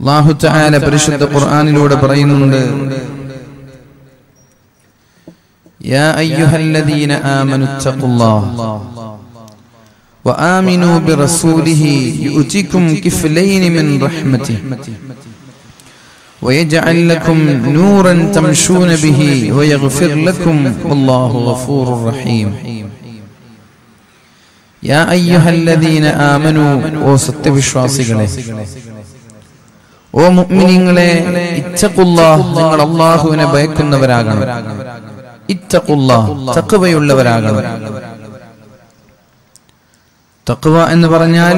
അല്ലാഹു തആല പരിശുദ്ധ ഖുർആനിലൂടെ പറയുന്നുണ്ട് يا أيها الذين آمنوا اتقوا الله وآمنوا برسوله يؤتكم كفلين من رحمته ويجعل لكم نورا تمشون به ويغفر لكم والله غفور رحيم يا أيها الذين آمنوا وسط بشواصقله ഓ മുഅ്മിനീങ്ങളെ ഇത്തഖുല്ലാഹ് നിങ്ങൾ അല്ലാഹുവിനെ ഭയക്കുന്നവരാകണം. ഇത്തഖുല്ലാഹ് തഖ്വയുള്ളവരാകണം. തഖ്വ എന്ന് പറഞ്ഞാൽ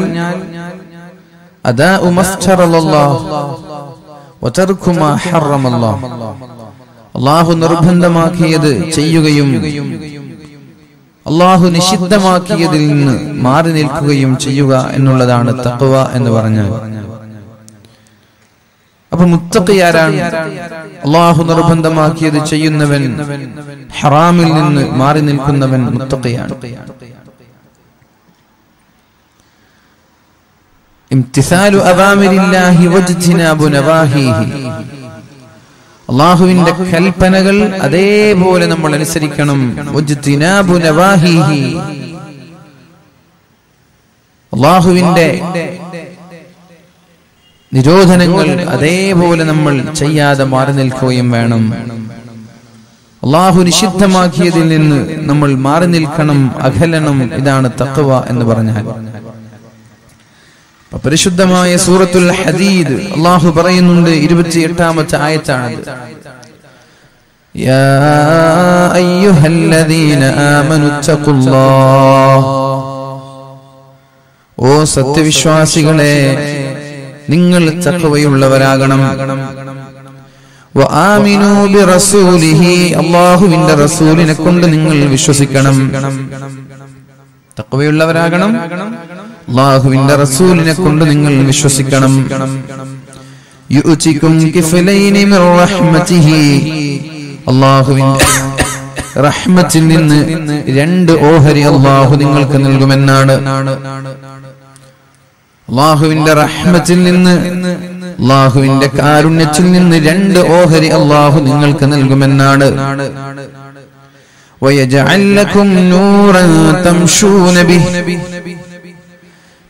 ഹറമല്ലാഹ്. അല്ലാഹു നിർബന്ധമാക്കിയത് ചെയ്യുകയും അള്ളാഹു നിഷിദ്ധമാക്കിയതിൽ നിന്ന് മാറി നിൽക്കുകയും ചെയ്യുക എന്നുള്ളതാണ് തഖ്വ എന്ന് പറഞ്ഞാൽ. അപ്പൊ മുത്തക്കയാരാണ് അള്ളാഹു നിർബന്ധമാക്കിയത് ചെയ്യുന്നവൻ ഹറാമിൽ നിന്ന് മാറി നിൽക്കുന്നവൻ മുത്തക്കയാണ്. അള്ളാഹുവിന്റെ കൽപ്പനകൾ അതേപോലെ നമ്മൾ അനുസരിക്കണം. അള്ളാഹുവിന്റെ നിരോധനങ്ങൾ അതേപോലെ നമ്മൾ ചെയ്യാതെ മാറി നിൽക്കുകയും വേണം അള്ളാഹു നിഷിദ്ധമാക്കിയതിൽ നിന്ന് നമ്മൾ മാറി നിൽക്കണം അകലണം ഇതാണ് തഖവ എന്ന് പറഞ്ഞാൽ അപ്പൊ പരിശുദ്ധമായ സൂറത്തുൽ ഹദീദ് അള്ളാഹു പറയുന്നുണ്ട് ഇരുപത്തിയെട്ടാമത്തെ ആയത്താണത് يا أيها الذين آمنوا اتقوا الله ഓ സത്യവിശ്വാസികളെ നിങ്ങൾ ചക്കവയുള്ളവരാകണം അള്ളാഹുവിന്റെ റസൂലിനെ കൊണ്ട് നിങ്ങൾ വിശ്വസിക്കണം. തക്കവയുള്ളവരാകണം അള്ളാഹുവിന്റെ റസൂലിനെ കൊണ്ട് നിങ്ങൾ വിശ്വസിക്കണം. റഹ്മതിഹി റഹ്മത്തിൽ നിന്ന് രണ്ട് ഓഹരി അല്ലാഹു നിങ്ങൾക്ക് നൽകുമെന്നാണ്. അള്ളാഹുവിന്റെ റഹ്മത്തിൽ നിന്ന് അള്ളാഹുവിന്റെ കാരുണ്യത്തിൽ നിന്ന് രണ്ട് ഓഹരി അള്ളാഹു നിങ്ങൾക്ക് നൽകുമെന്നാണ്.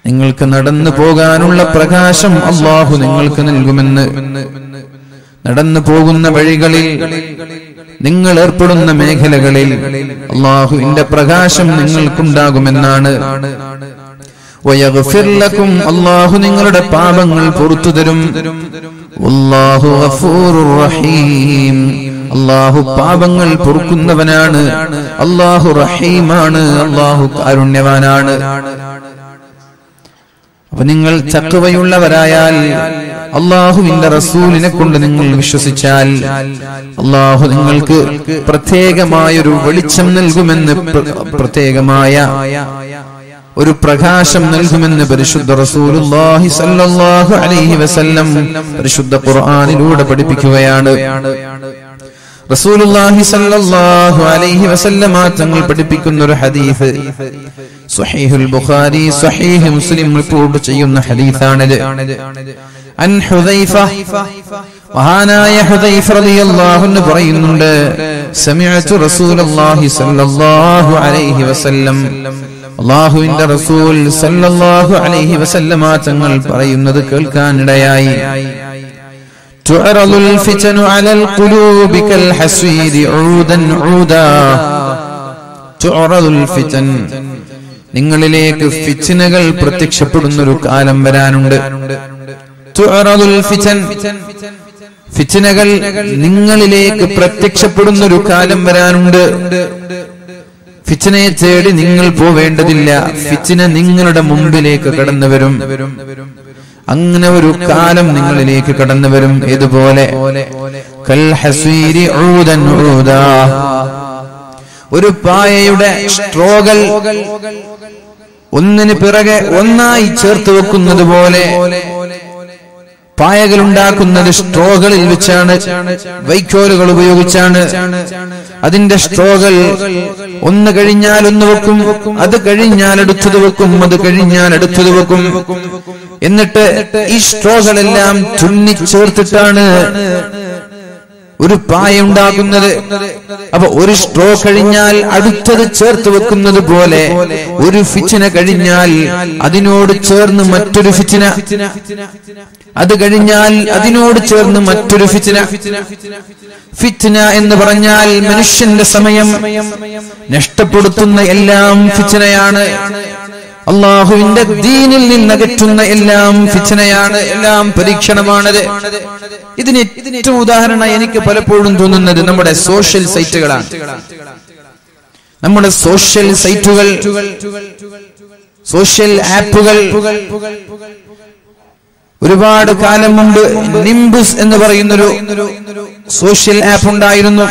നിങ്ങൾക്ക് നടന്നു പോകാനുള്ള പ്രകാശം അള്ളാഹു നിങ്ങൾക്ക് നൽകുമെന്ന്. നടന്നു പോകുന്ന വഴികളിൽ നിങ്ങൾ ഏർപ്പെടുന്ന മേഖലകളിൽ അള്ളാഹുവിന്റെ പ്രകാശം നിങ്ങൾക്കുണ്ടാകുമെന്നാണ്. അല്ലാഹു നിങ്ങളുടെ പാപങ്ങൾ പുറത്തു തരും. അള്ളാഹു പാപങ്ങൾ പൊറുക്കുന്നവനാണ്. അള്ളാഹു റഹീമാണ്. അള്ളാഹു കാരുണ്യവാനാണ്. അപ്പൊ നിങ്ങൾ ചക്കവയുള്ളവരായാൽ അള്ളാഹുവിന്റെ റസൂലിനെ കൊണ്ട് നിങ്ങൾ വിശ്വസിച്ചാൽ അള്ളാഹു നിങ്ങൾക്ക് പ്രത്യേകമായൊരു വെളിച്ചം നൽകുമെന്ന് പ്ര- പ്രത്യേകമായ ഒരു പ്രകാശം നൽകുമെന്ന് പരിശുദ്ധ റസൂലുള്ളാഹി അലൈഹി വസല്ലം പരിശുദ്ധ ഖുർആനിലൂടെ പഠിപ്പിക്കുകയാണ്. റസൂലുള്ളാഹി അലൈഹി തങ്ങൾ പഠിപ്പിക്കുന്ന ഒരു ഹദീസ് സ്വഹീഹുൽ ബുഖാരി സ്വഹീഹ് മുസ്ലിം റിപ്പോർട്ട് ചെയ്യുന്ന ഹദീസാണിത്. അൻ ഹുദൈഫ ഹുദൈഫ റളിയല്ലാഹു അൻഹു പറയുന്നുണ്ട് റസൂലുള്ളാഹി അലൈഹി വസല്ലം അള്ളാഹുവിന്റെ റസൂൽ സല്ലല്ലാഹു അലൈഹി വസല്ലമ തങ്ങൾ പറയുന്നത് കേൾക്കാനിടയായി تعرض الفتن على القلوب كالحسيد عودا عودا تعرض الفتن നിങ്ങളിലേക്ക് ഫിച്ചിനകൾ പ്രത്യക്ഷപ്പെടുന്ന ഒരു കാലം വരാനുണ്ട് തുഅറദുൽ ഫിതൻ ഫിച്ചിനകൾ നിങ്ങളിലേക്ക് പ്രത്യക്ഷപ്പെടുന്ന ഒരു കാലം വരാനുണ്ട് ഫിച്ചിനയെ തേടി നിങ്ങൾ പോവേണ്ടതില്ല. ഫിച്ചിനെ നിങ്ങളുടെ മുമ്പിലേക്ക് കടന്നു വരും അങ്ങനെ ഒരു കാലം നിങ്ങളിലേക്ക് കടന്നു വരും ഇതുപോലെ. ഒരു പായയുടെ സ്ട്രോകൾ ഒന്നിന് പിറകെ ഒന്നായി ചേർത്ത് വെക്കുന്നത് പോലെ പായകൾ ഉണ്ടാക്കുന്നത് സ്ട്രോകളിൽ വെച്ചാണ് വൈക്കോലുകൾ ഉപയോഗിച്ചാണ്. അതിന്റെ സ്ട്രോകൾ ഒന്ന് കഴിഞ്ഞാൽ ഒന്ന് വെക്കും അത് കഴിഞ്ഞാൽ അടുത്തത് വെക്കും അത് കഴിഞ്ഞാൽ അടുത്തത് വെക്കും. എന്നിട്ട് ഈ സ്ട്രോകളെല്ലാം തുന്നിച്ചേർത്തിട്ടാണ് ഒരു പായ ഉണ്ടാക്കുന്നത് അപ്പൊ ഒരു സ്ട്രോ കഴിഞ്ഞാൽ അടുത്തത് ചേർത്ത് വെക്കുന്നത് പോലെ ഒരു ഫിച്ചിന കഴിഞ്ഞാൽ അതിനോട് ചേർന്ന് മറ്റൊരു ഫിച്ചിന അത് കഴിഞ്ഞാൽ അതിനോട് ചേർന്ന് മറ്റൊരു ഫിച്ചിന ഫിച്ചിന എന്ന് പറഞ്ഞാൽ മനുഷ്യന്റെ സമയം. നഷ്ടപ്പെടുത്തുന്ന എല്ലാം ഫിച്ചനയാണ് അള്ളാഹുവിന്റെ ദീനിൽ നിന്നകറ്റുന്ന എല്ലാം ഫിച്ചനയാണ് എല്ലാം പരീക്ഷണമാണത്. ഇതിന് ഏറ്റവും ഉദാഹരണം എനിക്ക് പലപ്പോഴും തോന്നുന്നത് നമ്മുടെ സോഷ്യൽ സൈറ്റുകളാണ് നമ്മുടെ സോഷ്യൽ സൈറ്റുകൾ സോഷ്യൽ ആപ്പുകൾ ഒരുപാട് കാലം മുമ്പ് നിംബുസ് എന്ന് പറയുന്നൊരു സോഷ്യൽ ആപ്പ് ഉണ്ടായിരുന്നു.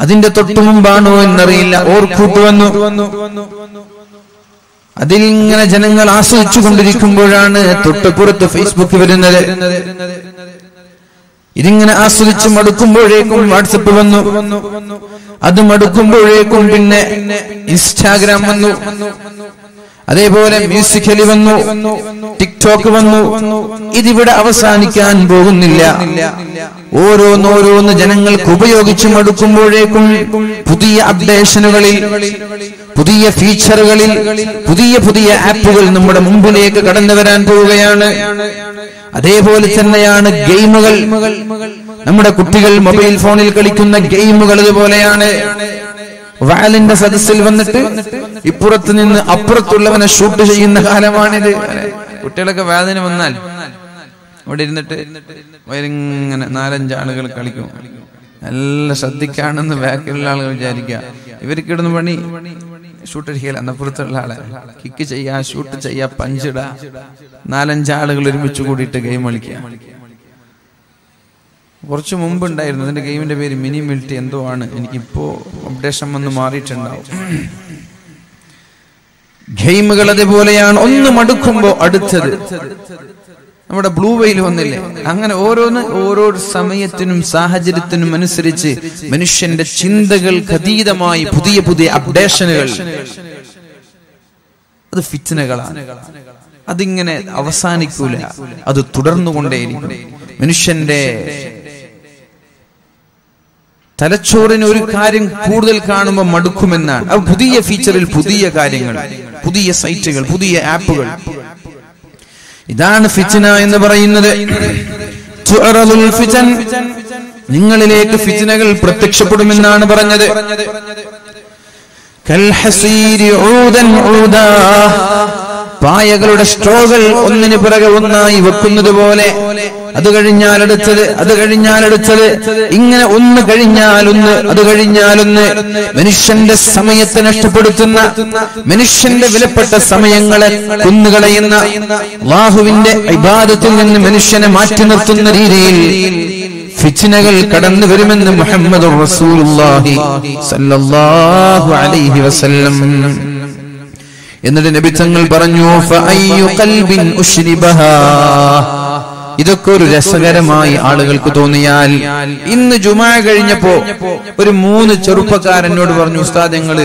അതിന്റെ തൊട്ടു മുമ്പാണോ എന്നറിയില്ല. ഓർക്കൂട്ട് വന്നു അതിൽ ഇങ്ങനെ ജനങ്ങൾ ആസ്വദിച്ചു കൊണ്ടിരിക്കുമ്പോഴാണ് തൊട്ടുപുറത്ത് ഫേസ്ബുക്ക് വരുന്നത്. ഇതിങ്ങനെ ആസ്വദിച്ച് മടുക്കുമ്പോഴേക്കും വാട്സപ്പ് വന്നു. അത് മടുക്കുമ്പോഴേക്കും പിന്നെ ഇൻസ്റ്റാഗ്രാം വന്നു. അതേപോലെ മ്യൂസിക്കലി വന്നു. ടിക്ടോക്ക് വന്നു. ഇതിവിടെ അവസാനിക്കാൻ പോകുന്നില്ല. ഓരോന്നോരോന്ന് ജനങ്ങൾക്ക് ഉപയോഗിച്ച് മടുക്കുമ്പോഴേക്കും പുതിയ അപ്ഡേഷനുകളിൽ പുതിയ ഫീച്ചറുകളിൽ പുതിയ പുതിയ ആപ്പുകൾ നമ്മുടെ മുമ്പിലേക്ക് കടന്നു വരാൻ പോവുകയാണ്. അതേപോലെ തന്നെയാണ് ഗെയിമുകൾ. നമ്മുടെ കുട്ടികൾ മൊബൈൽ ഫോണിൽ കളിക്കുന്ന ഗെയിമുകൾ ഇതുപോലെയാണ്. വാലിന്റെ സദസ്സിൽ വന്നിട്ട് ഇപ്പുറത്ത് നിന്ന് അപ്പുറത്തുള്ളവനെ ഷൂട്ട് ചെയ്യുന്ന കാലമാണിത്. കുട്ടികളൊക്കെ വേദന വന്നാൽ അവിടെ ഇരുന്നിട്ട് ഇങ്ങനെ നാലഞ്ച് ആളുകൾ കളിക്കും. നല്ല ശ്രദ്ധിക്കാണെന്ന് ബാക്കിലുള്ള ആളുകൾ വിചാരിക്കുക. ഇവർക്ക് ഇടുന്ന പണി ഷൂട്ട് അടിക്കല അന്നപ്പുറത്തുള്ള ആളെ. കിക്ക് ചെയ്യാ ഷൂട്ട് ചെയ്യാ പഞ്ചിട നാലഞ്ചാളുകൾ ഒരുമിച്ച് കൂടിയിട്ട് ഗെയിം കളിക്കുക. കുറച്ച് മുമ്പ് ഉണ്ടായിരുന്നു. അതിന്റെ ഗെയിമിന്റെ പേര് മിനി മിൽട്ടി എന്തോ ആണ്. എനിക്കിപ്പോ അപ്ഡേഷൻ വന്ന് മാറിയിട്ടുണ്ടാവും. ഗെയിമുകൾ അതേപോലെയാണ്. ഒന്ന് മടുക്കുമ്പോ അടുത്തത്. നമ്മുടെ ബ്ലൂ വെയിൽ വന്നില്ലേ? അങ്ങനെ ഓരോന്ന് ഓരോ സമയത്തിനും സാഹചര്യത്തിനും അനുസരിച്ച് മനുഷ്യന്റെ ചിന്തകൾക്ക് അതീതമായി പുതിയ പുതിയ അപ്ഡേഷനുകൾ അത് ഫിറ്റ്നകളാണ് അതിങ്ങനെ അവസാനിക്കൂല. അത് തുടർന്നുകൊണ്ടേയിരിക്കും. മനുഷ്യന്റെ തലച്ചോറിന് ഒരു കാര്യം കൂടുതൽ കാണുമ്പോൾ മടുക്കുമെന്നാണ്. പുതിയ ഫീച്ചറിൽ പുതിയ കാര്യങ്ങൾ പുതിയ സൈറ്റുകൾ പുതിയ ആപ്പുകൾ ഇതാണ് ഫിച്ചന എന്ന് പറയുന്നത്. നിങ്ങളിലേക്ക് ഫിച്ചനകൾ പ്രത്യക്ഷപ്പെടുമെന്നാണ് പറഞ്ഞത്. കൽഹസീരി ഊതൻ ഊദാ പായകളുടെ സ്ട്രോകൾ ഒന്നിന് പിറകെ ഒന്നായി വെക്കുന്നത് പോലെ അത് കഴിഞ്ഞാൽ അടുത്തത് അത് കഴിഞ്ഞാൽ ഇങ്ങനെ ഒന്ന് കഴിഞ്ഞാൽ ഒന്ന് അത് കഴിഞ്ഞാൽ ഒന്ന് മനുഷ്യന്റെ സമയത്തെ നഷ്ടപ്പെടുത്തുന്ന മനുഷ്യന്റെ വിലപ്പെട്ട സമയങ്ങളെ കുന്നുകളയുന്ന ബാഹുവിന്റെ വിവാദത്തിൽ നിന്ന് മനുഷ്യനെ മാറ്റി നിർത്തുന്ന രീതിയിൽ ഫിച്ചിനകൾ കടന്നു വരുമെന്ന് മുഹമ്മദ് റസൂലുള്ളാഹി അലൈഹി വസല്ലം. എന്നിട്ട് നബി തങ്ങൾ പറഞ്ഞു ഇതൊക്കെ ഒരു രസകരമായി ആളുകൾക്ക് തോന്നിയാൽ ഇന്ന് ജുമാ കഴിഞ്ഞപ്പോ ഒരു മൂന്ന് ചെറുപ്പക്കാരനോട് പറഞ്ഞു ഉസ്താദ് ഞങ്ങൾ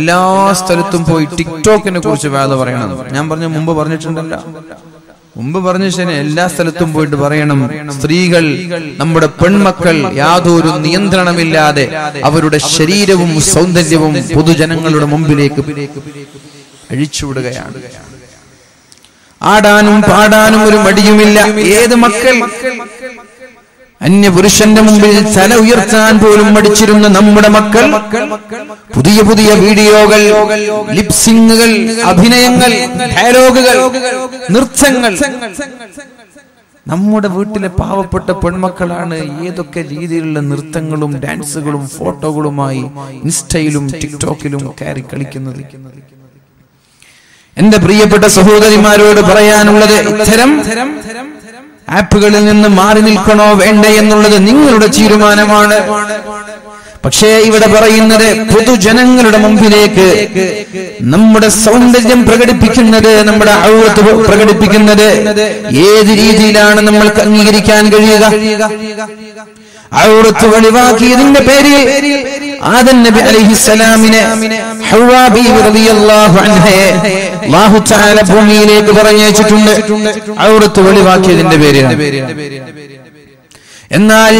എല്ലാ സ്ഥലത്തും പോയി ടിക്ടോക്കിനെ കുറിച്ച് വേദ പറയണം. ഞാൻ പറഞ്ഞ മുമ്പ് പറഞ്ഞിട്ടുണ്ടല്ലോ. മുമ്പ് പറഞ്ഞ ശരി എല്ലാ സ്ഥലത്തും പോയിട്ട് പറയണം. സ്ത്രീകൾ നമ്മുടെ പെൺമക്കൾ യാതൊരു നിയന്ത്രണമില്ലാതെ അവരുടെ ശരീരവും സൗന്ദര്യവും പൊതുജനങ്ങളുടെ മുമ്പിലേക്ക് അഴിച്ചുവിടുകയാണ്. ആടാനും പാടാനും ഒരു മടിയുമില്ല. ഏത് മക്കൾ? അന്യപുരുഷന്റെ മുമ്പിൽ തല ഉയർത്താൻ പോലും മടിച്ചിരുന്ന നമ്മുടെ മക്കൾ? പുതിയ പുതിയ വീഡിയോകൾ ലിപ്സിങ്ങുകൾ അഭിനയങ്ങൾ ഡയലോഗുകൾ നൃത്തങ്ങൾ. നമ്മുടെ വീട്ടിലെ പാവപ്പെട്ട പെൺമക്കളാണ് ഏതൊക്കെ രീതിയിലുള്ള നൃത്തങ്ങളും ഡാൻസുകളും ഫോട്ടോകളുമായി ഇൻസ്റ്റയിലും ടിക്ടോക്കിലും കയറി കളിക്കുന്നത്. എന്റെ പ്രിയപ്പെട്ട സഹോദരിമാരോട് പറയാനുള്ളത് ഇത്തരം ആപ്പുകളിൽ നിന്ന് മാറി നിൽക്കണോ വേണ്ടേ എന്നുള്ളത് നിങ്ങളുടെ തീരുമാനമാണ്. പക്ഷേ ഇവിടെ പറയുന്നത് പൊതുജനങ്ങളുടെ മുമ്പിലേക്ക് നമ്മുടെ സൗന്ദര്യം പ്രകടിപ്പിക്കുന്നത് നമ്മുടെ അഴുവത്ത് പ്രകടിപ്പിക്കുന്നത് ഏത് രീതിയിലാണ് നമ്മൾക്ക് അംഗീകരിക്കാൻ കഴിയുക? ഔറത്ത് വെളിവാക്കിയതിന്റെ പേരിൽ ആദൻ നബി അലൈഹിസ്സലാമിനെ ഭൂമിയിലേക്ക് പറഞ്ഞയച്ചിട്ടുണ്ട്. ഔറത്ത് വെളിവാക്കിയതിന്റെ പേരിൽ എന്നാൽ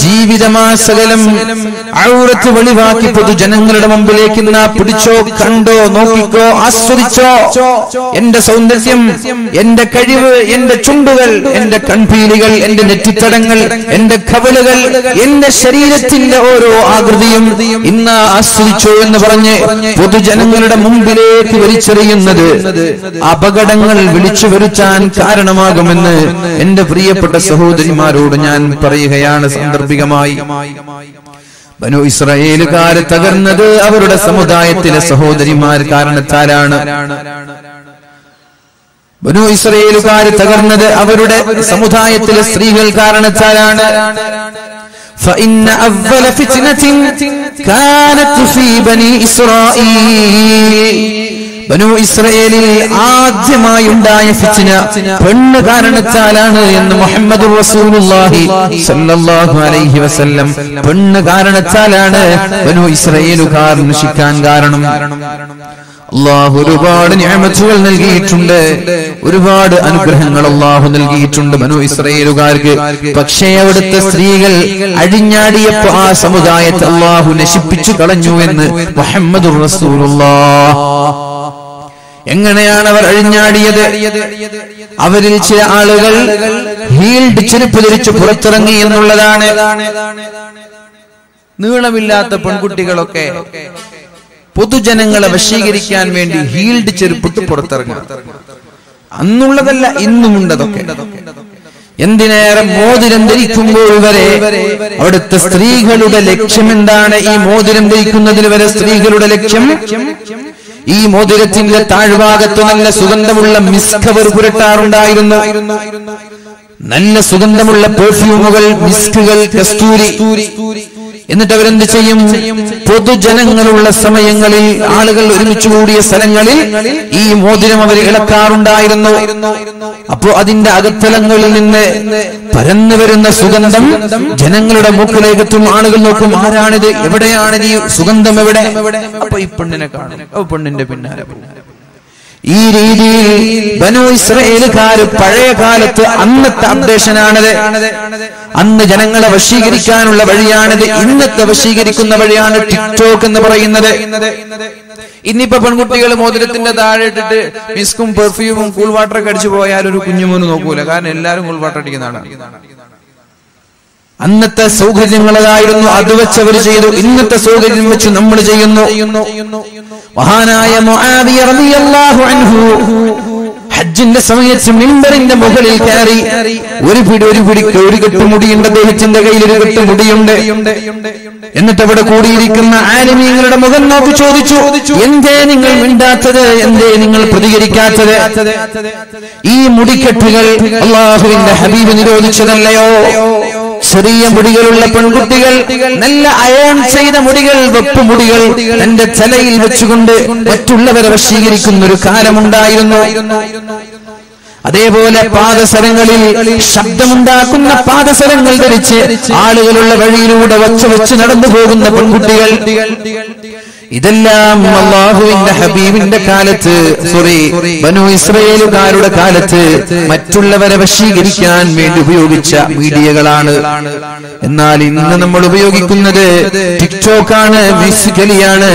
ജീവിതമാസകലം ഔറത്ത് വെളിവാക്കി പൊതുജനങ്ങളുടെ മുമ്പിലേക്ക് നാ പിടിച്ചോ കണ്ടോ നോക്കിക്കോ ആസ്വദിച്ചോ. എന്റെ സൗന്ദര്യം എന്റെ കഴിവ് എന്റെ ചുണ്ടുകൾ എന്റെ കൺപീലികൾ എന്റെ നെറ്റിത്തടങ്ങൾ എന്റെ കവലുകൾ എന്റെ ശരീരത്തിന്റെ ഓരോ ആകൃതിയും ഇന്ന് ആസ്വദിച്ചോ എന്ന് പറഞ്ഞ് പൊതുജനങ്ങളുടെ മുമ്പിലേക്ക് വലിച്ചെറിയുന്നത് അപകടങ്ങൾ വിളിച്ചു വരുത്താൻ കാരണമാകുമെന്ന് എന്റെ പ്രിയപ്പെട്ട സഹോദരിമാരോട് ഞാൻ പറയുകയാണ് സാന്ദർഭികമായി ബനു ഇസ്രായേലുകാര് തകർന്നത് അവരുടെ സമുദായത്തിലെ സഹോദരിമാർ കാരണത്താലാണ് ബനു ഇസ്രായേലുകാര് തകർന്നത് അവരുടെ സമുദായത്തിലെ സ്ത്രീകൾ കാരണത്താലാണ് فإن أول فتنة كانت في بني إسرائيل ബനു ഇസ്രയേലിൽ ആദ്യമായി ഉണ്ടായ ഫിത്തിന പെണ്ണ് കാരണത്താലാണ് എന്ന് മുഹമ്മദ് റസൂലുള്ളാഹി സല്ലല്ലാഹു അലൈഹി വസല്ലം പെണ്ണ് കാരണത്താലാണ് ബനു ഇസ്രയേലുകാർ നശിക്കാൻ കാരണം. അള്ളാഹു ഒരുപാട് ഞാമത്തുകൾ നൽകിയിട്ടുണ്ട്. ഒരുപാട് അനുഗ്രഹങ്ങൾ അള്ളാഹു നൽകിയിട്ടുണ്ട് മനു ഇസ്രയേലുകാർക്ക്. പക്ഷേ അവിടുത്തെ സ്ത്രീകൾ അഴിഞ്ഞാടിയപ്പോ ആ സമുദായത്തെ അള്ളാഹു നശിപ്പിച്ചു കളഞ്ഞു എന്ന് മുഹമ്മദ് എങ്ങനെയാണ് അവർ അഴിഞ്ഞാടിയത്? അവരിൽ ചില ആളുകൾ ഹീൽഡ് ചെരുപ്പ് ധരിച്ച് പുറത്തിറങ്ങി എന്നുള്ളതാണ്. നീളമില്ലാത്ത പെൺകുട്ടികളൊക്കെ പൊതുജനങ്ങളെ വശീകരിക്കാൻ വേണ്ടി ഹീൽഡ് ചെരുപ്പിട്ട് പുറത്തിറങ്ങുക. അന്നുള്ളതല്ല ഇന്നുമുണ്ടതൊക്കെ എന്തിനേറെ മോതിരം ധരിക്കുമ്പോൾ വരെ അവിടുത്തെ സ്ത്രീകളുടെ ലക്ഷ്യം എന്താണ് ഈ മോതിരം ധരിക്കുന്നതിൽ വരെ സ്ത്രീകളുടെ ലക്ഷ്യം ഈ മോതിരത്തിന്റെ താഴ്ഭാഗത്ത് നല്ല സുഗന്ധമുള്ള മിസ്കവർ പുരട്ടാറുണ്ടായിരുന്നു. നല്ല സുഗന്ധമുള്ള പെർഫ്യൂമുകൾ മിസ്കുകൾ കസ്തൂരി. എന്നിട്ട് അവരെന്ത് ചെയ്യും? പൊതുജനങ്ങളുള്ള സമയങ്ങളിൽ ആളുകൾ ഒരുമിച്ച് കൂടിയ സ്ഥലങ്ങളിൽ ഈ മോതിരം അവർ ഇളക്കാറുണ്ടായിരുന്നു. അപ്പോ അതിന്റെ അകത്തലങ്ങളിൽ നിന്ന് പരന്നു വരുന്ന സുഗന്ധം ജനങ്ങളുടെ മൂക്കിലേക്കെത്തും ആളുകൾ നോക്കും ആരാണിത്? എവിടെയാണ് ഈ സുഗന്ധം എവിടെ? അപ്പൊ ഈ പെണ്ണിനെ കാണും. പെണ്ണിന്റെ പിന്നാലെ പോകും. ഈ രീതിയിൽ ബനു ഇസ്രയേലുകാർ പഴയ കാലത്ത് അന്നത്തെ അപ്ഡേഷനാണത് അന്ന് ജനങ്ങളെ വശീകരിക്കാനുള്ള വഴിയാണിത് ഇന്നത്തെ വശീകരിക്കുന്ന വഴിയാണ് ടിക്ടോക്ക് എന്ന് പറയുന്നത്. ഇന്നിപ്പോ പെൺകുട്ടികൾ മോതിരത്തിന്റെ താഴെ ഇട്ടിട്ട് മിസ്കും പെർഫ്യൂമും കൂൾ വാട്ടറൊക്കെ അടിച്ചു പോയാൽ ഒരു കുഞ്ഞുമോന് നോക്കൂല. കാരണം എല്ലാരും കൂൾ വാട്ടർ അടിക്കുന്നതാണ്. അന്നത്തെ സൗകര്യങ്ങളതായിരുന്നു. അത് വെച്ച് അവർ ചെയ്തു. ഇന്നത്തെ സൗകര്യം വെച്ച് നമ്മൾ ചെയ്യുന്നു. മഹാനായ അൻഹു ഹജ്ജിന്റെ സമയത്ത് മിമ്പറിന്റെ മുകളിൽ കയറി ഒരു പിടി ഒരു പിടി ഒരു കെട്ട് മുടിയുണ്ട് അദ്ദേഹത്തിന്റെ കയ്യിൽ ഒരു കെട്ട് മുടിയുണ്ട്. എന്നിട്ട് അവിടെ കൂടിയിരിക്കുന്ന ആലിമീങ്ങളുടെ മുഖം നോക്കി ചോദിച്ചു എന്തേ നിങ്ങൾ മിണ്ടാത്തത്? എന്തേ നിങ്ങൾ പ്രതികരിക്കാത്തത്? ഈ മുടിക്കെട്ടുകൾ അള്ളാഹുവിന്റെ ഹബീബ് നിരോധിച്ചതല്ലയോ? ചെറിയ മുടികളുള്ള പെൺകുട്ടികൾ നല്ല അയൺ ചെയ്ത മുടികൾ വെപ്പ് മുടികൾ തന്റെ തലയിൽ വെച്ചുകൊണ്ട് മറ്റുള്ളവരെ വശീകരിക്കുന്ന ഒരു കാലമുണ്ടായിരുന്നു. അതേപോലെ പാദസരങ്ങളിൽ ശബ്ദമുണ്ടാക്കുന്ന പാദസരങ്ങൾ ധരിച്ച് ആളുകളുള്ള വഴിയിലൂടെ വച്ച് വെച്ച് നടന്നു പോകുന്ന പെൺകുട്ടികൾ. ഇതെല്ലാം അള്ളാഹുവിന്റെ ഹബീബിന്റെ കാലത്ത് സോറി ബനു ഇസ്രയേലുകാരുടെ കാലത്ത് മറ്റുള്ളവരെ വശീകരിക്കാൻ വേണ്ടി ഉപയോഗിച്ച മീഡിയകളാണ്. എന്നാൽ ഇന്ന് നമ്മൾ ഉപയോഗിക്കുന്നത് ടിക്ടോക്ക് ആണ് മ്യൂസിക്കലിയാണ്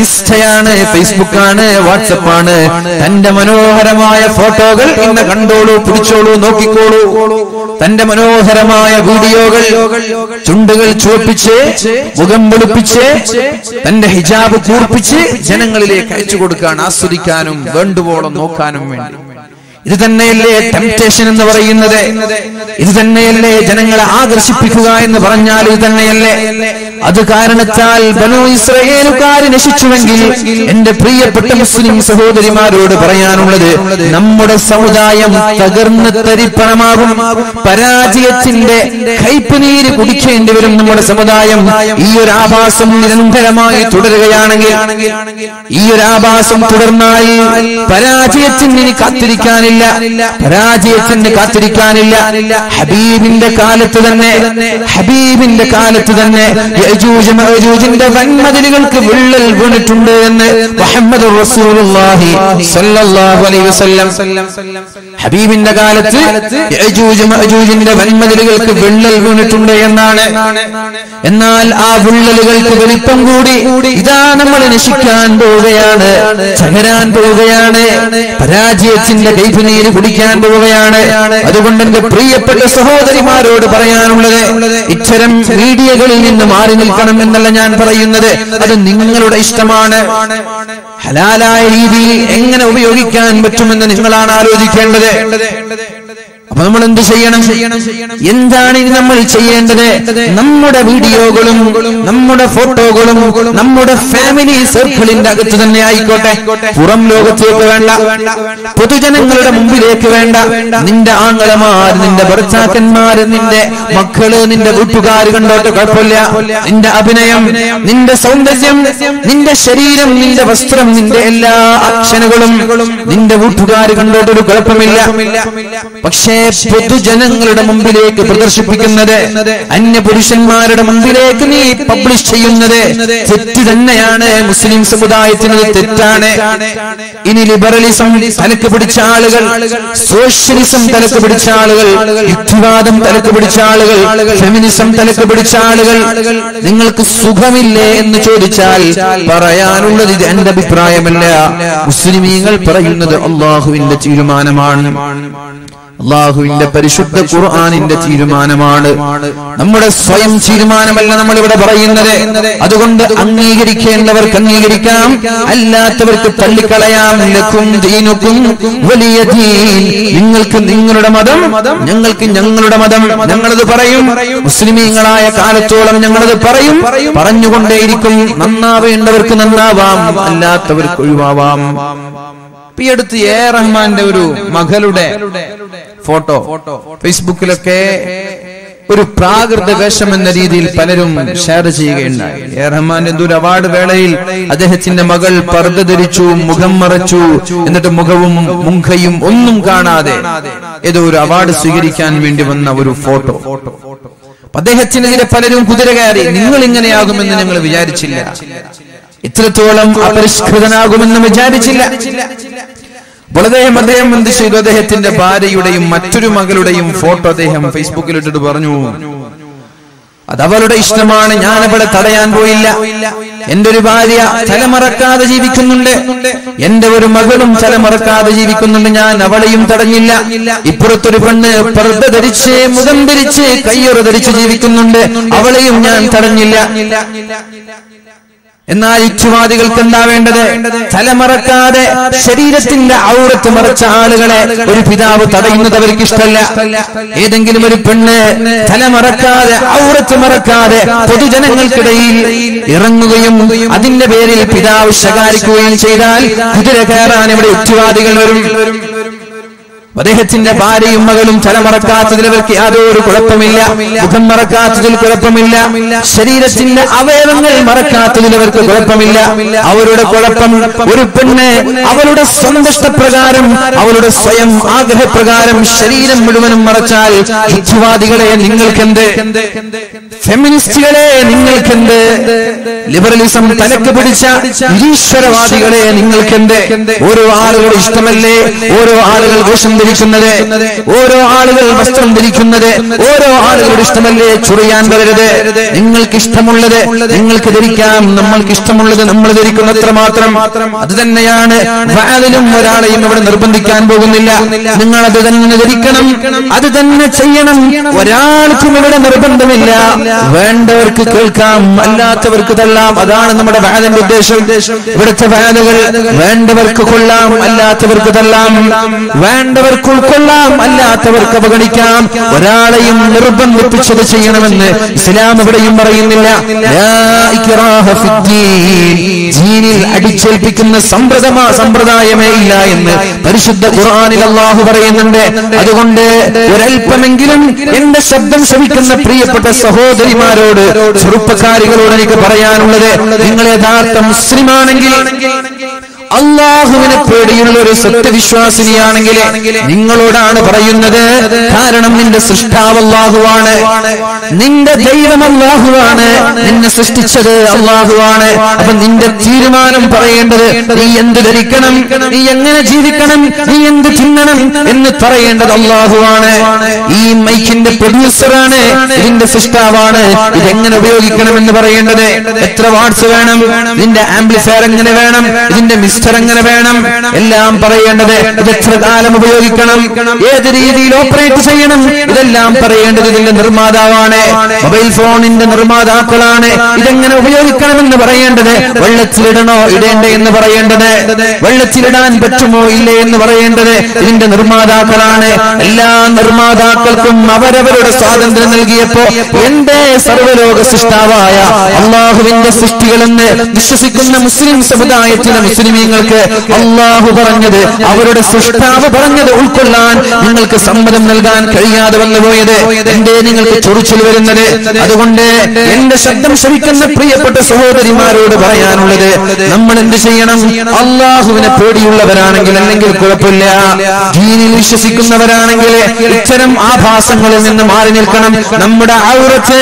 ഇൻസ്റ്റയാണ് ഫേസ്ബുക്ക് ആണ് വാട്സപ്പ് ആണ് തന്റെ മനോഹരമായ ഫോട്ടോകൾ ഇന്ന് കണ്ടോളൂ പിടിച്ചോളൂ നോക്കിക്കോളൂ. തന്റെ മനോഹരമായ വീഡിയോകൾ ചുണ്ടുകൾ ചുവപ്പിച്ച് മുഖം വെളുപ്പിച്ച് തന്റെ ഹിജാബ് കൂർപ്പിച്ച് ജനങ്ങളിലേക്ക് അയച്ചു കൊടുക്കാൻ ആസ്വദിക്കാനും വേണ്ടുവോളം നോക്കാനും വേണ്ടി. ഇത് തന്നെയല്ലേ ടെംപ്റ്റേഷൻ എന്ന് പറയുന്നത്? ഇത് തന്നെയല്ലേ ജനങ്ങളെ ആകർഷിപ്പിക്കുക എന്ന് പറഞ്ഞാൽ ഇത് തന്നെയല്ലേ? അത് കാരണത്താൽ ബനു ഇസ്രയേലുകാർ നശിച്ചുവെങ്കിൽ എന്റെ പ്രിയപ്പെട്ട മുസ്ലിം സഹോദരിമാരോട് പറയാനുള്ളത് നമ്മുടെ സമുദായം തകർന്ന് തരിപ്പണമാകും. പരാജയത്തിന്റെ കൈപ്പുനീര് കുടിക്കേണ്ടി വരും നമ്മുടെ സമുദായം. ഈ ഒരു ആഭാസം നിരന്തരമായി തുടരുകയാണെങ്കിൽ ഈ ഒരു ആഭാസം തുടർന്നാൽ പരാജയത്തിന് ഇനി കാത്തിരിക്കാനില്ല പരാജയത്തിന് കാത്തിരിക്കാനില്ല. ഹബീബിന്റെ കാലത്ത് തന്നെ ഹബീബിന്റെ കാലത്ത് തന്നെ യജൂജിന്റെ വൻമതിലുകൾക്ക് വിള്ളൽ വീണിട്ടുണ്ട് എന്ന് മുഹമ്മദ് റസൂലുള്ളാഹി അലൈഹി വസല്ലം. ഹബീബിന്റെ കാലത്ത് യജൂജ് മഅജൂജിന്റെ വൻമതിലുകൾക്ക് വിള്ളൽ വീണിട്ടുണ്ട് എന്നാണ്. എന്നാൽ ആ വിള്ളലുകൾക്ക് വലിപ്പം കൂടി ഇതാ നമ്മൾ നശിക്കാൻ പോവുകയാണ് തകരാൻ പോവുകയാണ് പരാജയത്തിന്റെ കൈഫുനീര് കുടിക്കാൻ പോവുകയാണ്. അതുകൊണ്ട് എന്റെ പ്രിയപ്പെട്ട സഹോദരിമാരോട് പറയാനുള്ളത് ഇത്തരം മീഡിയകളിൽ നിന്ന് മാറി നിൽക്കണം എന്നല്ല ഞാൻ പറയുന്നത്. അത് നിങ്ങളുടെ ഇഷ്ടമാണ്. ഹലാലായ രീതിയിൽ എങ്ങനെ ഉപയോഗിക്കാൻ പറ്റുമെന്ന് നിങ്ങളാണ് ആലോചിക്കേണ്ടത്. അപ്പൊ നമ്മൾ എന്ത് ചെയ്യണം? എന്താണ് ഇനി നമ്മൾ ചെയ്യേണ്ടത്? നമ്മുടെ വീഡിയോകളും നമ്മുടെ ഫോട്ടോകളും നമ്മുടെ ഫാമിലി സർക്കിളിന്റെ അകത്ത് തന്നെ ആയിക്കോട്ടെ. പുറം ലോകത്തേക്ക് വേണ്ട പൊതുജനങ്ങളുടെ മുമ്പിലേക്ക് വേണ്ട. നിന്റെ ആങ്ങളമാർ നിന്റെ ഭർത്താക്കന്മാര് നിന്റെ മക്കൾ നിന്റെ വീട്ടുകാർ കണ്ടോട്ട് കുഴപ്പമില്ല. നിന്റെ അഭിനയം നിന്റെ സൗന്ദര്യം നിന്റെ ശരീരം നിന്റെ വസ്ത്രം നിന്റെ എല്ലാ അക്ഷനുകളും നിന്റെ വീട്ടുകാർ കണ്ടോട്ടൊരു കുഴപ്പമില്ല. പക്ഷേ പൊതുജനങ്ങളുടെ മുമ്പിലേക്ക് പ്രദർശിപ്പിക്കുന്നത് അന്യ പുരുഷന്മാരുടെ മുമ്പിലേക്ക് നീ പബ്ലിഷ് ചെയ്യുന്നത് തെറ്റ് തന്നെയാണ് മുസ്ലിം സമുദായത്തിന് തെറ്റാണ്. ഇനി ലിബറലിസം തലക്ക് പിടിച്ച ആളുകൾ സോഷ്യലിസം തലക്ക് പിടിച്ച ആളുകൾ യുക്തിവാദം തലക്ക് പിടിച്ച ആളുകൾ ഫെമിനിസം തലക്ക് പിടിച്ച ആളുകൾ നിങ്ങൾക്ക് സുഖമില്ലേ എന്ന് ചോദിച്ചാൽ പറയാനുള്ളത് ഇത് എന്റെ അഭിപ്രായമല്ല. മുസ്ലിമീങ്ങൾ പറയുന്നത് അള്ളാഹുവിന്റെ തീരുമാനമാണ്. അള്ളാഹുവിന്റെ പരിശുദ്ധ ഖുർആാനിന്റെ തീരുമാനമാണ്. നമ്മുടെ സ്വയം തീരുമാനമല്ല നമ്മൾ ഇവിടെ പറയുന്നത്. അതുകൊണ്ട് അംഗീകരിക്കേണ്ടവർക്ക് അംഗീകരിക്കാം. അല്ലാത്തവർക്ക് തള്ളിക്കളയാം. ലക്കും ദീനുക്കും വലിയ ദീൻ. നിങ്ങൾക്ക് നിങ്ങളുടെ മതം ഞങ്ങൾക്ക് ഞങ്ങളുടെ മതം. ഞങ്ങളത് പറയും. മുസ്ലിമീങ്ങളായ കാലത്തോളം ഞങ്ങളത് പറയും. പറഞ്ഞുകൊണ്ടേയിരിക്കും. നന്നാവേണ്ടവർക്ക് നന്നാവാം. അല്ലാത്തവർക്ക് ഒഴിവാവാം. ഈ അടുത്ത് എ റഹ്മാന്റെ ഒരു മകളുടെ ഫോട്ടോ. ഫേസ്ബുക്കിലൊക്കെ ഒരു പ്രാകൃത വേഷം എന്ന രീതിയിൽ പലരും ഷെയർ ചെയ്യുകയുണ്ടായി. റഹ്മാന്റെ എന്തോ അവാർഡ് വേളയിൽ അദ്ദേഹത്തിന്റെ മകൾ പർദ്ദ ധരിച്ചു മുഖം മറച്ചു എന്നിട്ട് മുഖവും മുഖയും ഒന്നും കാണാതെ ഏതോ ഒരു അവാർഡ് സ്വീകരിക്കാൻ വേണ്ടി വന്ന ഒരു ഫോട്ടോ. അദ്ദേഹത്തിനെതിരെ പലരും കുതിര കയറി നിങ്ങൾ ഇങ്ങനെയാകുമെന്ന് ഞങ്ങൾ വിചാരിച്ചില്ല. ഇത്രത്തോളം അപരിഷ്കൃതനാകുമെന്ന് വിചാരിച്ചില്ല. അദ്ദേഹം അദ്ദേഹം എന്ത് ചെയ്തു? അദ്ദേഹത്തിന്റെ ഭാര്യയുടെയും മറ്റൊരു മകളുടെയും ഫോട്ടോ അദ്ദേഹം ഫേസ്ബുക്കിൽ ഇട്ടിട്ട് പറഞ്ഞു. അത് അവളുടെ ഇഷ്ടമാണ്. ഞാൻ അവളെ തടയാൻ പോയില്ല. എന്റെ ഒരു ഭാര്യ തലമറക്കാതെ ജീവിക്കുന്നുണ്ട്. എന്റെ ഒരു മകളും തലമറക്കാതെ ജീവിക്കുന്നുണ്ട്. ഞാൻ അവളെയും തടഞ്ഞില്ല. ഇപ്പുറത്തൊരു പെണ്ണ് പർദ്ദ ധരിച്ച് മുഖം ധരിച്ച് കയ്യുറ ധരിച്ച് ജീവിക്കുന്നുണ്ട്. അവളെയും ഞാൻ തടഞ്ഞില്ല. എന്നാൽ ഇച്ഛുവാദികൾക്ക് എന്താ വേണ്ടത് തലമറക്കാതെ ശരീരത്തിന്റെ ഔറത്ത് മറച്ച ആളുകളെ ഒരു പിതാവ് തടയുന്നത് അവർക്ക് ഇഷ്ടമല്ല ഏതെങ്കിലും ഒരു പെണ്ണ് തലമറക്കാതെ ഔറത്ത് മറക്കാതെ പൊതുജനങ്ങൾക്കിടയിൽ ഇറങ്ങുകയും അതിന്റെ പേരിൽ പിതാവ് ശകാരിക്കുകയും ചെയ്താൽ കുതിര കയറാൻ ഇവിടെ യുക്തിവാദികൾ വരും. അദ്ദേഹത്തിന്റെ ഭാര്യയും മകളും തലമറക്കാത്തതിൽ അവർക്ക് യാതൊരു കുഴപ്പമില്ല. മുഖം മറക്കാത്തതിൽ കുഴപ്പമില്ല. ശരീരത്തിന്റെ അവയവങ്ങൾ മറക്കാത്തതിൽ അവർക്ക് കുഴപ്പമില്ല. അവരുടെ കുഴപ്പം ഒരു പെണ്ണ് അവളുടെ സ്വന്തഷ്ടപ്രകാരം അവളുടെ സ്വയം ആഗ്രഹപ്രകാരം ശരീരം മുഴുവനും മറച്ചാൽ യുക്തിവാദികളെ നിങ്ങൾക്കെന്ത്? ഫെമിനിസ്റ്റുകളെ നിങ്ങൾക്കെന്ത്? ലിബറലിസം തലക്ക് പിടിച്ച നിരീശ്വരവാദികളെ നിങ്ങൾക്കെന്ത്? ഓരോ ആളുകളുടെ ഇഷ്ടമല്ലേ? ഓരോ ആളുകൾ വേഷം ധരിക്കുന്നത് ഓരോ ആളുകൾ വസ്ത്രം ധരിക്കുന്നത് ഓരോ ആളുകളുടെ ഇഷ്ടമല്ലേ ചുറിയാൻ വരരുത് നിങ്ങൾക്ക് ഇഷ്ടമുള്ളത് നിങ്ങൾക്ക് ധരിക്കാം നമ്മൾക്ക് ഇഷ്ടമുള്ളത് നമ്മൾ ധരിക്കുന്നത്ര മാത്രം. അത് തന്നെയാണ്. വാതിലും ഒരാളെയും ഇവിടെ നിർബന്ധിക്കാൻ പോകുന്നില്ല. നിങ്ങൾ അത് തന്നെ ധരിക്കണം. അത് തന്നെ ചെയ്യണം. ഒരാൾക്കും ഇവിടെ നിർബന്ധമില്ല. വേണ്ടവർക്ക് കേൾക്കാം. അല്ലാത്തവർക്ക് തള്ളാം. അതാണ് നമ്മുടെ വാദന്റെ ഉദ്ദേശം. ഇവിടുത്തെ വാദകൾ വേണ്ടവർക്ക് കൊള്ളാം. അല്ലാത്തവർക്ക് തള്ളാം. വേണ്ടവർക്ക് ഉൾക്കൊള്ളാം അല്ലാത്തവർക്ക് അവഗണിക്കാം. ഒരാളെയും നിർബന്ധിപ്പിച്ചത് ചെയ്യണമെന്ന് ഇസ്ലാം എവിടെയും പറയുന്നില്ല. ദീനിൽ അടിച്ചേൽപ്പിക്കുന്ന സമ്പ്രദമാ സമ്പ്രദായമേ ഇല്ല എന്ന് പരിശുദ്ധ ഖുർആനിൽ അള്ളാഹു പറയുന്നുണ്ട്. അതുകൊണ്ട് ഒരൽപ്പമെങ്കിലും എന്റെ ശബ്ദം ശ്രമിക്കുന്ന പ്രിയപ്പെട്ട സഹോദരിമാരോട് ചെറുപ്പക്കാരികളോട് എനിക്ക് പറയാനുള്ളത് നിങ്ങൾ യഥാർത്ഥ മുസ്ലിമാണെങ്കിൽ അള്ളാഹുവിനെ പേടിയുള്ള ഒരു സത്യവിശ്വാസിനിയാണെങ്കിൽ നിങ്ങളോടാണ് പറയുന്നത് കാരണം നിന്റെ സൃഷ്ടാവ് അള്ളാഹുവാണ്. നിന്റെ ദൈവം അള്ളാഹുവാണ്. നിന്നെ സൃഷ്ടിച്ചത് അള്ളാഹുവാണ്. അപ്പൊ നിന്റെ തീരുമാനം പറയേണ്ടത് നീ എന്ത് ധരിക്കണം? നീ എങ്ങനെ ജീവിക്കണം? നീ എന്ത് തിന്നണം എന്ന് പറയേണ്ടത് അള്ളാഹുവാണ്. ഈ മൈക്കിന്റെ പ്രൊഡ്യൂസറാണ്. ഇതിന്റെ സൃഷ്ടാവാണ്. ഇതെങ്ങനെ ഉപയോഗിക്കണം എന്ന് പറയേണ്ടത് എത്ര വാട്സ് വേണം? ഇതിന്റെ ആംപ്ലിഫയർ എങ്ങനെ വേണം? ഇതിന്റെ മിസ്റ്റർ എങ്ങനെ വേണം. എല്ലാം പറയേണ്ടത് ഇത് എത്ര കാലം ഉപയോഗിക്കണം? ഏത് രീതിയിൽ ഓപ്പറേറ്റ് ചെയ്യണം? ഇതെല്ലാം പറയേണ്ടത് ഇതിന്റെ നിർമ്മാതാവാണ്. മൊബൈൽ ഫോണിന്റെ നിർമ്മാതാക്കളാണ്. ഇതെങ്ങനെ ഉപയോഗിക്കണമെന്ന് പറയേണ്ടത്? വെള്ളത്തിലിടണോ? ഇടേണ്ടേ എന്ന് പറയേണ്ടത്. വെള്ളത്തിലിടാൻ പറ്റുമോ? ഇല്ലേ എന്ന് പറയേണ്ടത് ഇതിന്റെ നിർമ്മാതാക്കളാണ്. എല്ലാ നിർമ്മാതാക്കൾക്കും അവരവരുടെ സ്വാതന്ത്ര്യം നൽകിയപ്പോ എന്റെ സർവലോക സൃഷ്ടാവായ അള്ളാഹുവിന്റെ സൃഷ്ടികളെന്ന് വിശ്വസിക്കുന്ന മുസ്ലിം സമുദായത്തിലെ മുസ്ലിമീങ്ങൾക്ക് അള്ളാഹു പറഞ്ഞത് അവരുടെ സൃഷ്ടാവ് പറഞ്ഞത് ഉൾക്കൊള്ളാൻ നിങ്ങൾക്ക് സമ്മതം നൽകാൻ കഴിയാതെ വന്നുപോയത് എന്തേ നിങ്ങൾക്ക് ചൊറിച്ചിൽ വരുന്നത്? അതുകൊണ്ട് എന്റെ ശബ്ദം ശ്രമിക്കുന്ന പ്രിയപ്പെട്ട സഹോദരിമാരോട് പറയാനുള്ളത് നമ്മൾ എന്ത് ചെയ്യണം? അള്ളാഹുവിനെ പേടിയുള്ളവരാണെങ്കിൽ അല്ലെങ്കിൽ കുഴപ്പമില്ല. ജീനിൽ വിശ്വസിക്കുന്നവരാണെങ്കിൽ ഇത്തരം ആഭാസങ്ങളിൽ നിന്ന് മാറി നിൽക്കണം. നമ്മുടെ ഔറത്ത്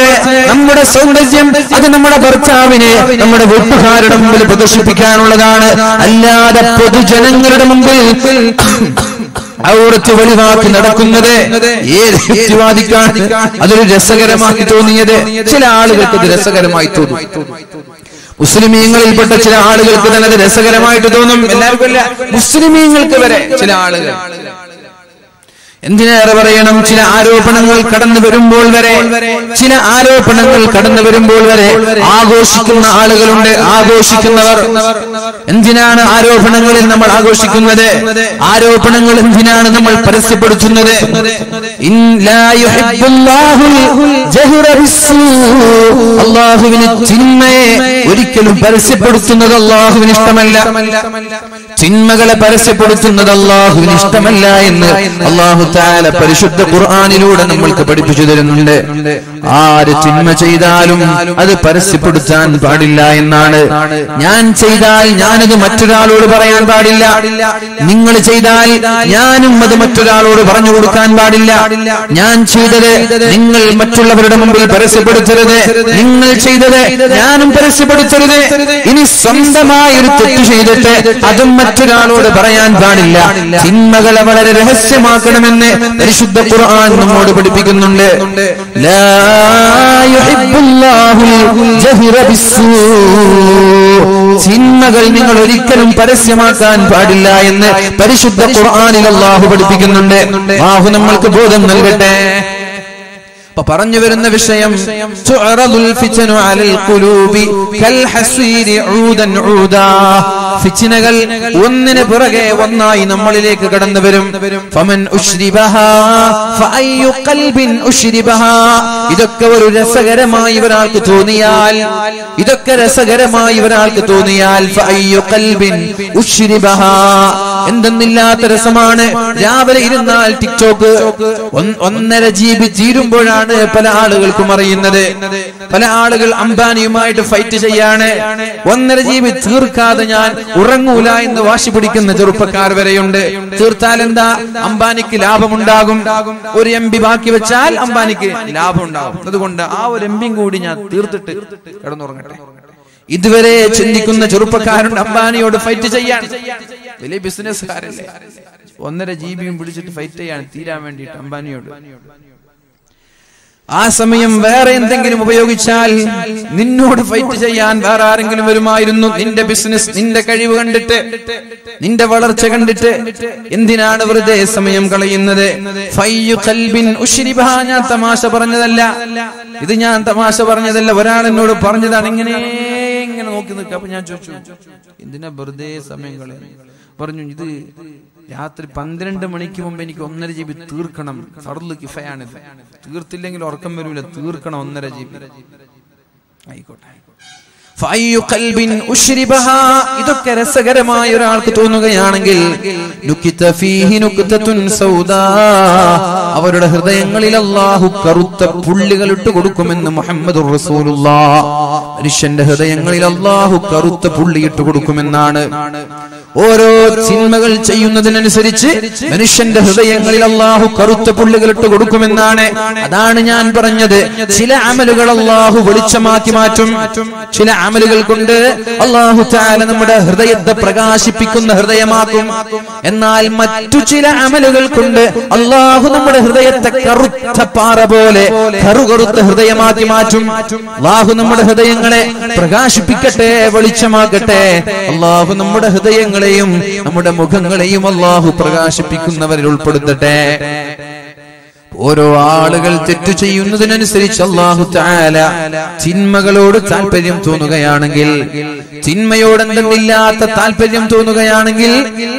നമ്മുടെ സൗന്ദര്യം അത് നമ്മുടെ ഭർത്താവിനെ നമ്മുടെ വീട്ടുകാരുടെ മുമ്പിൽ പ്രദർശിപ്പിക്കാനുള്ളതാണ്. അല്ലാതെ പൊതുജനങ്ങളുടെ മുമ്പിൽ ഔറത്ത് വെളിവാക്കി നടക്കുന്നത് ഏത് യുക്തിവാദിക്കാണ്? അതൊരു രസകരമാക്കി തോന്നിയത് ചില ആളുകൾക്ക് രസകരമായി തോന്നി. മുസ്ലിമീങ്ങളിൽപ്പെട്ട ചില ആളുകൾക്ക് തന്നെ അത് രസകരമായിട്ട് തോന്നും. എല്ലാവർക്കും മുസ്ലിമീങ്ങൾക്ക് വരെ ചില ആളുകൾ എന്തിനേറെ പറയണം? ചില ആരോപണങ്ങൾ കടന്നു വരുമ്പോൾ വരെ ചില ആരോപണങ്ങൾ കടന്നു വരുമ്പോൾ വരെ ആഘോഷിക്കുന്ന ആളുകളുണ്ട് ആഘോഷിക്കുന്നവർ. എന്തിനാണ് ആരോപണങ്ങളിൽ നമ്മൾ ആഘോഷിക്കുന്നത്? ആരോപണങ്ങൾ എന്തിനാണ് നമ്മൾ പരസ്യപ്പെടുത്തുന്നത്. അള്ളാഹുവിന് ചിന്മയെ ഒരിക്കലും പരസ്യപ്പെടുത്തുന്നത് അള്ളാഹുവിന് ഇഷ്ടമല്ല. ചിന്മകളെ പരസ്യപ്പെടുത്തുന്നത് അള്ളാഹുവിന് ഇഷ്ടമല്ല എന്ന് അള്ളാഹു താല പരിശുദ്ധ ഖുർആാനിലൂടെ നമ്മൾക്ക് പഠിപ്പിച്ചു തരുന്നുണ്ട്. ആര് ചിന്മ ചെയ്താലും അത് പരസ്യപ്പെടുത്താൻ പാടില്ല എന്നാണ്. ഞാൻ ചെയ്താൽ ഞാനത് മറ്റൊരാളോട് പറയാൻ പാടില്ല. നിങ്ങൾ ചെയ്താൽ ഞാനും അത് മറ്റൊരാളോട് പറഞ്ഞു കൊടുക്കാൻ പാടില്ല. ഞാൻ ചെയ്തത് നിങ്ങൾ മറ്റുള്ളവരുടെ മുമ്പിൽ പരസ്യപ്പെടുത്തരുത്. നിങ്ങൾ ചെയ്തത് ഞാനും പരസ്യപ്പെടുത്തരുത്. ഇനി സ്വന്തമായി ഒരു തെറ്റ് ചെയ്തിട്ട് അതും മറ്റൊരാളോട് പറയാൻ പാടില്ല. ചിന്മകളെ വളരെ രഹസ്യമാക്കണമെന്ന് പരിശുദ്ധ ഖുർആൻ നമ്മോട് പഠിപ്പിക്കുന്നുണ്ട്. ചിന്മകൾ നിങ്ങൾ ഒരിക്കലും പരസ്യമാക്കാൻ പാടില്ല എന്ന് പരിശുദ്ധ ഖുർആനിൽ അള്ളാഹു പഠിപ്പിക്കുന്നുണ്ട്. ബാഹു നമ്മൾക്ക് ബോധം നൽകട്ടെ. അപ്പൊ പറഞ്ഞു വരുന്ന വിഷയം ഫിച്ചിനകൾ ഒന്നിന് പുറകെ ഒന്നായി നമ്മളിലേക്ക് കടന്നു വരും. ഇതൊക്കെ ഒരു രസകരമായി ഒരാൾക്ക് തോന്നിയാൽ ഇതൊക്കെ രസകരമായി ഒരാൾക്ക് തോന്നിയാൽ എന്തെന്നില്ലാത്ത രസമാണ്. രാവിലെ ഇരുന്നാൽ ടിക്ടോക്ക് ഒന്ന് ഒന്നര ജീവി ബി തീരുമ്പോഴാണ് പല ആളുകൾക്കും അറിയുന്നത്. പല ആളുകൾ അംബാനിയുമായിട്ട് ഫൈറ്റ് ചെയ്യാണ്. ഒന്നര ജീവി തീർക്കാതെ ഞാൻ ഉറങ്ങൂല എന്ന് വാശി പിടിക്കുന്ന ചെറുപ്പക്കാർ വരെയുണ്ട്. തീർത്താൽ എന്താ? അംബാനിക്ക് ലാഭമുണ്ടാകും. ഒരു എം ബി ബാക്കി വെച്ചാൽ അംബാനിക്ക് ലാഭം ഉണ്ടാകും അതുകൊണ്ട് ആ ഒരു എം ബിയും കൂടി ഞാൻ തീർത്തിട്ട് കിടന്നുറങ്ങട്ടെ. ഇതുവരെ ചിന്തിക്കുന്ന ചെറുപ്പക്കാരുണ്ട് അംബാനിയോട് ഫൈറ്റ് ചെയ്യാൻ. വലിയ ബിസിനസ്സുകാരല്ലേ ഒന്നര ജീബിയും പിടിച്ചിട്ട് ഫൈറ്റ് ചെയ്യാൻ തീരാൻ വേണ്ടിയിട്ട് അംബാനിയോട് ആ സമയം വേറെ എന്തെങ്കിലും ഉപയോഗിച്ചാൽ നിന്നോട് ഫൈറ്റ് ചെയ്യാൻ വേറെ ആരെങ്കിലും വരുമായിരുന്നു. നിന്റെ ബിസിനസ് നിന്റെ കഴിവ് കണ്ടിട്ട് നിന്റെ വളർച്ച കണ്ടിട്ട് എന്തിനാണ് വെറുതെ സമയം കളയുന്നത്? ഞാൻ തമാശ പറഞ്ഞതല്ല. ഇത് ഞാൻ തമാശ പറഞ്ഞതല്ല. ഒരാൾ എന്നോട് പറഞ്ഞതാണ് ഇങ്ങനെ ഇങ്ങനെ നോക്കി നിൽക്കുക. അപ്പൊ ഞാൻ ചോദിച്ചു. എന്തിനാ വെറുതെ സമയം കളയുന്നത്? പറഞ്ഞു ഇത് രാത്രി പന്ത്രണ്ട് മണിക്ക് മുമ്പ് എനിക്ക് ഒന്നര ജി ബി തീർക്കണം. ഫർദ് കിഫയാണ് തീർത്തില്ലെങ്കിൽ ഉറക്കം വരൂല. തീർക്കണം ഒന്നര ജി ബി. ആയിക്കോട്ടെ. ഇതൊക്കെ രസകരമായ ഒരാൾക്ക് തോന്നുകയാണെങ്കിൽ അവരുടെ ഹൃദയങ്ങളിൽ അല്ലാഹു കറുത്ത പുള്ളികൾ ഇട്ട് കൊടുക്കുമെന്ന് മുഹമ്മദ് മനുഷ്യന്റെ ഹൃദയങ്ങളിൽ അല്ലാഹു കറുത്ത പുള്ളി ഇട്ട് കൊടുക്കുമെന്നാണ്. ഓരോ ചിന്മകൾ ചെയ്യുന്നതിനനുസരിച്ച് മനുഷ്യന്റെ ഹൃദയങ്ങളിൽ അള്ളാഹു കറുത്ത പുള്ളികൾ ഇട്ട് കൊടുക്കുമെന്നാണ്. അതാണ് ഞാൻ പറഞ്ഞത്. ചില അമലുകൾ അള്ളാഹു വെളിച്ചമാക്കി മാറ്റും. ചില അമലുകൾ കൊണ്ട് അള്ളാഹു താല നമ്മുടെ ഹൃദയത്തെ പ്രകാശിപ്പിക്കുന്ന ഹൃദയമാക്കും. എന്നാൽ മറ്റു ചില അമലുകൾ കൊണ്ട് അള്ളാഹു നമ്മുടെ ഹൃദയത്തെ കറുത്ത പാറ പോലെ കറുകറുത്ത ഹൃദയമാക്കി മാറ്റും. അള്ളാഹു നമ്മുടെ ഹൃദയങ്ങളെ പ്രകാശിപ്പിക്കട്ടെ വെളിച്ചമാക്കട്ടെ. അള്ളാഹു നമ്മുടെ ഹൃദയങ്ങളെയും നമ്മുടെ മുഖങ്ങളെയും അള്ളാഹു പ്രകാശിപ്പിക്കുന്നവരിൽ ഉൾപ്പെടുത്തട്ടെ. ഓരോ ആളുകൾ തെറ്റു ചെയ്യുന്നതിനനുസരിച്ച് അള്ളാഹു താല ചിന്മകളോട് താല്പര്യം തോന്നുകയാണെങ്കിൽ ചിന്മയോട് എന്തെന്നില്ലാത്ത താല്പര്യം തോന്നുകയാണെങ്കിൽ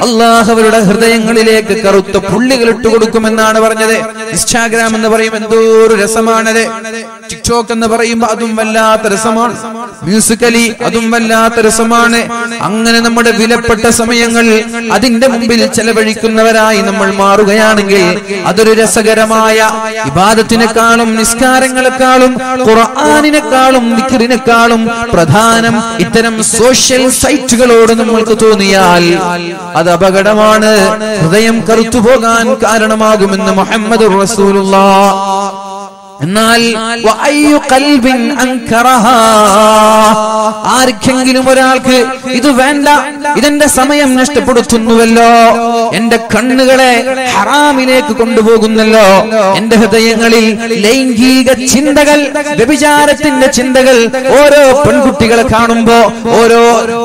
അള്ളാഹ് അവരുടെ ഹൃദയങ്ങളിലേക്ക് കറുത്ത പുള്ളികൾ ഇട്ട് കൊടുക്കുമെന്നാണ് പറഞ്ഞത്. ഇൻസ്റ്റാഗ്രാം എന്ന് പറയും എന്തോ ഒരു രസമാണത്. ടിക്ടോക്ക് എന്ന് പറയുമ്പോ അതും വല്ലാത്ത രസമാണ്. മ്യൂസിക്കലി അതും വല്ലാത്ത രസമാണ്. അങ്ങനെ നമ്മുടെ വിലപ്പെട്ട സമയങ്ങൾ അതിന്റെ മുമ്പിൽ ചെലവഴിക്കുന്നവരായി നമ്മൾ മാറുകയാണെങ്കിൽ അതൊരു രസകരമായ ഇബാദത്തിനേക്കാളും നിസ്കാരങ്ങളെക്കാളും ഖുർആാനിനെക്കാളും ദിക്റിനെക്കാളും പ്രധാനം ഇത്തരം സോഷ്യൽ സൈറ്റുകളോട് നമ്മൾക്ക് തോന്നിയാൽ അത് അപകടമാണ്. ഹൃദയം കറുത്തുപോകാൻ കാരണമാകുമെന്ന് മുഹമ്മദ് റസൂലുള്ള. എന്നാൽ ആർക്കെങ്കിലും ഒരാൾക്ക് ഇത് വേണ്ട ഇതെന്റെ സമയം നഷ്ടപ്പെടുത്തുന്നുവല്ലോ എന്റെ കണ്ണുകളെ ഹറാമിലേക്ക് കൊണ്ടുപോകുന്നല്ലോ എന്റെ ഹൃദയങ്ങളിൽ ലൈംഗിക ചിന്തകൾ വ്യഭിചാരത്തിന്റെ ചിന്തകൾ ഓരോ പെൺകുട്ടികളെ കാണുമ്പോ ഓരോ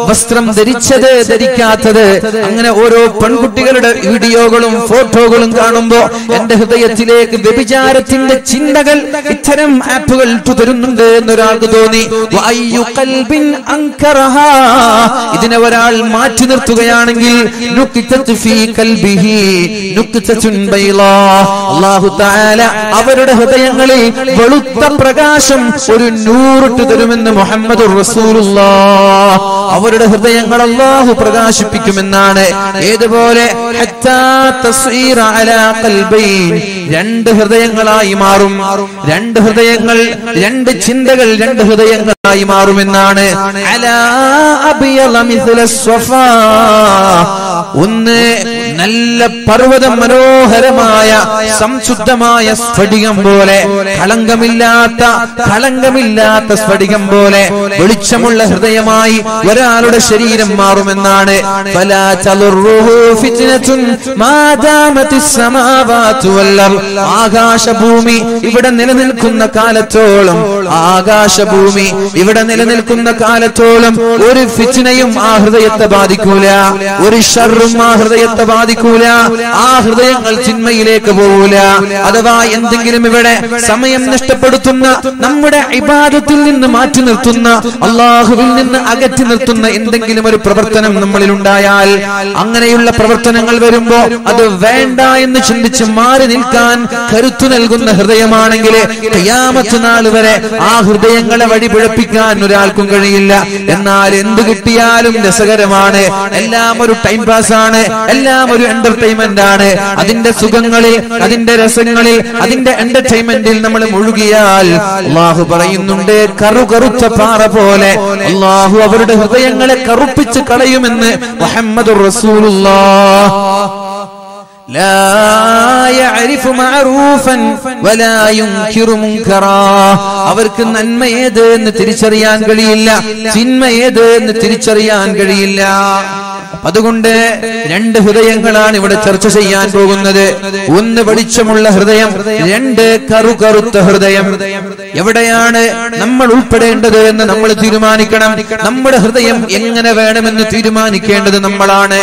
വസ്ത്രം ധരിച്ചത് ധരിക്കാത്തത് അങ്ങനെ ഓരോ പെൺകുട്ടികളുടെ വീഡിയോകളും ഫോട്ടോകളും കാണുമ്പോ എന്റെ ഹൃദയത്തിലേക്ക് വ്യഭിചാരത്തിന്റെ ചിന്തകൾ ഇത്തരം ആപ്പുകൾ തുടരുന്നുണ്ട് എന്നൊരാൾക്ക് തോന്നി. ഇതിനെ ഒരാൾ മാറ്റി നിർത്തുകയാണെങ്കിൽ അവരുടെ ഹൃദയങ്ങളിൽ വെളുത്ത പ്രകാശം ഒരു നൂറിട്ട് തരുമെന്ന് മുഹമ്മദ് അവരുടെ ഹൃദയങ്ങൾ അള്ളാഹു പ്രകാശിപ്പിക്കുമെന്നാണ് ഏതുപോലെ. രണ്ട് ഹൃദയങ്ങളായി മാറും രണ്ട് ഹൃദയങ്ങൾ രണ്ട് ചിന്തകൾ രണ്ട് ഹൃദയങ്ങളായി മാറുമെന്നാണ്. ഒന്ന് നല്ല പർവതം മനോഹരമായ സംശുദ്ധമായ സ്ഫടികം പോലെ കളങ്കമില്ലാത്ത കളങ്കമില്ലാത്ത സ്ഫടികം പോലെ വെളിച്ചമുള്ള ഹൃദയമായി ഒരാളുടെ ശരീരം മാറുമെന്നാണ്. ആകാശഭൂമി ഇവിടെ നിലനിൽക്കുന്ന കാലത്തോളം ആകാശഭൂമി ഇവിടെ നിലനിൽക്കുന്ന കാലത്തോളം ഒരു ഫിച്ചിനയും ആ ഹൃദയത്തെ ബാധിക്കൂല ഒരു ഷറും ആ ഹൃദയത്തെ ബാധിക്കൂല ആ ഹൃദയങ്ങൾ ചിന്മയിലേക്ക് പോകൂല. അഥവാ എന്തെങ്കിലും ഇവിടെ സമയം നഷ്ടപ്പെടുത്തുന്ന നമ്മുടെ ഇബാദത്തിൽ നിന്ന് മാറ്റി നിർത്തുന്ന അള്ളാഹുവിൽ നിന്ന് അകറ്റി നിർത്തുന്ന എന്തെങ്കിലും ഒരു പ്രവർത്തനം നമ്മളിൽ ഉണ്ടായാൽ അങ്ങനെയുള്ള പ്രവർത്തനങ്ങൾ വരുമ്പോ അത് വേണ്ട എന്ന് ചിന്തിച്ച് മാറി നിൽക്കാൻ കരുത്തു നൽകുന്ന ഹൃദയമാണെങ്കിൽ നാൾ വരെ ആ ഹൃദയങ്ങളെ വഴി പിഴപ്പിക്കാൻ ഒരാൾക്കും കഴിയില്ല. എന്നാൽ എന്ത് കിട്ടിയാലും രസകരമാണ്. എല്ലാം ഒരു ടൈം പാസ് ആണ് എല്ലാം ഒരു എന്റർടൈൻമെന്റ് ആണ്. അതിന്റെ സുഖങ്ങളിൽ അതിന്റെ രസങ്ങളിൽ അതിന്റെ എന്റർടൈൻമെന്റിൽ നമ്മൾ മുഴുകിയാൽ അള്ളാഹു പറയുന്നുണ്ട് കറു കറുത്ത പാറ പോലെ അള്ളാഹു അവരുടെ ഹൃദയങ്ങളെ കറുപ്പിച്ച് കളയുമെന്ന് മുഹമ്മദ് അവർക്ക് നന്മ ഏത് എന്ന് തിരിച്ചറിയാൻ കഴിയില്ല ചിന്മ ഏത് എന്ന് തിരിച്ചറിയാൻ കഴിയില്ല. അതുകൊണ്ട് രണ്ട് ഹൃദയങ്ങളാണ് ഇവിടെ ചർച്ച ചെയ്യാൻ പോകുന്നത്. ഒന്ന് വെളിച്ചമുള്ള ഹൃദയം രണ്ട് കറു കറുത്ത ഹൃദയം. എവിടെയാണ് നമ്മൾ ഉൾപ്പെടേണ്ടത് എന്ന് നമ്മൾ തീരുമാനിക്കണം. നമ്മുടെ ഹൃദയം എങ്ങനെ വേണമെന്ന് തീരുമാനിക്കേണ്ടത് നമ്മളാണ്.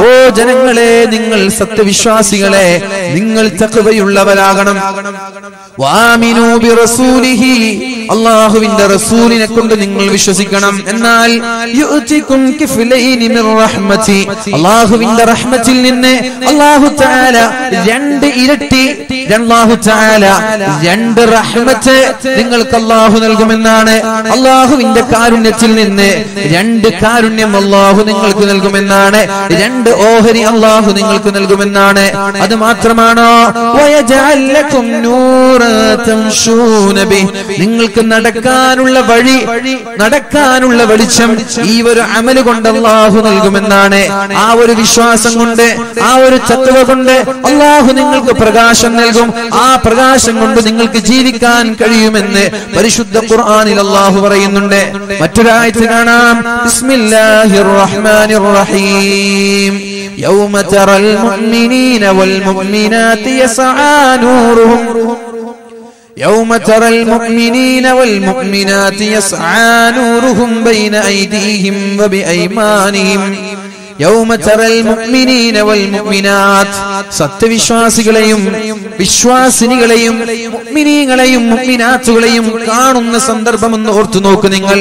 ഓ ജനങ്ങളെ നിങ്ങൾ സത്യവിശ്വാസികളെ നിങ്ങൾ തഖ്വയുള്ളവരാകണം. വാമിനൂ ബിറസൂലിഹി. അള്ളാഹുവിന്റെ റസൂലിനെ കൊണ്ട് നിങ്ങൾ വിശ്വസിക്കണം. എന്നാൽ അള്ളാഹുവിന്റെ റഹ്മത്തിൽ നിന്ന് അള്ളാഹു തആല രണ്ട് ഇരട്ടി അള്ളാഹു തആല രണ്ട് റഹ്മത്ത് നിങ്ങൾക്ക് അള്ളാഹു നൽകുമെന്നാണ്. അള്ളാഹുവിന്റെ കാരുണ്യത്തിൽ നിന്ന് രണ്ട് കാരുണ്യം അള്ളാഹു നിങ്ങൾക്ക് നൽകുമെന്നാണ്. രണ്ട് ഓഹരി അള്ളാഹു നിങ്ങൾക്ക് നൽകുമെന്നാണ്. അത് മാത്രമാണോ? വയജഅൽ ലക്കും നൂറൻ തംശൂന ബിഹ്. നിങ്ങൾക്ക് നടക്കാനുള്ള വഴി നടക്കാനുള്ള വെളിച്ചം ഈ ഒരു അമല് കൊണ്ട് അള്ളാഹു നൽകുമെന്നാണ് ആ ഒരു വിശ്വാസം കൊണ്ട് ആ ഒരു തത്വ കൊണ്ട് അള്ളാഹു നിങ്ങൾക്ക് പ്രകാശം നൽകും ആ പ്രകാശം കൊണ്ട് നിങ്ങൾക്ക് ജീവിക്കാൻ കഴിയുമെന്ന് പരിശുദ്ധ ഖുർആനിൽ അള്ളാഹു പറയുന്നുണ്ട് മറ്റൊരാഴ്ച കാണാം ബിസ്മില്ലാഹിർ റഹ്മാനിർ റഹീം يوم ترى المؤمنين والمؤمنات يسعى نورهم يوم ترى المؤمنين والمؤمنات يسعى نورهم بين أيديهم وبأيمانهم يوم ترى المؤمنين والمؤمنات സത്യവിശ്വാസികളെയും വിശ്വാസിനികളെയും മുഅ്മിനീങ്ങളെയും മുഅ്മിനാത്തുകളെയും കാണുന്ന സന്ദർഭമെന്ന് ഓർത്തു നോക്ക് നിങ്ങൾ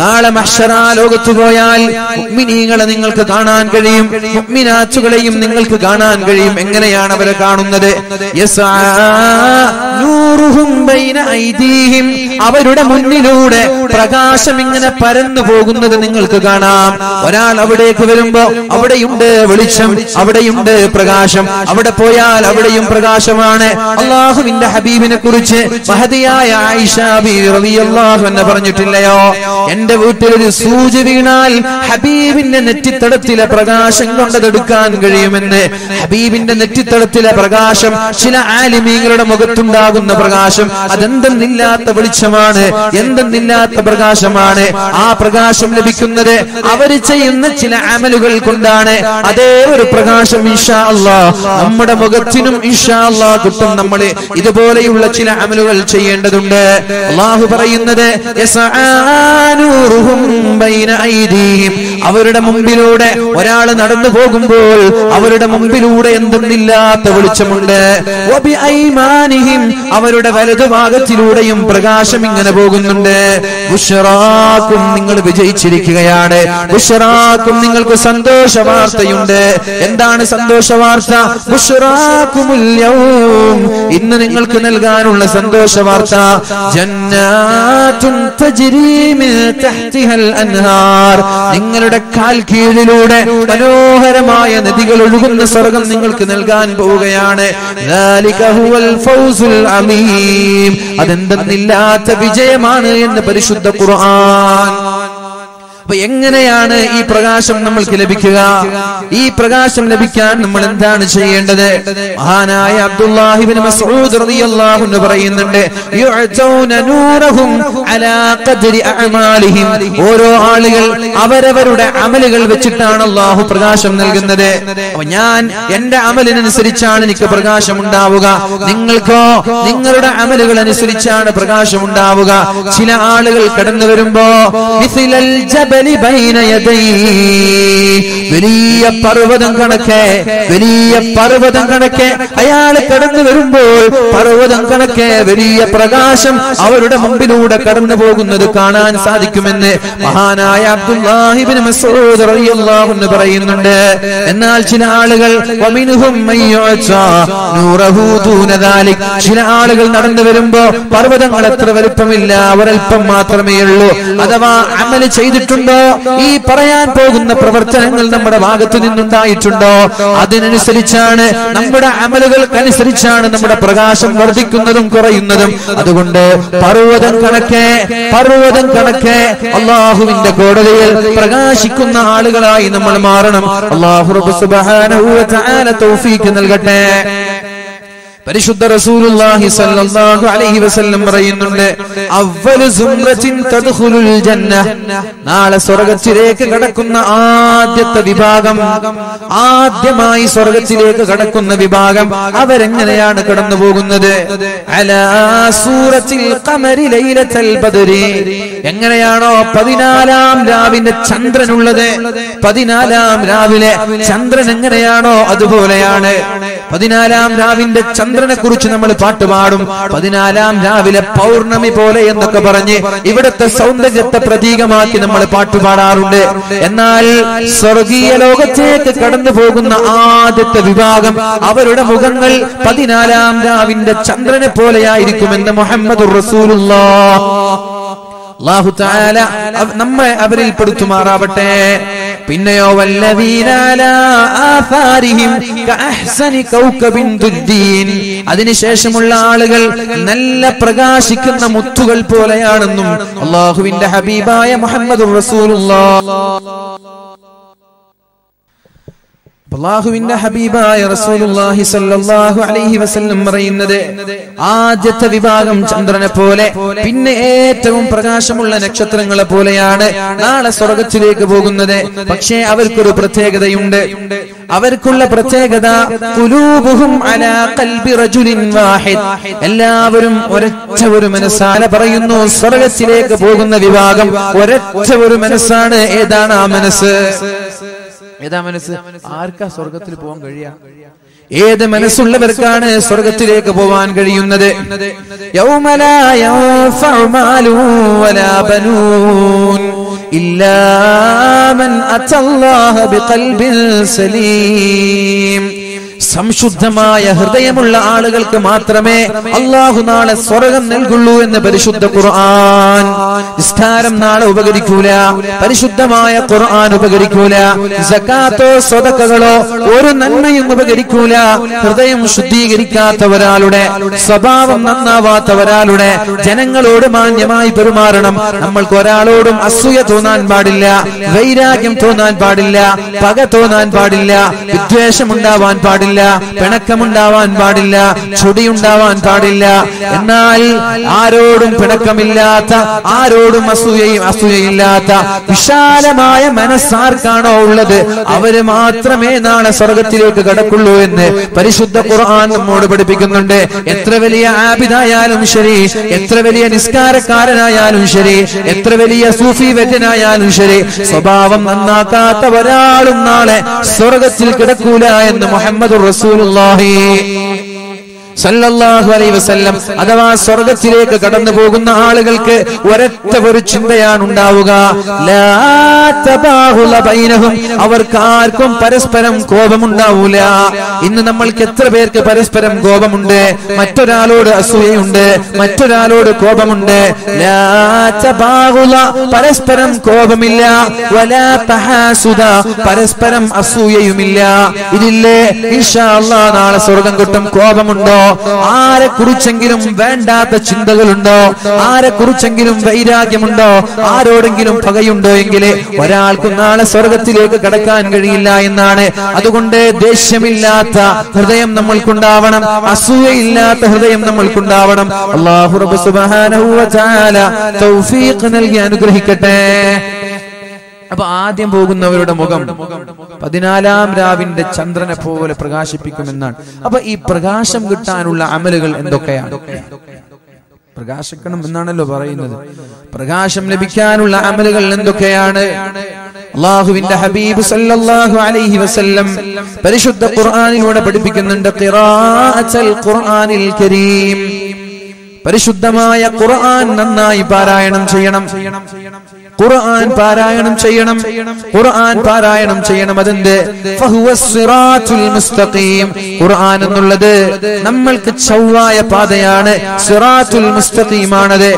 നാളെ ലോകത്ത് പോയാൽ മുഅ്മിനീങ്ങളെ നിങ്ങൾക്ക് കാണാൻ കഴിയും മുഗ്മിനാച്ചുകളെയും നിങ്ങൾക്ക് കാണാൻ കഴിയും. എങ്ങനെയാണ് അവരെ കാണുന്നത്? അവരുടെ മുന്നിലൂടെ പ്രകാശം ഇങ്ങനെ പരന്നു പോകുന്നത് നിങ്ങൾക്ക് കാണാം. ഒരാൾ അവിടേക്ക് വരുമ്പോ അവിടെയുണ്ട് വെളിച്ചം അവിടെയുണ്ട് പ്രകാശം. അവിടെ പോയാൽ അവിടെയും പ്രകാശമാണ്. അള്ളാഹുവിന്റെ ഹബീബിനെ കുറിച്ച് മഹതിയായ ആയിഷ ബീവി റളിയല്ലാഹു അൻഹ പറഞ്ഞിട്ടില്ലയോ? എന്റെ വീട്ടിലൊരു സൂചി വീണാൽ ഹബീബിന്റെ നെറ്റിത്തടത്തിലെ പ്രകാശം കൊണ്ടതെടുക്കാൻ കഴിയുമെന്ന്. ഹബീബിന്റെ നെറ്റിത്തടത്തിലെ പ്രകാശം ചില ആലിമീങ്ങളുടെ മുഖത്തുണ്ടാകുന്ന പ്രകാശം. അതെന്തെന്നില്ലാത്ത വെളിച്ചമാണ് എന്തെന്നില്ലാത്ത പ്രകാശമാണ്. ആ പ്രകാശം ലഭിക്കുന്നത് അവർ ചെയ്യുന്ന ചില അമലുകൾ കൊണ്ടാണ്. അതേ ഒരു പ്രകാശം ഇൻഷാ അള്ളാ നമ്മുടെ മുഖത്തിനും ഇൻഷാ അള്ളാ കിട്ടും നമ്മൾ. ഇതുപോലെയുള്ള ചില അമലുകൾ ചെയ്യേണ്ടതുണ്ട്. അള്ളാഹു പറയുന്നത്. അവരുടെ മുമ്പിലൂടെ ഒരാൾ നടന്നു പോകുമ്പോൾ അവരുടെ മുമ്പിലൂടെ എന്തെന്നില്ലാത്ത വെളിച്ചമുണ്ട്. അവരുടെ വലതുഭാഗത്തിലൂടെയും പ്രകാശം ഇങ്ങനെ പോകുന്നുണ്ട്. ഉഷറാക്കും നിങ്ങൾ വിജയിച്ചിരിക്കുകയാണ്. ഉഷറാക്കും നിങ്ങൾക്ക് സന്തോഷ വാർത്തയുണ്ട് എന്താണ് സന്തോഷ വാർത്ത. ഇന്ന് നിങ്ങൾക്ക് നൽകാനുള്ള സന്തോഷ വാർത്ത ജന്നാത്തുൻ നിങ്ങളുടെ കാൽ കീഴിലൂടെ മനോഹരമായ നദികൾ ഒഴുകുന്ന സ്വർഗം നിങ്ങൾക്ക് നൽകാൻ പോവുകയാണ്. അതെന്തെന്നില്ലാത്ത വിജയമാണ് എന്ന് പരിശുദ്ധ ഖുർആൻ. അപ്പൊ എങ്ങനെയാണ് ഈ പ്രകാശം നമ്മൾക്ക് ലഭിക്കുക? ഈ പ്രകാശം ലഭിക്കാൻ നമ്മൾ എന്താണ് ചെയ്യേണ്ടത്? മഹാനായ അബ്ദുല്ലാഹിബിൻ റളിയല്ലാഹു അൻഹു പറയുന്നുണ്ട് യുഅതൗന അലാ ഖദ്രി ഓരോ ആളുകൾ അവരവരുടെ അമലുകൾ വെച്ചിട്ടാണ് അള്ളാഹു പ്രകാശം നൽകുന്നത്. ഞാൻ എന്റെ അമലിനനുസരിച്ചാണ് എനിക്ക് പ്രകാശം ഉണ്ടാവുക നിങ്ങൾക്കോ നിങ്ങളുടെ അമലുകൾ അനുസരിച്ചാണ് പ്രകാശം ഉണ്ടാവുക ചില ആളുകൾ കടന്നു വരുമ്പോ ജബൽ. വലിയ പർവതം കണക്കെ വലിയ പർവതം കണക്കെ അയാൾ കടന്നു വരുമ്പോൾ പർവതം കണക്കെ വലിയ പ്രകാശം അവരുടെ മുമ്പിലൂടെ കടന്നു പോകുന്നത് കാണാൻ സാധിക്കുമെന്ന് മഹാനായ അബ്ദുല്ലാഹിബിൻ പറയുന്നുണ്ട്. എന്നാൽ ചില ആളുകൾ. ചില ആളുകൾ നടന്നു വരുമ്പോ പർവതങ്ങൾ എത്ര വലുപ്പമില്ല അവരൽപ്പം മാത്രമേ ഉള്ളൂ അഥവാ അമൽ ചെയ്തിട്ടുണ്ടോ ഈ പറയാൻ പോകുന്ന പ്രവർത്തനങ്ങൾ നമ്മുടെ ഭാഗത്തു നിന്നുണ്ടായിട്ടുണ്ടോ? അതിനനുസരിച്ചാണ് നമ്മുടെ അമലുകൾക്കനുസരിച്ചാണ് നമ്മുടെ പ്രകാശം വർദ്ധിക്കുന്നതും കുറയുന്നതും. അതുകൊണ്ട് പർവതം കണക്കെ പർവതം കണക്കെ അള്ളാഹുവിന്റെ കോടതിയിൽ പ്രകാശിക്കുന്ന ആളുകളായി നമ്മൾ മാറണം. അള്ളാഹു നൽകട്ടെ. പരിശുദ്ധ റസൂലുള്ളാഹി സ്വല്ലല്ലാഹു അലൈഹി വസല്ലം പറയുന്നുണ്ട് അവ്വലു സുംറത്തിൻ തദ്ഖുലുൽ ജന്ന നാളെ സ്വർഗത്തിലേക്ക് കടക്കുന്ന ആദ്യത്തെ വിഭാഗം ആദ്യമായി സ്വർഗത്തിലേക്ക് കടക്കുന്ന വിഭാഗം അവരെങ്ങനെയാണ് കടന്നു പോകുന്നത് അലാ സൂറത്തിൽ ഖമരി ലൈലത്തൽ ബദരി. എങ്ങനെയാണോ പതിനാലാം രാവിലെ ചന്ദ്രനുള്ളത്? പതിനാലാം രാവിലെ ചന്ദ്രൻ എങ്ങനെയാണോ അതുപോലെയാണ്. പതിനാലാം രാവിന്റെ ചന്ദ്രനെ കുറിച്ച് നമ്മൾ പാട്ടുപാടും. പതിനാലാം രാവിലെ പൗർണമി പോലെ എന്നൊക്കെ പറഞ്ഞ് ഇവിടുത്തെ സൗന്ദര്യത്തെ പ്രതീകമാക്കി നമ്മൾ പാട്ടുപാടാറുണ്ട്. എന്നാൽ സ്വർഗീയ ലോകത്തേക്ക് കടന്നു പോകുന്ന ആദ്യത്തെ വിഭാഗം അവരുടെ മുഖങ്ങൾ പതിനാലാം രാവിന്റെ ചന്ദ്രനെ പോലെയായിരിക്കുമെന്ന് മുഹമ്മദ് റസൂലുള്ള. അല്ലാഹു തആല നമ്മെ അവരിൽ പെടുത്തുമാറാവട്ടെ. പിന്നെയോ അതിനുശേഷമുള്ള ആളുകൾ നല്ല പ്രകാശിക്കുന്ന മുത്തുകൾ പോലെയാണെന്നും അള്ളാഹുവിന്റെ ഹബീബായ മുഹമ്മദ് റസൂലുള്ളാഹ് അള്ളാഹുവിന്റെ ഹബീബായ റസൂലുള്ളാഹി സ്വല്ലല്ലാഹു അലൈഹി വസല്ലം പറയുന്നത് ആദ്യത്തെ വിഭാഗം ചന്ദ്രനെ പോലെ പിന്നെ ഏറ്റവും പ്രകാശമുള്ള നക്ഷത്രങ്ങളെ പോലെയാണ് നാളെ സ്വർഗത്തിലേക്ക് പോകുന്നത്. പക്ഷേ അവർക്കൊരു പ്രത്യേകതയുണ്ട്. അവർക്കുള്ള പ്രത്യേകത എല്ലാവരും ഒരൊറ്റ ഒരു മനസ്സാണ് പറയുന്നു സ്വർഗത്തിലേക്ക് പോകുന്ന വിഭാഗം ഒരൊറ്റ ഒരു മനസ്സാണ്. ഏതാണ് ആ മനസ്സ്? ഏതാ മനസ്സ്? ആർക്കാ സ്വർഗത്തിൽ പോകാൻ കഴിയാ ഏത് മനസ്സുള്ളവർക്കാണ് സ്വർഗത്തിലേക്ക് പോവാൻ കഴിയുന്നത്? ഇല്ലാ മൻ അത്തല്ലാഹ ബിഖൽബിൻ സലീം. സംശുദ്ധമായ ഹൃദയമുള്ള ആളുകൾക്ക് മാത്രമേ അള്ളാഹു നാളെ സ്വർഗം നൽകുള്ളൂ എന്ന് പരിശുദ്ധ ഖുർആൻ. നിസ്കാരം നാളെ ഉപകരിക്കൂല. പരിശുദ്ധമായ ഖുർആൻ ഉപകരിക്കൂല. സക്കാത്തോ സ്വതക്കകളോ ഒരു നന്മയും ഉപകരിക്കൂല. ഹൃദയം ശുദ്ധീകരിക്കാത്ത ഒരാളുടെ സ്വഭാവം നന്നാവാത്ത ഒരാളുടെ ജനങ്ങളോട് മാന്യമായി പെരുമാറണം. നമ്മൾക്ക് ഒരാളോടും അസൂയ തോന്നാൻ പാടില്ല. വൈരാഗ്യം തോന്നാൻ പാടില്ല. പക തോന്നാൻ പാടില്ല. വിദ്വേഷം ഉണ്ടാവാൻ പാടില്ല. പിണക്കമുണ്ടാവാൻ പാടില്ല ചുടിയുണ്ടാവാൻ പാടില്ല. എന്നാൽ ആരോടും പിണക്കമില്ലാത്ത ആരോടും അസൂയയും അസൂയയില്ലാത്ത വിശാലമായ മനസ്സാർക്കാണോ ഉള്ളത്? അവർ മാത്രമേ നാളെ സ്വർഗത്തിലേക്ക് കടക്കുള്ളൂ എന്ന് പരിശുദ്ധ ഖുർആൻ നമ്മോട് പഠിപ്പിക്കുന്നുണ്ട്. എത്ര വലിയ ആബിദായാലും ശരി എത്ര വലിയ നിസ്കാരക്കാരനായാലും ശരി എത്ര വലിയ സൂഫി വ്യജനായാലും ശരി സ്വഭാവം നന്നാക്കാത്ത ഒരാളും നാളെ സ്വർഗത്തിൽ കിടക്കൂല എന്ന് മുഹമ്മദ് റസൂലുള്ളാഹി സല്ലല്ലാഹു അലൈഹി വസല്ലം അഥവാ സ്വർഗത്തിലേക്ക് കടന്നു പോകുന്ന ആളുകൾക്ക് ഒരൊറ്റ ഒരു ചിന്തയാണ് ഉണ്ടാവുക. ലാ തബാഹുല ബൈനഹും അവർക്ക് ആർക്കും പരസ്പരം കോപമുണ്ടാവൂല. ഇന്ന് നമ്മൾക്ക് എത്ര പേർക്ക് പരസ്പരം കോപമുണ്ട്? മറ്റൊരാളോട് അസൂയയുണ്ട് മറ്റൊരാളോട് കോപമുണ്ട്. പരസ്പരം കോപമില്ല. പരസ്പരം അസൂയയുമില്ല. ഇതില്ലേ ഇൻഷാ നാളെ സ്വർഗം കിട്ടും കോപമുണ്ടോ? ആരെ കുറിച്ചെങ്കിലും വേണ്ടാത്ത ചിന്തകളുണ്ടോ? ആരെ കുറിച്ചെങ്കിലും വൈരാഗ്യമുണ്ടോ? ആരോടെങ്കിലും പകയുണ്ടോ എങ്കിൽ ഒരാൾക്കും നാളെ സ്വർഗത്തിലേക്ക് കടക്കാൻ കഴിയില്ല എന്നാണ്. അതുകൊണ്ട് ദേഷ്യമില്ലാത്ത ഹൃദയം നമ്മൾക്കുണ്ടാവണം. അസൂയയില്ലാത്ത ഹൃദയം നമ്മൾക്കുണ്ടാവണം. അള്ളാഹു നൽകി അനുഗ്രഹിക്കട്ടെ. അപ്പൊ ആദ്യം പോകുന്നവരുടെ മുഖം പതിനാലാം രാവിന്റെ ചന്ദ്രനെ പോലെ പ്രകാശിപ്പിക്കുമെന്നാണ്. അപ്പൊ ഈ പ്രകാശം കിട്ടാനുള്ള അമലുകൾ എന്തൊക്കെയാണ്? പ്രകാശിക്കണം എന്നാണല്ലോ പറയുന്നത്. പ്രകാശം ലഭിക്കാനുള്ള അമലുകൾ എന്തൊക്കെയാണ്? അള്ളാഹുവിന്റെ ഹബീബ് സല്ലല്ലാഹു അലൈഹി വസല്ലം പരിശുദ്ധ ഖുർആനിലൂടെ പഠിപ്പിക്കുന്നുണ്ട് ഖിറാഅത്തുൽ ഖുർആനിൽ കരീം. പരിശുദ്ധമായ ഖുർആൻ നന്നായി പാരായണം ചെയ്യണം. ഖുർആൻ പാരായണം ചെയ്യണം. ഖുർആൻ പാരായണം ചെയ്യണം അതിന്റെ. മുസ്തഖീം. ഖുർആൻ എന്നുള്ളത് നമ്മൾക്ക് ചൊവ്വായ പാതയാണ്. സിറാത്തുൽ മുസ്തഖീമാണത്.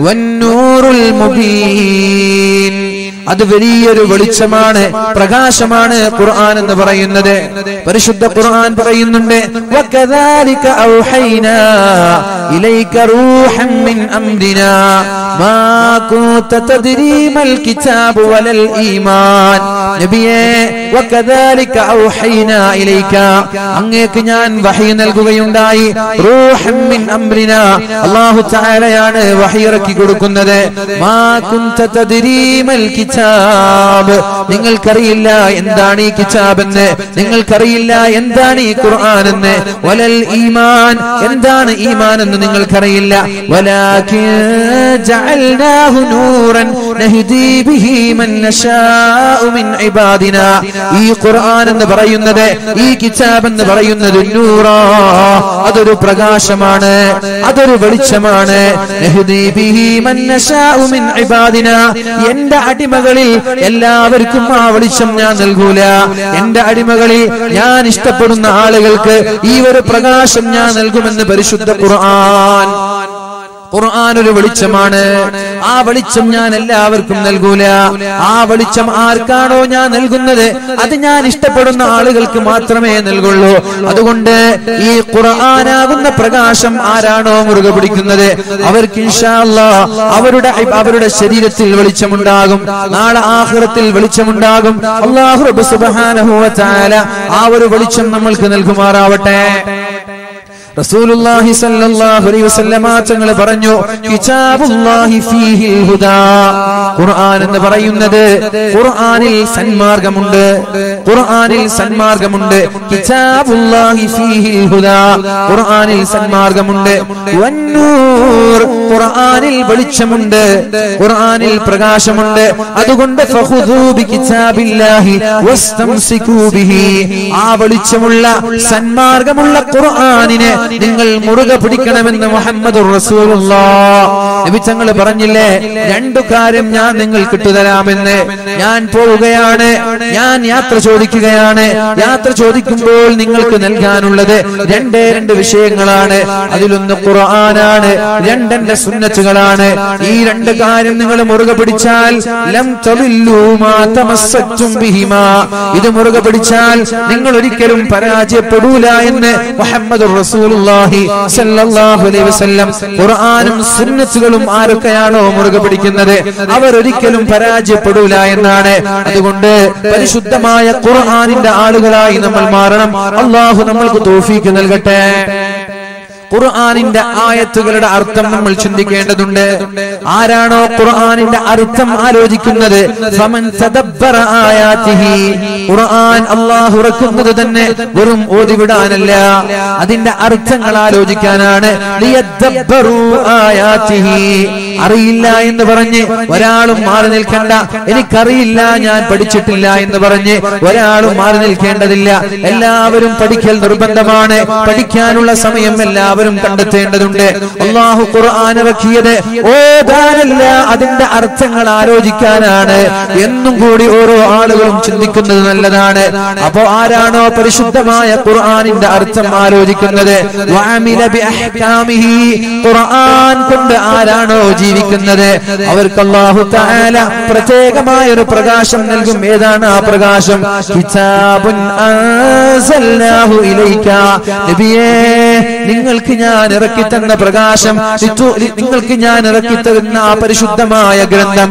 വന്നൂറുൽ മുബീൻ. അത് വലിയൊരു വെളിച്ചമാണ് പ്രകാശമാണ് ഖുർആൻ എന്ന് പറയുന്നത്. പരിശുദ്ധ ഖുർആൻ പറയുന്നുണ്ട് ഇലൈക റൂഹൻ മിൻ അംരിനാ അങ്ങേക്ക് ഞാൻ വഹി നൽകുകയുണ്ടായി. അള്ളാഹു മിൻ അംരിനാ. അല്ലാഹു തആലയാണ് വഹി ഇറക്കി കൊടുക്കുന്നത്. നിങ്ങൾക്കറിയില്ല എന്താണ് ഈ കിതാബ് എന്ന് നിങ്ങൾക്കറിയില്ല എന്താണ് ഈ ഖുർആൻ എന്ന് വലൽ ഈമാൻ. എന്താണ് ഈമാൻ എന്ന് നിങ്ങൾക്കറിയില്ല. വലാകിൻ ജഅൽനാഹു നൂറൻ നഹ്ദി ബിഹി മൻ നശാഉ മിൻ ഇബാദിനാ. ഈ ഖുർആൻ എന്ന് പറയുന്നത് ഈ കിതാബ് എന്ന് പറയുന്നത് നൂറാ. അതൊരു പ്രകാശമാണ് അതൊരു വെളിച്ചമാണ്. നഹ്ദി ബിഹി മൻ നശാഉ മിൻ ഇബാദിന. എന്റെ അടിമകളിൽ എല്ലാവർക്കും ആ വെളിച്ചം ഞാൻ നൽകൂല. എന്റെ അടിമകളിൽ ഞാൻ ഇഷ്ടപ്പെടുന്ന ആളുകൾക്ക് ഈ ഒരു പ്രകാശം ഞാൻ നൽകുമെന്ന് പരിശുദ്ധ ഖുർആൻ. ഖുർആൻ ഒരു വെളിച്ചമാണ്. ആ വെളിച്ചം ഞാൻ എല്ലാവർക്കും നൽകൂല. ആ വെളിച്ചം ആർക്കാണോ ഞാൻ നൽകുന്നത്? അത് ഞാൻ ഇഷ്ടപ്പെടുന്ന ആളുകൾക്ക് മാത്രമേ നൽകുള്ളൂ. അതുകൊണ്ട് ഈ ഖുർആനാകുന്ന പ്രകാശം ആരാണോ മുറുകെ പിടിക്കുന്നത്? അവർക്ക് ഇൻഷാ അല്ലാ അവരുടെ അവരുടെ ശരീരത്തിൽ വെളിച്ചമുണ്ടാകും. നാളെ ആഖിറത്തിൽ വെളിച്ചമുണ്ടാകും. അള്ളാഹു ആ ഒരു വെളിച്ചം നമ്മൾക്ക് നൽകുമാറാവട്ടെ. റസൂലുള്ളാഹി സല്ലല്ലാഹു അലൈഹി വസല്ലമ തങ്ങൾ പറഞ്ഞു കിതാബുല്ലാഹി ഫീഹിൽ ഹുദാ. ഖുർആൻ എന്ന് പറയുന്നത് ഖുർആനിൽ സന്മാർഗമുണ്ട് ഖുർആനിൽ സന്മാർഗമുണ്ട്. കിതാബുല്ലാഹി ഫീഹിൽ ഹുദാ. ഖുർആനിൽ സന്മാർഗമുണ്ട്. വന്നൂർ ഖുർആനിൽ വെളിച്ചമുണ്ട് ഖുർആനിൽ പ്രകാശമുണ്ട്. അതുകൊണ്ട് ഫഖുദൂ ബികിതാബില്ലാഹി വസ്തംസികൂ ബിഹി. ആ വെളിച്ചമുള്ള സന്മാർഗമുള്ള ഖുർആനിനെ നിങ്ങൾ മുറുകെ പിടിക്കണമെന്ന് മുഹമ്മദ് നബി തങ്ങൾ പറഞ്ഞില്ലേ രണ്ടു കാര്യം ഞാൻ നിങ്ങൾക്ക് ഇട്ടുതരാമെന്ന്. ഞാൻ പോവുകയാണ്. ഞാൻ യാത്ര ചോദിക്കുകയാണ്. യാത്ര ചോദിക്കുമ്പോൾ നിങ്ങൾക്ക് നൽകാനുള്ളത് രണ്ടേ രണ്ട് വിഷയങ്ങളാണ്. അതിലൊന്ന് ഖുർആനാണ് രണ്ടെന്റെ സുന്നത്തുകളാണ്. ഈ രണ്ട് കാര്യം നിങ്ങൾ മുറുകെ പിടിച്ചാൽ ലം ഇത് മുറുകെ പിടിച്ചാൽ നിങ്ങൾ ഒരിക്കലും പരാജയപ്പെടൂല എന്ന് മുഹമ്മദ് റസൂലുള്ളാഹി സല്ലല്ലാഹു അലൈഹി വസല്ലം ഖുർആനും സുന്നത്തുകളും ആരൊക്കെയാണോ മുറുകെ പിടിക്കുന്നത്? അവർ ഒരിക്കലും പരാജയപ്പെടൂല എന്നാണ്. അതുകൊണ്ട് പരിശുദ്ധമായ ഖുർആനിന്റെ ആളുകളായി നമ്മൾ മാറണം. അള്ളാഹു നമ്മൾക്ക് തോഫീക്ക് നൽകട്ടെ. ഖുർആാനിന്റെ ആയത്തുകളുടെ അർത്ഥം നമ്മൾ ചിന്തിക്കേണ്ടതുണ്ട്. ആരാണോ ഖുർആാനിന്റെ അർത്ഥം ആലോചിക്കുന്നത്? ഖുർആൻ അള്ളാഹു ഇറക്കുന്നത് തന്നെ വെറും ഓതിവിടാനല്ല. അതിന്റെ അർത്ഥങ്ങൾ ആലോചിക്കാനാണ്. അറിയില്ല എന്ന് പറഞ്ഞ് ഒരാളും മാറി നിൽക്കണ്ട. എനിക്കറിയില്ല ഞാൻ പഠിച്ചിട്ടില്ല എന്ന് പറഞ്ഞ് ഒരാളും മാറി നിൽക്കേണ്ടതില്ല. എല്ലാവരും പഠിക്കൽ നിർബന്ധമാണ്. പഠിക്കാനുള്ള സമയം എല്ലാവരും കണ്ടെത്തേണ്ടതുണ്ട്. അള്ളാഹു ഖുർആൻ ഇറക്കിയത് ഓതാനല്ല അതിന്റെ അർത്ഥങ്ങൾ ആലോചിക്കാനാണ്. എന്നും കൂടി ഓരോ ആളുകളും ചിന്തിക്കുന്നത് നല്ലതാണ്. അപ്പോ ആരാണോ പരിശുദ്ധമായ ഖുർആാനിന്റെ അർത്ഥം ആലോചിക്കുന്നത്? ഖുർആൻ കൊണ്ട് ആരാണോ ജീവിക്കുന്നത്? അവർക്ക് അള്ളാഹു താല പ്രത്യേകമായ ഒരു പ്രകാശം നൽകും. ഏതാണ് ആ പ്രകാശം? കിതാബുൻ അൻസൽനാഹു ഇലൈക. നബിയേ നിങ്ങൾക്ക് ഞാൻ ഇറക്കി തന്ന പ്രകാശം നിങ്ങൾക്ക് ഞാൻ ഇറക്കി തരുന്ന ആ പരിശുദ്ധമായ ഗ്രന്ഥം.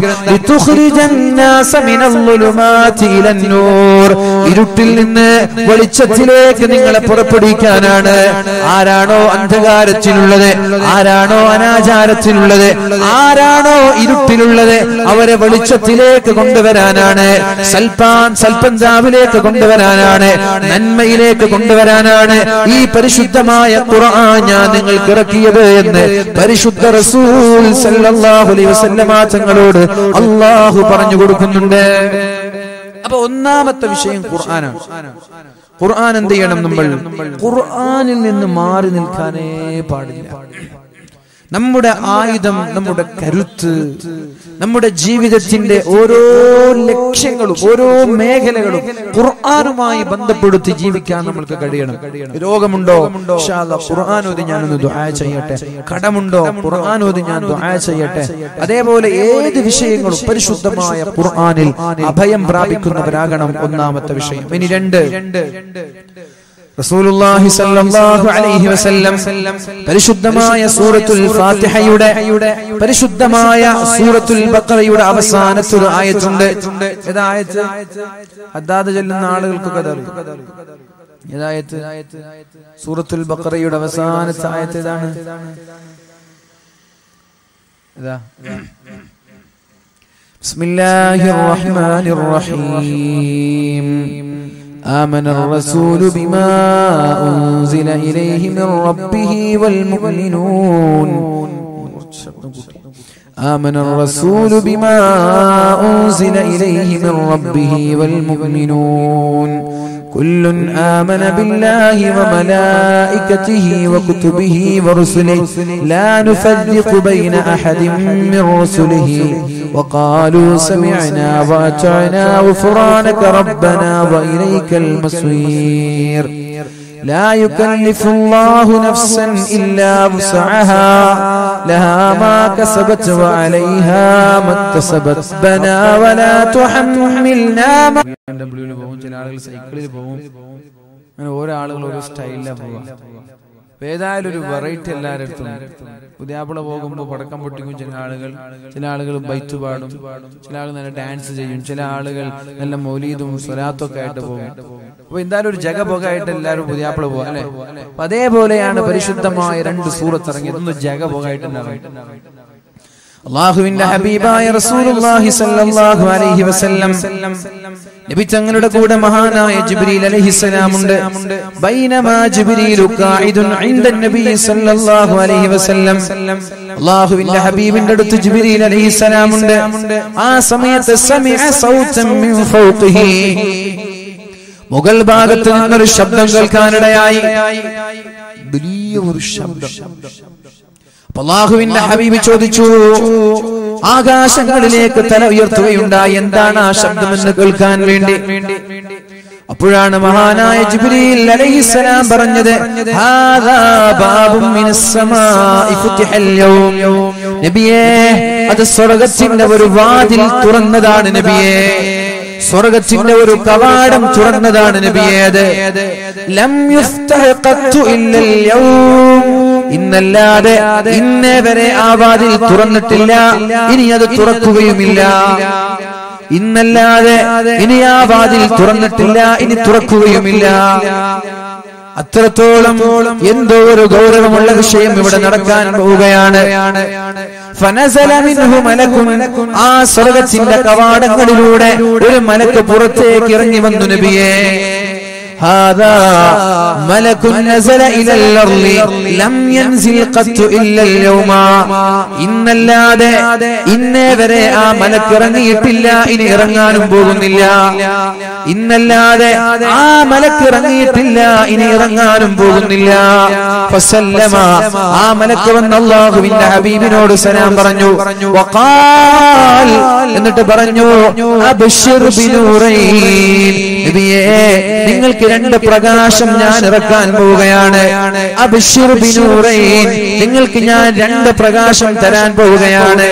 ഇരുട്ടിൽ നിന്ന് വെളിച്ചത്തിലേക്ക് നിങ്ങളെ പുറപ്പെടുവിക്കാനാണ്. ആരാണോ അന്ധകാരത്തിനുള്ളത്? ആരാണോ അനാചാരത്തിനുള്ളത്? ആരാണോ ഇരുട്ടിലുള്ളത്? അവരെ വെളിച്ചത്തിലേക്ക് കൊണ്ടുവരാനാണ്. സൽപ്പാൻ സൽപഞ്ചാവിലേക്ക് കൊണ്ടുവരാനാണ്. നന്മയിലേക്ക് കൊണ്ടുവരാനാണ്. ഈ പരിശുദ്ധമായ ഖുർആൻ ഞാൻ നിങ്ങൾക്ക് ഇറക്കിയത് എന്ന് പരിശുദ്ധ റസൂൽ സല്ലല്ലാഹു അലൈഹി വസല്ലമ തങ്ങളോട് അള്ളാഹു പറഞ്ഞു കൊടുക്കുന്നുണ്ട്. അപ്പൊ ഒന്നാമത്തെ വിഷയം ഖുർആനാണ്. ഖുർആൻ എന്ത് ചെയ്യണം നമ്മൾ? ഖുർആനിൽ നിന്ന് മാറി നിൽക്കാനേ പാടില്ല. നമ്മുടെ ആയുധം നമ്മുടെ കരുത്ത് നമ്മുടെ ജീവിതത്തിന്റെ ഓരോ ലക്ഷ്യങ്ങളും ഓരോ മേഖലകളും ഖുർആാനുമായി ബന്ധപ്പെടുത്തി ജീവിക്കാൻ നമ്മൾക്ക് കഴിയണം. രോഗമുണ്ടോ? ഖുർആനോതി ഞാനൊന്ന് ദുആ ചെയ്യട്ടെ. കടമുണ്ടോ? ഖുർആാനോദി ഞാൻ ദുആ ചെയ്യട്ടെ. അതേപോലെ ഏത് വിഷയങ്ങളും പരിശുദ്ധമായ ഖുർആാനിൽ അഭയം പ്രാപിക്കുന്നവരാകണം ഒന്നാമത്തെ വിഷയം. ഇനി രണ്ട്. റസൂലുള്ളാഹി സ്വല്ലല്ലാഹു അലൈഹി വസല്ലം പരിശുദ്ധമായ സൂറത്തുൽ ഫാത്തിഹയുടെ പരിശുദ്ധമായ സൂറത്തുൽ ബഖറയുടെ അവസാനത്തെ ഒരു ആയത്തുണ്ട് ഏതാ ആയത്ത് ഹദ്ദാദ് ചൊല്ലുന്ന ആളുകൾക്കൊക്കെ അതറിയും ഏതായത്ത് സൂറത്തുൽ ബഖറയുടെ അവസാനത്തെ ആയത്ത് ഏതാണ് ഇതാ بسم الله الرحمن الرحيم آمن الرسول بما أنزل إليه من ربه والمؤمنون. آمن الرسول بما أنزل إليه من ربه والمؤمنون. كل آمن بالله وملائكته وكتبه ورسله. لا نفرق بين أحد من رسله. وقالوا سمعنا وأطعنا غفرانك ربنا وإليك المصير. لا يكلف الله نفسا إلا وسعها لها ما كسبت وعليها ما اكتسبت بنا ولا تحملنا ما പോകും ചില ആളുകൾ സൈക്കിളിൽ പോകും അങ്ങനെ ഓരോ ആളുകൾ ഓരോ സ്റ്റൈലിലാണ് പോവുക അപ്പൊ ഏതായാലും ഒരു വെറൈറ്റി എല്ലാരും പുതിയാപ്പിള പോകുമ്പോൾ പടക്കം പൊട്ടിക്കും ചില ആളുകൾ. ചില ആളുകൾ ബൈറ്റ് പാടും. ചില ആളുകൾ നല്ല ഡാൻസ് ചെയ്യും. ചില ആളുകൾ നല്ല മൗലീദും സ്വലാത്തും ഒക്കെ ആയിട്ട് പോകും. അപ്പൊ എന്തായാലും ഒരു ജഗബോഗായിട്ട് എല്ലാവരും പുതിയാപ്പിള പോകും അല്ലെ? അപ്പൊ അതേപോലെയാണ് പരിശുദ്ധമായ രണ്ട് സൂറത്ത് ഇറങ്ങി ഇതൊന്നും ജഗബോഗായിട്ട് അള്ളാഹുവിന്റെ ഹബീബായ റസൂലുള്ളാഹി അലൈഹി വസല്ലം നബി തങ്ങളുടെ കൂടെ മഹാനായ ജിബ്രീൽ അലൈഹിസ്സലാം ഉണ്ട് ബൈനമാ ജിബ്രീലു ഖായിദുൻ ഇൻദ നബി സല്ലല്ലാഹു അലൈഹി വസല്ലം. അല്ലാഹുവിന്റെ ഹബീബിന്റെ അടുത്ത് ജിബ്രീൽ അലൈഹിസ്സലാം ഉണ്ട് ആ സമയത്ത് സമിഅ സൗതൻ മിൻ ഫൗഖിഹി മുഗൾ ഭാഗത്ത് നിന്നൊരു ശബ്ദം കേൾക്കാനിടയായി. വലിയ ഒരു ശബ്ദം. അപ്പോൾ അള്ളാഹുവിന്റെ ഹബീബ് ചോദിച്ചു ആകാശങ്ങളിലേക്ക് തല ഉയർത്തുകയുണ്ടായി. എന്താണ് ആ ശബ്ദമെന്ന് കേൾക്കാൻ വേണ്ടി? അപ്പോഴാണ് മഹാനായ ജിബ്രീൽ അലൈഹിസ്സലാം പറഞ്ഞത് ഹാദാ ബാബും മിനസ് സമാഇ ഫുതിഹൽ യൗം. നബിയേ അത് സ്വർഗത്തിന്റെ ഒരു വാതിൽ തുറന്നതാണ് നബിയേ. സ്വർഗത്തിന്റെ ഒരു കവാടം തുറന്നതാണ് നബിയേ അത്. ലം യുഫ്തഹ ഖത്തു ഇല്ലൽ യൗം. ഇന്നല്ലാതെ ഇന്നേ വരെ ആ വാതിൽ തുറന്നിട്ടില്ല. ഇനി അത് തുറക്കുകയുമില്ല. ഇന്നല്ലാതെ ഇനി ആ വാതിൽ തുറന്നിട്ടില്ല. ഇനി തുറക്കുകയുമില്ല. അത്രത്തോളം എന്തോ ഒരു ഗൗരവമുള്ള വിഷയം ഇവിടെ നടക്കാൻ പോവുകയാണ്. ആ സ്വർഗത്തിന്റെ കവാടങ്ങളിലൂടെ ഒരു മലക്ക് പുറത്തേക്ക് ഇറങ്ങി വന്നു നബിയേ. هذا ملك نزل إلى الأرض لم ينزل قط إلا اليوم ഇന്നല്ലാതെ ഇന്നേ വരെ ആ മലക്ക് ഇറങ്ങിയിട്ടില്ല ഇനി ഇറങ്ങാനും പോകുന്നില്ല ഇന്നല്ലാതെ ആ മലക്ക് ഇറങ്ങിയിട്ടില്ല ഇനി ഇറങ്ങാനും പോകുന്നില്ല ഫസല്ലമ ആ മലക്ക് വന്ന അള്ളാഹുവിന്റെ ഹബീബിനോട് സലാം പറഞ്ഞു വഖാൽ എന്നിട്ട് പറഞ്ഞു അബ്ശിർ ബിനൂറൈൻ നബിയേ നിങ്ങൾക്ക് രണ്ട് പ്രകാശം ഞാൻ ഇറക്കാൻ പോവുകയാണ്. നിങ്ങൾക്ക് ഞാൻ രണ്ട് പ്രകാശം തരാൻ പോവുകയാണ്.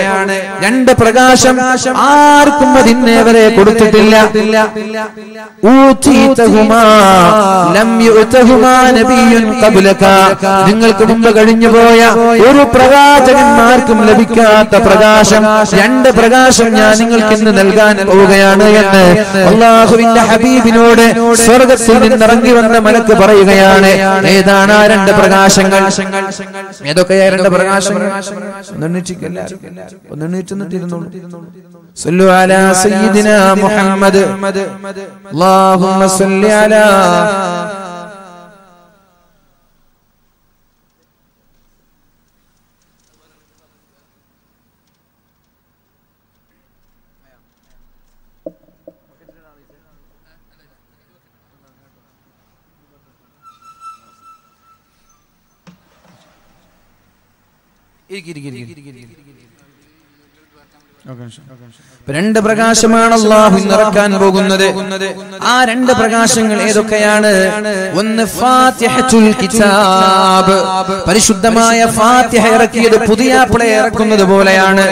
രണ്ട് പ്രകാശം ആർക്കും അതിന്നെ വരെ കൊടുത്തിട്ടില്ല. നിങ്ങൾക്ക് മുമ്പ് കഴിഞ്ഞുപോയ ഒരു പ്രവാചകന്മാർക്കും ലഭിക്കാത്ത പ്രകാശം. രണ്ട് പ്രകാശം ഞാൻ നിങ്ങൾക്ക് ഇന്ന് നൽകാൻ പോവുകയാണ് എന്ന് അള്ളാഹുവിന്റെ ഹബീബിനോട് സ്വർഗത്തിൽ നിന്നിറങ്ങി വന്ന മലക്ക് പറയുകയാണ് ഏതാണ് ആ രണ്ട് പ്രകാശങ്ങൾ ഏതൊക്കെയാ രണ്ട് പ്രകാശങ്ങൾ ഒന്നെണ്ണീറ്റിക്കല്ല ഒന്നെണ്ണീറ്റെന്ന് തിരുന്നുള്ളൂ صلوا على سيدنا محمد اللهم صل على gir gir gir. gir, gir, gir. രണ്ട് പ്രകാശമാണ് അള്ളാഹു നിറക്കാൻ പോകുന്നത്. ആ രണ്ട് പ്രകാശങ്ങൾ ഏതൊക്കെയാണ്? ഒന്ന് കിതാബ്. പരിശുദ്ധമായ ഫാത്തിഹ ഇറക്കിയത് പുതിയ ഇറക്കുന്നത് പോലെയാണ്.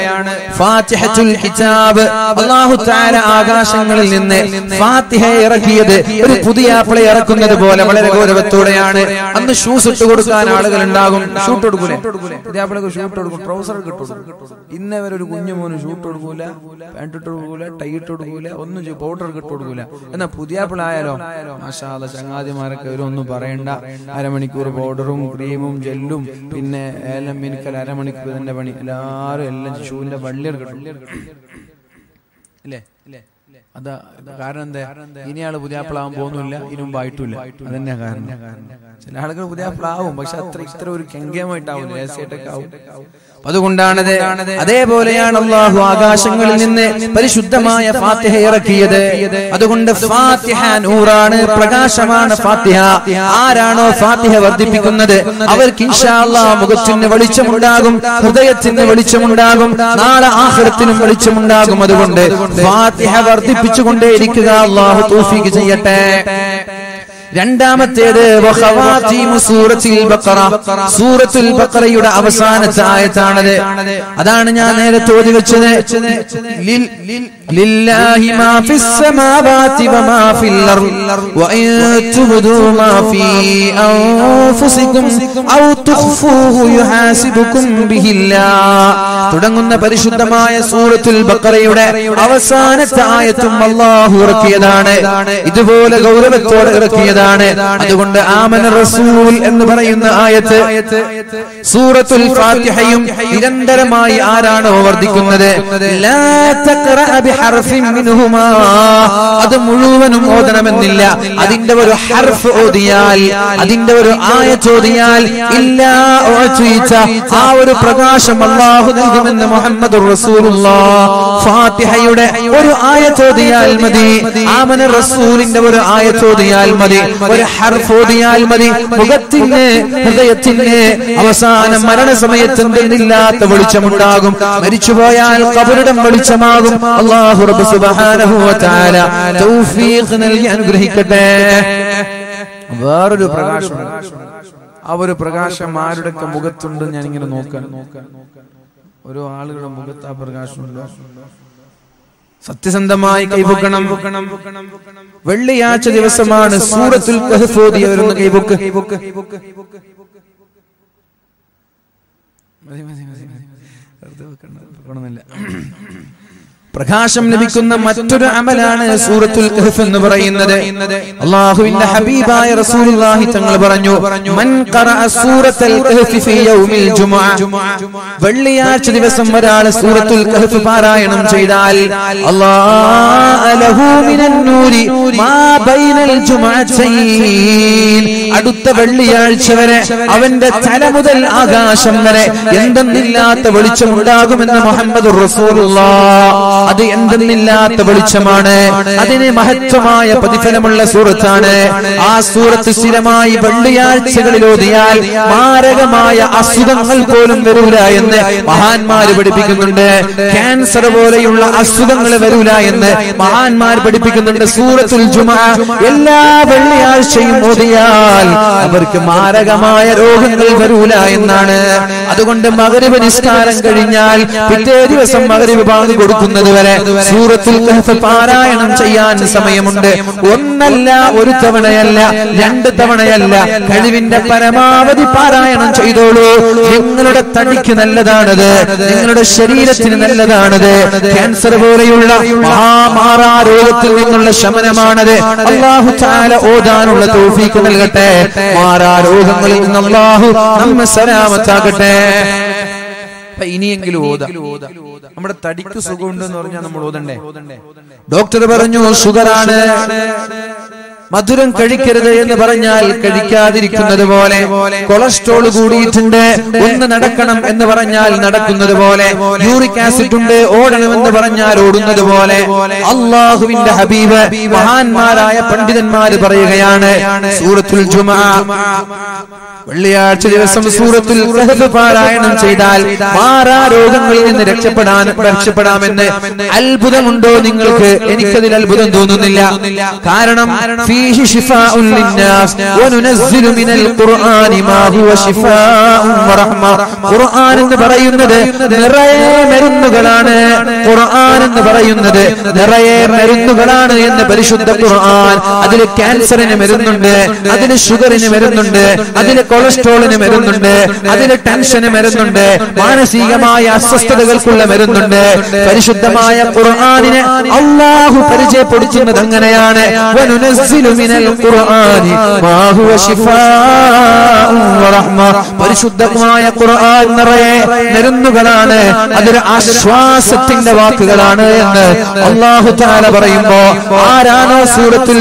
കിതാബ്. അള്ളാഹു താര ആകാശങ്ങളിൽ നിന്ന് ഫാത്തിഹ ഇറക്കിയത് ഒരു പുതിയ പിളെ ഇറക്കുന്നത് പോലെ വളരെ ഗൗരവത്തോടെയാണ്. അന്ന് ഷൂസ് ഇട്ട് കൊടുക്കാൻ ആളുകൾ ഉണ്ടാകും ഷൂട്ട് കൊടുക്കൂലേ? പുതിയ ഷൂട്ട് കൊടുക്കും. ട്രൗസർ കിട്ടും ഇന്നേ വരെ ഒരു കുഞ്ഞു മോന് ഷൂട്ട് കൊടുക്കൂല പാന്റ് ഇട്ട് കൊടുക്കൂല ടൈ ഇട്ട് കൊടുക്കൂല ഒന്നും ചെയ്യും പൗഡർ ഇട്ട് കൊടുക്കൂല എന്നാ പുതിയ പിള്ളായാലോ മാഷാല ചങ്ങാതിമാരൊക്കെ ഇവരൊന്നും ഒന്നും പറയണ്ട. അരമണിക്കൂർ പൗഡറും ക്രീമും ജെല്ലും പിന്നെ ഏലം മിനുക്കൽ അരമണിക്കൂർ തന്നെ പണി. എല്ലാരും എല്ലാം ഷൂവിന്റെ വള്ളിയെടുക്കും. അല്ലേ ഇല്ലേ? അതാ കാരണം എന്താ? ഇനി ആൾ പുതിയാപ്പിളാവാൻ പോകുന്നില്ല ഇനി മുമ്പ് ആയിട്ടില്ല അതന്നെ കാരണം. ചില ആളുകൾ പുതിയാപ്പിളാവും പക്ഷെ അത്ര ഇത്ര ഒരു കെങ്കേമായിട്ടാവും രഹസ്യമായിട്ടൊക്കെ ആവും. അതുകൊണ്ടാണത് അതേപോലെയാണ് അള്ളാഹു ആകാശങ്ങളിൽ നിന്ന് പരിശുദ്ധമായ ഫാത്തിഹ ഇറക്കിയത്. അതുകൊണ്ട് ഫാത്തിഹ നൂറാണ് പ്രകാശമാണ് ഫാത്തിഹ. ആരാണോ ഫാത്തിഹ വർദ്ധിപ്പിക്കുന്നത്? അവർക്ക് ഇൻഷാല്ലാ മുഖത്തിന് വെളിച്ചമുണ്ടാകും ഹൃദയത്തിന് വെളിച്ചമുണ്ടാകും നാളെ ആഹൃത്തിനും വെളിച്ചമുണ്ടാകും. അതുകൊണ്ട് ഫാത്തിഹ വർദ്ധിപ്പിച്ചുകൊണ്ടേയിരിക്കുക അള്ളാഹു തൗഫീഖ് ചെയ്യട്ടെ. രണ്ടാമത്തേത് സൂറത്തുൽ ബഖറയുടെ അവസാനത്തെ ആയത്താണത്. അതാണ് ഞാൻ നേരെ തോതി വെച്ചത് ലില്ലാഹി മാ ഫിസ് വമാ ഫിൽ അർദ്. വഇൻ തുബ്ദൂ മാ ഫീ അൻഫുസികും ഔ തുഖ്ഫൂഹു യുഹാസിബുകും ബിഹില്ലാഹ് തുടങ്ങുന്ന പരിശുദ്ധമായ സൂറത്തുൽ ബഖറയുടെ അവസാനത്തെ ആയത്തും അല്ലാഹു ഇറക്കിയതാണ്. ഇതുപോലെ ഗൗരവത്തോടെ ഇറക്കിയതാണ്. അതുകൊണ്ട് ആമന റസൂൽ എന്ന് പറയുന്ന ആയത്ത് സൂറത്തുൽ ഫാത്തിഹയും നിരന്തരമായി ആരാണോ വർദ്ധിക്കുന്നത്? അത് മുഴുവനും ഓതണമെന്നില്ല. അതിന്റെ ഒരു ഹർഫ് ഓതിയാൽ അതിന്റെ ഒരു ആയ ചോദിയാൽ ഇല്ല ആ ഒരു പ്രകാശം അള്ളാഹു നൽകുമെന്ന് മുഹമ്മദ് ഫാത്തിഹയുടെ ഒരു ആയ ചോദിയാൽ മതി. ആമന റസൂലിന്റെ ഒരു ആയ ചോദിയാൽ മതി. ഒരു ഹർഫ് ഓതിയാൽ മതി. മുഖത്തിന് ഹൃദയത്തിന് അവസാനം മരണസമയത്ത് എന്തെന്നില്ലാത്ത വെളിച്ചമുണ്ടാകും. മരിച്ചുപോയാൽ കബറിടം വെളിച്ചമാകും. അള്ളാഹു റബ്ബ് സുബ്ഹാനഹു വ തൗഫീഖ് നൽകി അനുഗ്രഹിക്കട്ടെ. വേറൊരു പ്രകാശം. ആ ഒരു പ്രകാശം ആരുടെയൊക്കെ മുഖത്തുണ്ട് ഞാൻ ഇങ്ങനെ നോക്കാൻ ഓരോ ആളുകളുടെ മുഖത്ത് ആ പ്രകാശമുണ്ട് സത്യസന്ധമായി കൈപൊക്കണം വെള്ളിയാഴ്ച ദിവസമാണ് സൂറത്തുൽ കഹ്ഫ് ഓതിയവരൊന്ന് കൈപൊക്ക് മതി, മതി, മതി. വെറുതെ വെക്കണം. പ്രകാശം ലഭിക്കുന്ന മറ്റൊരു അമലാണ് സൂറത്തുൽ കഹ്ഫ് എന്ന് പറയുന്നത്. അല്ലാഹുവിന്റെ ഹബീബായ റസൂലുള്ളാഹി തങ്ങൾ പറഞ്ഞു മൻ ഖറഅ സൂറത്തുൽ കഹ്ഫ് ഫീ യൗമിൽ ജുമുഅ. വെള്ളിയാഴ്ച ദിവസം ഒരാൾ സൂറത്തുൽ കഹ്ഫ് പാരായണം ചെയ്താൽ അല്ലാഹു ലഹു മിനൻ നൂരി മാ ബൈനൽ ജുമുഅത്തൈൻ അടുത്ത വെള്ളിയാഴ്ച വരെ അവന്റെ തല മുതൽ ആകാശം വരെ എന്തെന്നില്ലാത്ത വെളിച്ചമുണ്ടാകുമെന്ന് മുഹമ്മദ് അത് എന്തെന്നില്ലാത്ത വെളിച്ചമാണ്. അതിന് മഹത്വമായ പ്രതിഫലമുള്ള സൂറത്താണ്. ആ സൂറത്ത് സ്ഥിരമായി വെള്ളിയാഴ്ചകളിൽ ഓതിയാൽ മാരകമായ അസുഖങ്ങൾ പോലും വരൂല എന്ന് മഹാന്മാര് പഠിപ്പിക്കുന്നുണ്ട്. ക്യാൻസർ പോലെയുള്ള അസുഖങ്ങൾ വരൂല എന്ന് മഹാന്മാർ പഠിപ്പിക്കുന്നുണ്ട് സൂറത്തുൽ ജുമാ. എല്ലാ വെള്ളിയാഴ്ചയും ഓതിയാൽ അവർക്ക് മാരകമായ രോഗങ്ങൾ വരൂല എന്നാണ്. അതുകൊണ്ട് മകരവ് നിസ്കാരം കഴിഞ്ഞാൽ പിറ്റേ ദിവസം മകരവ് ബാങ്ക് കൊടുക്കുന്നത് വരെ സൂറത്തിൽ പാരായണം ചെയ്യാൻ സമയമുണ്ട്. ഒന്നല്ല ഒരു തവണയല്ല രണ്ട് തവണയല്ല. കഴിവിന്റെ പരമാവധി പാരായണം ചെയ്തോളൂ. നിങ്ങളുടെ തടിക്ക് നല്ലതാണത്. നിങ്ങളുടെ ശരീരത്തിന് നല്ലതാണത്. ക്യാൻസർ പോലെയുള്ള മഹാമാറാ രോഗത്തിൽ നിന്നുള്ള ശമനമാണത്. അള്ളാഹു ചാല ഓതാനുള്ള തോഫീക്ക് നൽകട്ടെ. മാറാ രോഗങ്ങളിൽ നിന്ന് അള്ളാഹു നമ്മെ സലാമത്താകട്ടെ. ഇനിയെങ്കിലും ഓതാ. നമ്മുടെ തടിക്ക് സുഖമുണ്ടെന്ന് പറഞ്ഞാൽ നമ്മൾ ഓതണ്ടേ? ഡോക്ടർ പറഞ്ഞു ഷുഗറാണ് മധുരം കഴിക്കരുത് എന്ന് പറഞ്ഞാൽ കഴിക്കാതിരിക്കുന്നത് പോലെ കൊളസ്ട്രോൾ കൂടിയിട്ടുണ്ട്. ഒന്ന് നടക്കണം എന്ന് പറഞ്ഞാൽ നടക്കുന്നത് പോലെ. യൂറിക് ആസിഡ് ഉണ്ട്. ഓടണമെന്ന് പറഞ്ഞാൽ ഓടുന്നത് പോലെ. അള്ളാഹുവിന്റെ ഹബീബ് മഹാന്മാരായ പണ്ഡിതന്മാര് പറയുകയാണ്. സൂറത്തുൽ ജുമാ. വെള്ളിയാഴ്ച ദിവസം സൂറത്തുൽ പാരായണം ചെയ്താൽ മാറാ രോഗങ്ങളിൽ നിന്ന് രക്ഷപ്പെടാൻ രക്ഷപ്പെടാമെന്ന് അത്ഭുതമുണ്ടോ നിങ്ങൾക്ക്? എനിക്കതിൽ അത്ഭുതം തോന്നുന്നില്ല. കാരണം ഫീഹി ശിഫാഉൻ ലിന്നാസ് വനുനസ്സിലു മിനൽ ഖുർആനി മാ ഹുവ ശിഫാഉൻ വറഹ്മ ഖുർആൻ എന്ന് പറയുന്നത് നിറയെ മരുന്നുകളാണ്. ഖുർആൻ എന്ന് പറയുന്നത് നിറയെ മരുന്നുകളാണ് എന്ന് പരിശുദ്ധ ഖുർആൻ അതിൽ ക്യാൻസറിന് മരുന്നുണ്ട് അതിൽ ഷുഗറിന് മരുന്നുണ്ട് അതിൽ കൊളസ്ട്രോളിന് മരുന്നുണ്ട് അതിൽ ടെൻഷന് മരുന്നുണ്ട് മാനസികമായ അസ്വസ്ഥതകൾക്കുള്ള മരുന്നുണ്ട്. പരിശുദ്ധമായ ഖുർആനിനെ അള്ളാഹു പരിചയപ്പെടുത്തുന്നത് അങ്ങനെയാണ്. വനുനസ്സിലു القرآن ما هو شفاء ورحمة പരിശുദ്ധമായ ഖുർആൻ നിറയെ മരുന്നുകളാണ് അതൊരു ആശ്വാസത്തിന്റെ വാക്കുകളാണ് എന്ന് അള്ളാഹു താല പറയുമ്പോ ആരാണോ സൂറത്തുൽ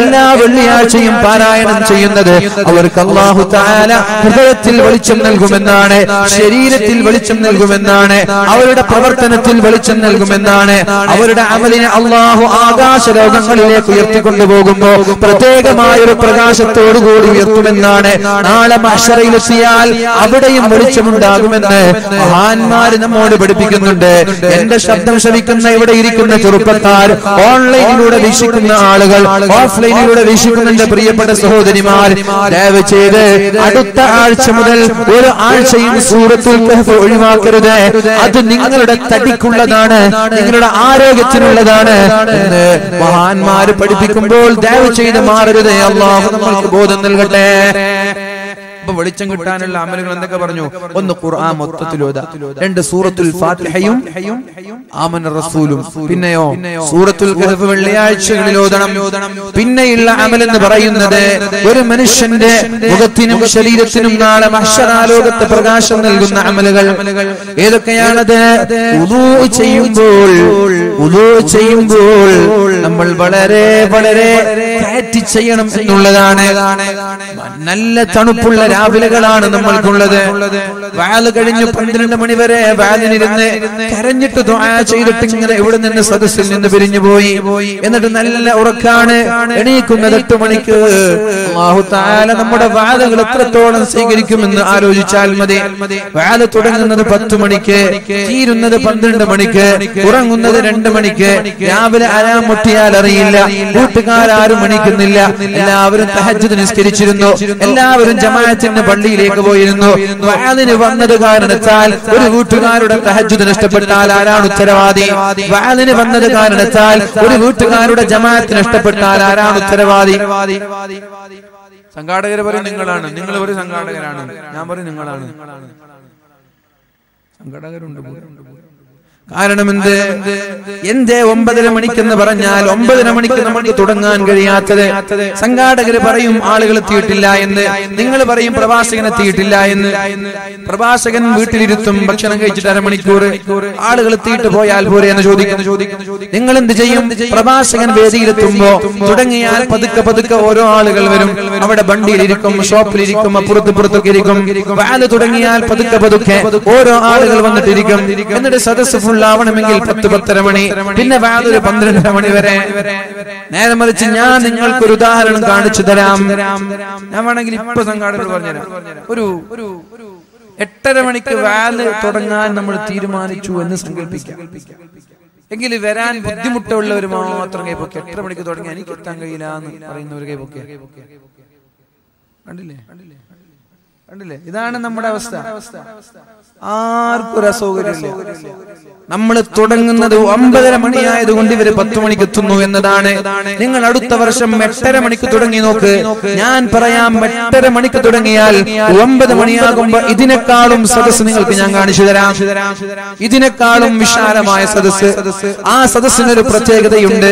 എല്ലാ വെള്ളിയാഴ്ചയും പാരായണം ചെയ്യുന്നത് അവർക്ക് അള്ളാഹു താല ഹൃദയത്തിൽ വെളിച്ചം നൽകുമെന്നാണ് ശരീരത്തിൽ വെളിച്ചം നൽകുമെന്നാണ് അവരുടെ പ്രവർത്തനത്തിൽ വെളിച്ചം നൽകുമെന്നാണ് അവരുടെ അമലിനെ അള്ളാഹു ആകാശ രോഗങ്ങളിലേക്ക് ഉയർത്തിക്കൊണ്ടു കൊണ്ടുപോകുമ്പോ പ്രത്യേകമായ ഒരു പ്രകാശത്തോടു കൂടി ഉയർത്തുമെന്നാണ്. നാളെ മഷറയിലെത്തിയാൽ അവിടെയും വെളിച്ചമുണ്ടാകുമെന്ന് മഹാന്മാര് നമ്മോട് പഠിപ്പിക്കുന്നുണ്ട്. എന്റെ ശബ്ദം ശ്രവിക്കുന്ന ഇവിടെ ഇരിക്കുന്ന ചെറുപ്പക്കാർ ഓൺലൈനിലൂടെ വീക്ഷിക്കുന്ന ആളുകൾ ഓഫ്ലൈനിലൂടെ വീക്ഷിക്കുന്ന എന്റെ പ്രിയപ്പെട്ട സഹോദരിമാർ ദയവ് ചെയ്ത് അടുത്ത ആഴ്ച മുതൽ ഒരു ആഴ്ചയും സൂറത്തിൽ ഒഴിവാക്കരുത്. അത് നിങ്ങളുടെ തടിക്കുള്ളതാണ് നിങ്ങളുടെ ആരോഗ്യത്തിനുള്ളതാണ് മഹാന്മാര് പഠിപ്പിക്കുമ്പോൾ ദയവ് ചെയ്ത് മാറരുത്. അള്ളാഹു നമ്മൾക്ക് ബോധം നൽകട്ടെ. അപ്പൊ വെളിച്ചം കിട്ടാനുള്ള അമലുകൾ എന്തൊക്കെ പറഞ്ഞു? ഒന്ന് ഖുർആൻ മൊത്തത്തിൽ രണ്ട് സൂറത്തുൽ ഫാത്തിഹയും ആമന റസൂലും. പിന്നെയോ? സൂറത്തുൽ കഹഫ് വെള്ളിയാഴ്ചകളിൽ ഓതണം. പിന്നെയുള്ള അമൽ എന്ന് പറയുന്നത് ഒരു മനുഷ്യന്റെ മുഖത്തിനും ശരീരത്തിനും നാളെ മഹ്ശറാലോകത്ത് പ്രകാശം നൽകുന്ന അമലുകൾ. ഏതൊക്കെയാണത്? ചെയ്യുമ്പോൾ. ചെയ്യുമ്പോൾ. നമ്മൾ വളരെ വളരെ ചെയ്യണം എന്നുള്ളതാണ്. നല്ല തണുപ്പുള്ള രാവിലെകളാണ് നമ്മൾക്കുള്ളത്. വാൽ കഴിഞ്ഞ് പന്ത്രണ്ട് മണി വരെ വാലിനിരുന്ന് കരഞ്ഞിട്ട് ചെയ്തിട്ട് ഇങ്ങനെ ഇവിടെ നിന്ന് സദസ്സിൽ നിന്ന് പിരിഞ്ഞു പോയി. എന്നിട്ട് നല്ല ഉറക്കാണ്. എണീക്കുന്നത് എട്ട് മണിക്ക്. നമ്മുടെ വാലുകൾ എത്രത്തോളം സ്വീകരിക്കുമെന്ന് ആലോചിച്ചാൽ മതി. വാൽ തുടങ്ങുന്നത് പത്ത് മണിക്ക്. തീരുന്നത് പന്ത്രണ്ട് മണിക്ക്. ഉറങ്ങുന്നത് രണ്ട് മണിക്ക്. രാവിലെ അലാം മുട്ടിയാൽ അറിയില്ല. കൂട്ടുകാരും മണിക്കുന്നില്ല എല്ലാവരും തഹജ്ജുദ് നിസ്കരിച്ചിരുന്നു. എല്ലാവരും ജമാഅത്തിന്റെ പള്ളിയിലേക്ക് പോയിരുന്നു. വാലിന് വന്നത് കാരണത്താൽ ഒരു വീട്ടുകാരുടെ തഹജുദ് നഷ്ടപ്പെട്ടാൽ ആരാണ് ഉത്തരവാദി? വാലിന് വന്നത് കാരണത്താൽ ഒരു വീട്ടുകാരുടെ ജമാഅത്ത് നഷ്ടപ്പെട്ടാൽ ആരാണ് ഉത്തരവാദി? സംഘാടകർ പറയും നിങ്ങളാണ്. നിങ്ങൾ ഒരു സംഘാടകരാണ്. ഞാൻ പറയും നിങ്ങളാണ്. സംഘാടകരുണ്ട് കാരണം എന്ത് ഒമ്പതര മണിക്കെന്ന് പറഞ്ഞാൽ ഒമ്പതര മണിക്ക് നമുക്ക് തുടങ്ങാൻ കഴിയാത്തത്? സംഘാടകര് പറയും ആളുകൾ എത്തിയിട്ടില്ല എന്ന്. നിങ്ങൾ പറയും പ്രവാസകൻ എത്തിയിട്ടില്ല എന്ന്. പ്രവാസകൻ വീട്ടിലിരുത്തും ഭക്ഷണം കഴിച്ചിട്ട് അരമണിക്കൂർ. ആളുകൾ എത്തിയിട്ട് പോയാൽ പോരെ എന്ന് ചോദിക്കുന്നു നിങ്ങൾ എന്ത് ചെയ്യും? പ്രവാസകൻ വേദിയിലെത്തുമ്പോ തുടങ്ങിയാൽ പതുക്കെ പതുക്കെ ഓരോ ആളുകൾ വരും. അവിടെ വണ്ടിയിലിരിക്കും ഷോപ്പിലിരിക്കും അപ്പുറത്ത് പുറത്തൊക്കെ ഇരിക്കും. വാൽ തുടങ്ങിയാൽ പതുക്കെ പതുക്കെ ഓരോ ആളുകൾ വന്നിട്ടിരിക്കും. എന്നിട്ട് സദസ്സ് ഫുൾ ആവണമെങ്കിൽ പത്ത് പത്തര മണി പിന്നെ വേറൊരു പന്ത്രണ്ടര മണി വരെ നേരെ മറിച്ച് ഞാൻ നിങ്ങൾക്ക് ഒരു ഉദാഹരണം കാണിച്ചു തരാം. ഞാൻ വേണമെങ്കിൽ ഇപ്പൊ സംഘാടകർ പറഞ്ഞുതരാം. ഒരു ഒരു എട്ടര മണിക്ക് വാൽ തുടങ്ങാൻ നമ്മൾ തീരുമാനിച്ചു എന്ന് സങ്കല്പിക്കാം. എങ്കിൽ വരാൻ ബുദ്ധിമുട്ടുള്ളവർ മാത്രം കൈപ്പൊക്കെ എട്ടര മണിക്ക് തുടങ്ങി എനിക്ക് എത്താൻ കഴിയില്ല എന്ന് പറയുന്നവർ കൈപ്പൊക്കെ കണ്ടില്ലേ? കണ്ടില്ലേ? ഇതാണ് നമ്മുടെ അവസ്ഥ. ആർക്കും ഒരു അസൗകര്യമില്ല നമ്മൾ തുടങ്ങുന്നത് ഒമ്പതര മണിയായതുകൊണ്ട് ഇവർ പത്ത് മണിക്ക് എത്തുന്നു എന്നതാണ്. നിങ്ങൾ അടുത്ത വർഷം എട്ടര മണിക്ക് തുടങ്ങി നോക്ക്. ഞാൻ പറയാം എട്ടര മണിക്ക് തുടങ്ങിയാൽ ഒമ്പത് മണിയാകുമ്പോ ഇതിനേക്കാളും സദസ് നിങ്ങൾക്ക് ഞാൻ കാണിച്ചു തരാം. ഇതിനേക്കാളും വിശാലമായ സദസ് ആ സദസ്സിനൊരു പ്രത്യേകതയുണ്ട്.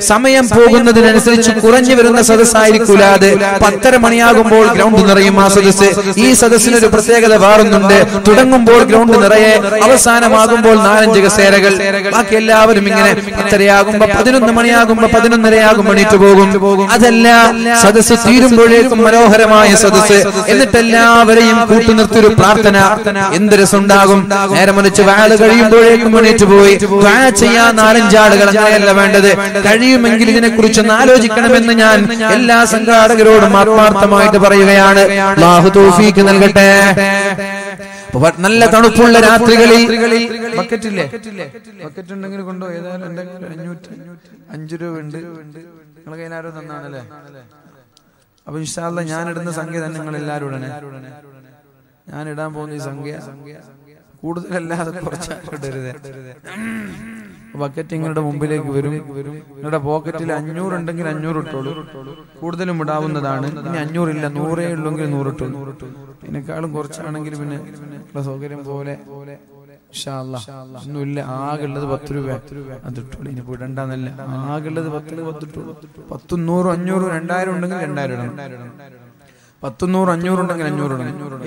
സമയം പോകുന്നതിനനുസരിച്ച് കുറഞ്ഞു വരുന്ന സദസ്സായിരിക്കൂല അത്. പത്തര മണിയാകുമ്പോൾ ഗ്രൗണ്ട് നിറയും ആ സദസ് ഈ സദസ്സിനൊരു പ്രത്യേകത വേറുന്നുണ്ട്. തുടങ്ങുമ്പോൾ ഗ്രൗണ്ട് നിറയെ അവസാനമാകുമ്പോൾ നാലഞ്ച് കസേരകൾ ബാക്കി എല്ലാവരും ഇങ്ങനെ പത്തരയാകുമ്പോ പതിനൊന്ന് മണിയാകുമ്പോ പതിനൊന്നരയാകും മണിട്ട് പോകും. അതല്ല സദസ് തീരുമ്പോഴേക്കും മനോഹരമായ സദസ് എന്നിട്ട് എല്ലാവരെയും കൂട്ടുനിർത്തിയൊരു പ്രാർത്ഥന. എന്ത് രസമുണ്ടാകും. നേരെ മറിച്ച് വാൾ കഴിയുമ്പോഴേക്കും മണിറ്റ് പോയി. വാഴ ചെയ്യാൻ നാലഞ്ചാളുകൾ അങ്ങനെയല്ല വേണ്ടത്. കഴിയുമെങ്കിൽ ഇതിനെ കുറിച്ച് ആലോചിക്കണമെന്ന് ഞാൻ എല്ലാ സംഘാടകരോടും ആത്മാർത്ഥമായിട്ട് പറയുകയാണ്. അല്ലാഹു തൗഫീക്ക് നൽകട്ടെ. നല്ല തണുപ്പുള്ള രാത്രികളിൽ ബക്കറ്റില്ലേ? ബക്കറ്റ് ഉണ്ടെങ്കിൽ കൊണ്ടോ? ഏതായാലും എന്റെ കയ്യിൽ അഞ്ഞൂറ്റി അഞ്ചു രൂപ ഉണ്ട്. കയ്യിലാരോ തന്നാണല്ലേ? അപ്പൊ ഇൻഷാല്ല ഞാൻ ഇടുന്ന സംഖ്യ തന്നെ നിങ്ങൾ എല്ലാവരും ഇടണേ. ഞാൻ ഇടാൻ പോകുന്ന ഈ സംഖ്യ കൂടുതലല്ലാതെ കുറച്ച് ഇടരുത്. ബക്കറ്റ് നിങ്ങളുടെ മുമ്പിലേക്ക് വരും. നിങ്ങളുടെ പോക്കറ്റിൽ അഞ്ഞൂറ് ഉണ്ടെങ്കിൽ അഞ്ഞൂറ് ഇട്ടോളൂ കൂടുതലും ഇടാവുന്നതാണ്. ഇനി അഞ്ഞൂറില്ല നൂറേ ഉള്ളെങ്കിൽ ഇട്ടു ഇതിനേക്കാളും കുറച്ചാണെങ്കിൽ പിന്നെ സൗകര്യം പോലെ. ഒന്നുമില്ല ആകെയുള്ളത് പത്ത് രൂപ അതിട്ടുള്ളൂ ഇനി വിടണ്ടെന്നല്ല ആകെയുള്ളത് പത്ത് പത്തിട്ടുള്ളൂ പത്തും നൂറും അഞ്ഞൂറും രണ്ടായിരം ഉണ്ടെങ്കിൽ രണ്ടായിരം ഇടണം. പത്തുനൂറ് അഞ്ഞൂറ് ഉണ്ടെങ്കിൽ അഞ്ഞൂറ്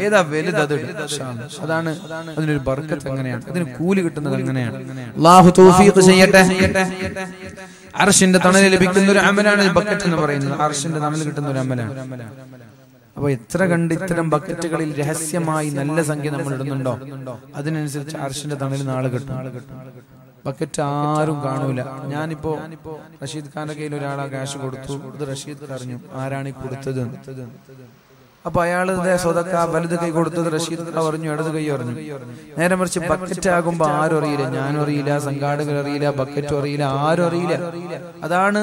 ഏതാ വലുത് അത്. അതാണ് അതിനൊരു ബർക്കത്ത് എങ്ങനെയാണ്? അതിന് കൂലി കിട്ടുന്നത് എങ്ങനെയാണ്? തൗഫീഖ് ചെയ്യട്ടെ. അർഷിന്റെ തണൽ ലഭിക്കുന്ന ഒരു അമലാണ് ബക്കറ്റ് എന്ന് പറയുന്നത്. അർഷിന്റെ തണൽ കിട്ടുന്ന ഒരു അമലാണ്. അപ്പൊ എത്ര കണ്ട് ഇത്തരം ബക്കറ്റുകളിൽ രഹസ്യമായി നല്ല സംഖ്യ നമ്മൾ ഇടുന്നുണ്ടോ? അതിനനുസരിച്ച് അർഷിന്റെ തണൽ നാളെ കിട്ടും. ബക്കറ്റ് ആരും കാണൂല. ഞാനിപ്പോ റഷീദ് ഖാന്റെ കയ്യിൽ ഒരാളാ ക്യാഷ് കൊടുത്തു. അത് റഷീദ് അറിഞ്ഞു. ആരാണ് ഈ കൊടുത്തത്? അപ്പൊ അയാൾ സ്വതക്ക വലത് കൈ കൊടുത്തത് റഷീദ് പറഞ്ഞു ഇടത് കൈ പറഞ്ഞു നേരെ മറിച്ച് ബക്കറ്റ് ആകുമ്പോ ആരും അറിയില്ല ഞാനും അറിയില്ല സംഘാടകർ അറിയില്ല ബക്കറ്റും അറിയില്ല ആരും അറിയില്ല. അതാണ്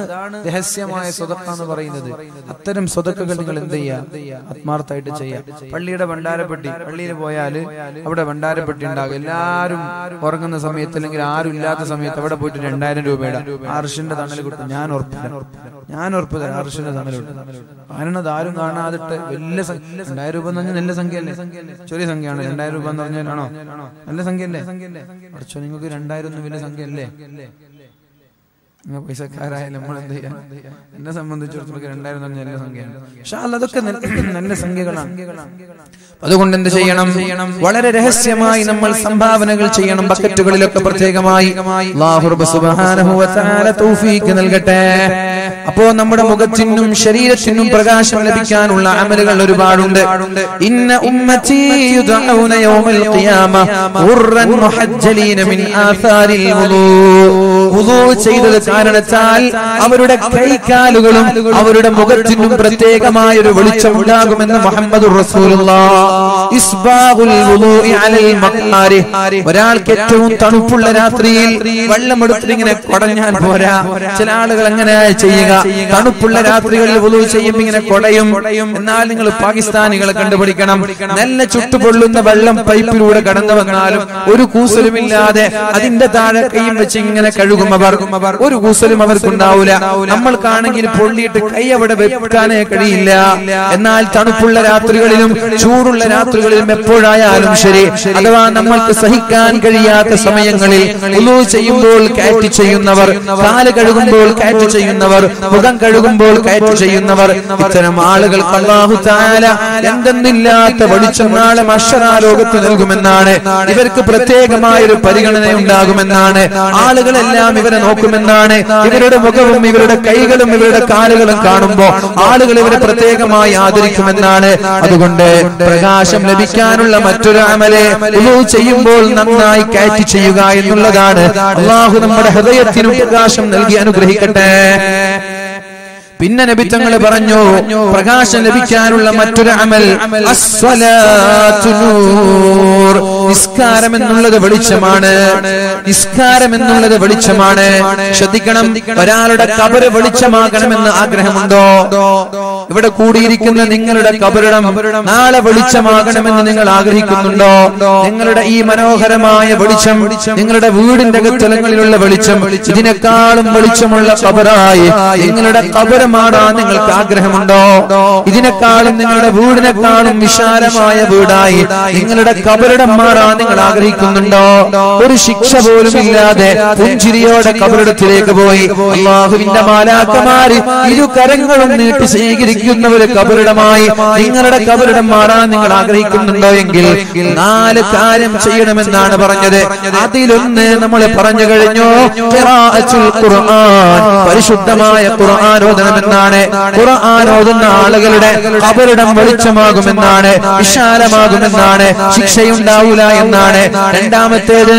രഹസ്യമായ സ്വതക്ക എന്ന് പറയുന്നത്. അത്തരം സ്വതക്കകൾ നിങ്ങൾ എന്ത് ചെയ്യുക ആത്മാർത്ഥമായിട്ട് ചെയ്യാം. പള്ളിയുടെ ഭണ്ഡാരപ്പെട്ടി. പള്ളിയിൽ പോയാൽ അവിടെ ഭണ്ഡാരപ്പെട്ടി ഉണ്ടാകും എല്ലാവരും ഉറങ്ങുന്ന സമയത്ത് അല്ലെങ്കിൽ ആരും ഇല്ലാത്ത സമയത്ത് അവിടെ പോയിട്ട് രണ്ടായിരം രൂപയുടെ ആർഷിന്റെ തണൽ കിട്ടും ഞാൻ ഉറപ്പില്ല. ഞാൻ ഉറപ്പ് തരാം തണൽ തമ്മിലുണ്ട്. ദാരും ആരും കാണാതിട്ട് വലിയ രണ്ടായിരം രൂപ എന്ന് പറഞ്ഞാൽ നല്ല സംഖ്യ അല്ലേ ചെറിയ സംഖ്യയാണ്. രണ്ടായിരം രൂപ എന്ന് പറഞ്ഞാലാണോ? നല്ല സംഖ്യ അല്ലേ കുറച്ചോ നിങ്ങൾക്ക് രണ്ടായിരം ഒന്നും വലിയ സംഖ്യ അല്ലേ നിങ്ങൾ പൈസക്കാരായ നമ്മൾ എന്ത് ചെയ്യാം? എന്നെ സംബന്ധിച്ചിടത്തോളം രണ്ടായിരം പറഞ്ഞാൽ നല്ല സംഖ്യയാണ്. പക്ഷെ അതൊക്കെ നല്ല- സംഖ്യകളാണ്. അതുകൊണ്ട് എന്ത് ചെയ്യണം? വളരെ രഹസ്യമായി നമ്മൾ സംഭാവനകൾ ചെയ്യണം. ബക്കറ്റുകളിലൊക്കെ പ്രത്യേകമായി. നൽകട്ടെ. അപ്പോ നമ്മുടെ മുഖത്തിനും ശരീരത്തിനും പ്രകാശം ലഭിക്കാനുള്ള അമലുകൾ ഒരുപാടുണ്ട്. ഇന്ന ഉമ്മത്തി യുദഊന യൗമൽ ഖിയാമ. ഖുർറൻ മുഹജ്ജലീന മിൻ ആസാരിൽ വുളൂ വുളൂ ചെയ്തത് കാരണത്താൽ അവരുടെ കൈകാലുകളും അവരുടെ മുഖത്തിനും പ്രത്യേകമായ ഒരു വെളിച്ചം ഉണ്ടാകുമെന്ന് മുഹമ്മദ് ഒരാൾക്ക് ഏറ്റവും തണുപ്പുള്ള രാത്രിയിൽ വെള്ളമെടുത്തിട്ട് ഇങ്ങനെ കൊടഞ്ഞാൽ പോരാ. ചില ആളുകൾ അങ്ങനെ ചെയ്യുക തണുപ്പുള്ള രാത്രികളിൽ വുളു ചെയ്യും ഇങ്ങനെ കൊടയും. എന്നാൽ നിങ്ങൾ പാകിസ്ഥാനികളെ കണ്ടുപിടിക്കണം. നല്ല ചുട്ടുപൊള്ളുന്ന വെള്ളം പൈപ്പിലൂടെ കടന്നു വന്നാലും ഒരു കൂസലുമില്ലാതെ അതിന്റെ താഴെ കൈയും വെച്ച് ഇങ്ങനെ കഴുകും അവർ. ഒരു കൂസലും അവർക്കുണ്ടാവൂല നമ്മൾക്കാണെങ്കിൽ പൊള്ളിയിട്ട് കൈ അവിടെ വെക്കാനേ കഴിയില്ല. എന്നാൽ തണുപ്പുള്ള രാത്രികളിലും ചൂടുള്ള രാത്രികളിലും എപ്പോഴായാലും ശരി. അഥവാ നമ്മൾക്ക് സഹിക്കാൻ കഴിയാത്ത സമയങ്ങളിൽ ചെയ്യുമ്പോൾ കാറ്റ് ചെയ്യുന്നവർ കാൽ കഴുകുമ്പോൾ കാറ്റ് ചെയ്യുന്നവർ മുഖം കഴുകുമ്പോൾ കയറ്റി ചെയ്യുന്നവർ ഇത്തരം ആളുകൾ അള്ളാഹു താല എന്തെന്നില്ലാത്ത വെളിച്ചം നാളെ അക്ഷരാ നൽകുമെന്നാണ്. ഇവർക്ക് പ്രത്യേകമായ ഒരു പരിഗണന ഉണ്ടാകുമെന്നാണ്. ആളുകളെല്ലാം ഇവരെ നോക്കുമെന്നാണ്. ഇവരുടെ മുഖവും ഇവരുടെ കൈകളും ഇവരുടെ കാലുകളും കാണുമ്പോൾ ആളുകൾ ഇവരെ പ്രത്യേകമായി ആദരിക്കുമെന്നാണ്. അതുകൊണ്ട് പ്രകാശം ലഭിക്കാനുള്ള മറ്റൊരു അമലെ ചെയ്യുമ്പോൾ നന്നായി കയറ്റി ചെയ്യുക എന്നുള്ളതാണ്. അള്ളാഹു നമ്മുടെ ഹൃദയത്തിന് പ്രകാശം നൽകി അനുഗ്രഹിക്കട്ടെ. പിന്നെ നബി തങ്ങൾ പറഞ്ഞു പ്രകാശം ലഭിക്കാനുള്ള മറ്റൊരു അമൽ. നിസ്കാരം എന്നുള്ളത് വെളിച്ചമാണ്. നിസ്കാരം എന്നുള്ളത് വെളിച്ചമാണ്. ശ്രദ്ധിക്കണം ഒരാളുടെ കബറ് വെളിച്ചമാകണമെന്ന് ആഗ്രഹമുണ്ടോ? ഇവിടെ കൂടിയിരിക്കുന്ന നിങ്ങളുടെ കബറിടം നാളെ വെളിച്ചമാകണമെന്ന് നിങ്ങൾ ആഗ്രഹിക്കുന്നുണ്ടോ? നിങ്ങളുടെ ഈ മനോഹരമായ വെളിച്ചം നിങ്ങളുടെ വീടിന്റെ അകത്തലങ്ങളിലുള്ള വെളിച്ചം ഇതിനേക്കാളും വെളിച്ചമുള്ള കബറായി നിങ്ങളുടെ കബറ് മാറാൻ നിങ്ങൾക്ക് ആഗ്രഹമുണ്ടോ? ഇതിനേക്കാളും നിങ്ങളുടെ വീടിനേക്കാളും വിശാലമായ വീടായി നിങ്ങളുടെ കബറിടം മാറാൻ നിങ്ങൾ ആഗ്രഹിക്കുന്നുണ്ടോ? ഒരു ശിക്ഷ പോലും ഇല്ലാതെ പുഞ്ചിരിയോടെ കബറിടത്തിലേക്ക് പോയി. അള്ളാഹുവിന്റെ മാലാക്കമാര് ഇരു കരങ്ങളും നീട്ടി സ്വീകരിക്കുന്ന ഒരു കബറിടമായി നിങ്ങളുടെ കബറിടം മാറാൻ നിങ്ങൾ ആഗ്രഹിക്കുന്നുണ്ടോ എങ്കിൽ നാല് കാര്യം ചെയ്യണമെന്നാണ് പറഞ്ഞത്. അതിലൊന്ന് നമ്മൾ പറഞ്ഞു കഴിഞ്ഞു ഖുർആൻ പരിശുദ്ധമായ ഖുർആൻ ഓതണമെന്നാണ് ഖുർആൻ ഓതുന്ന ആളുകളുടെ കബറിടം വെളിച്ചമാകുമെന്നാണ് വിശാലമാകുമെന്നാണ് ശിക്ഷയുണ്ടാവൂല എന്നാണ്. രണ്ടാമത്തേത്.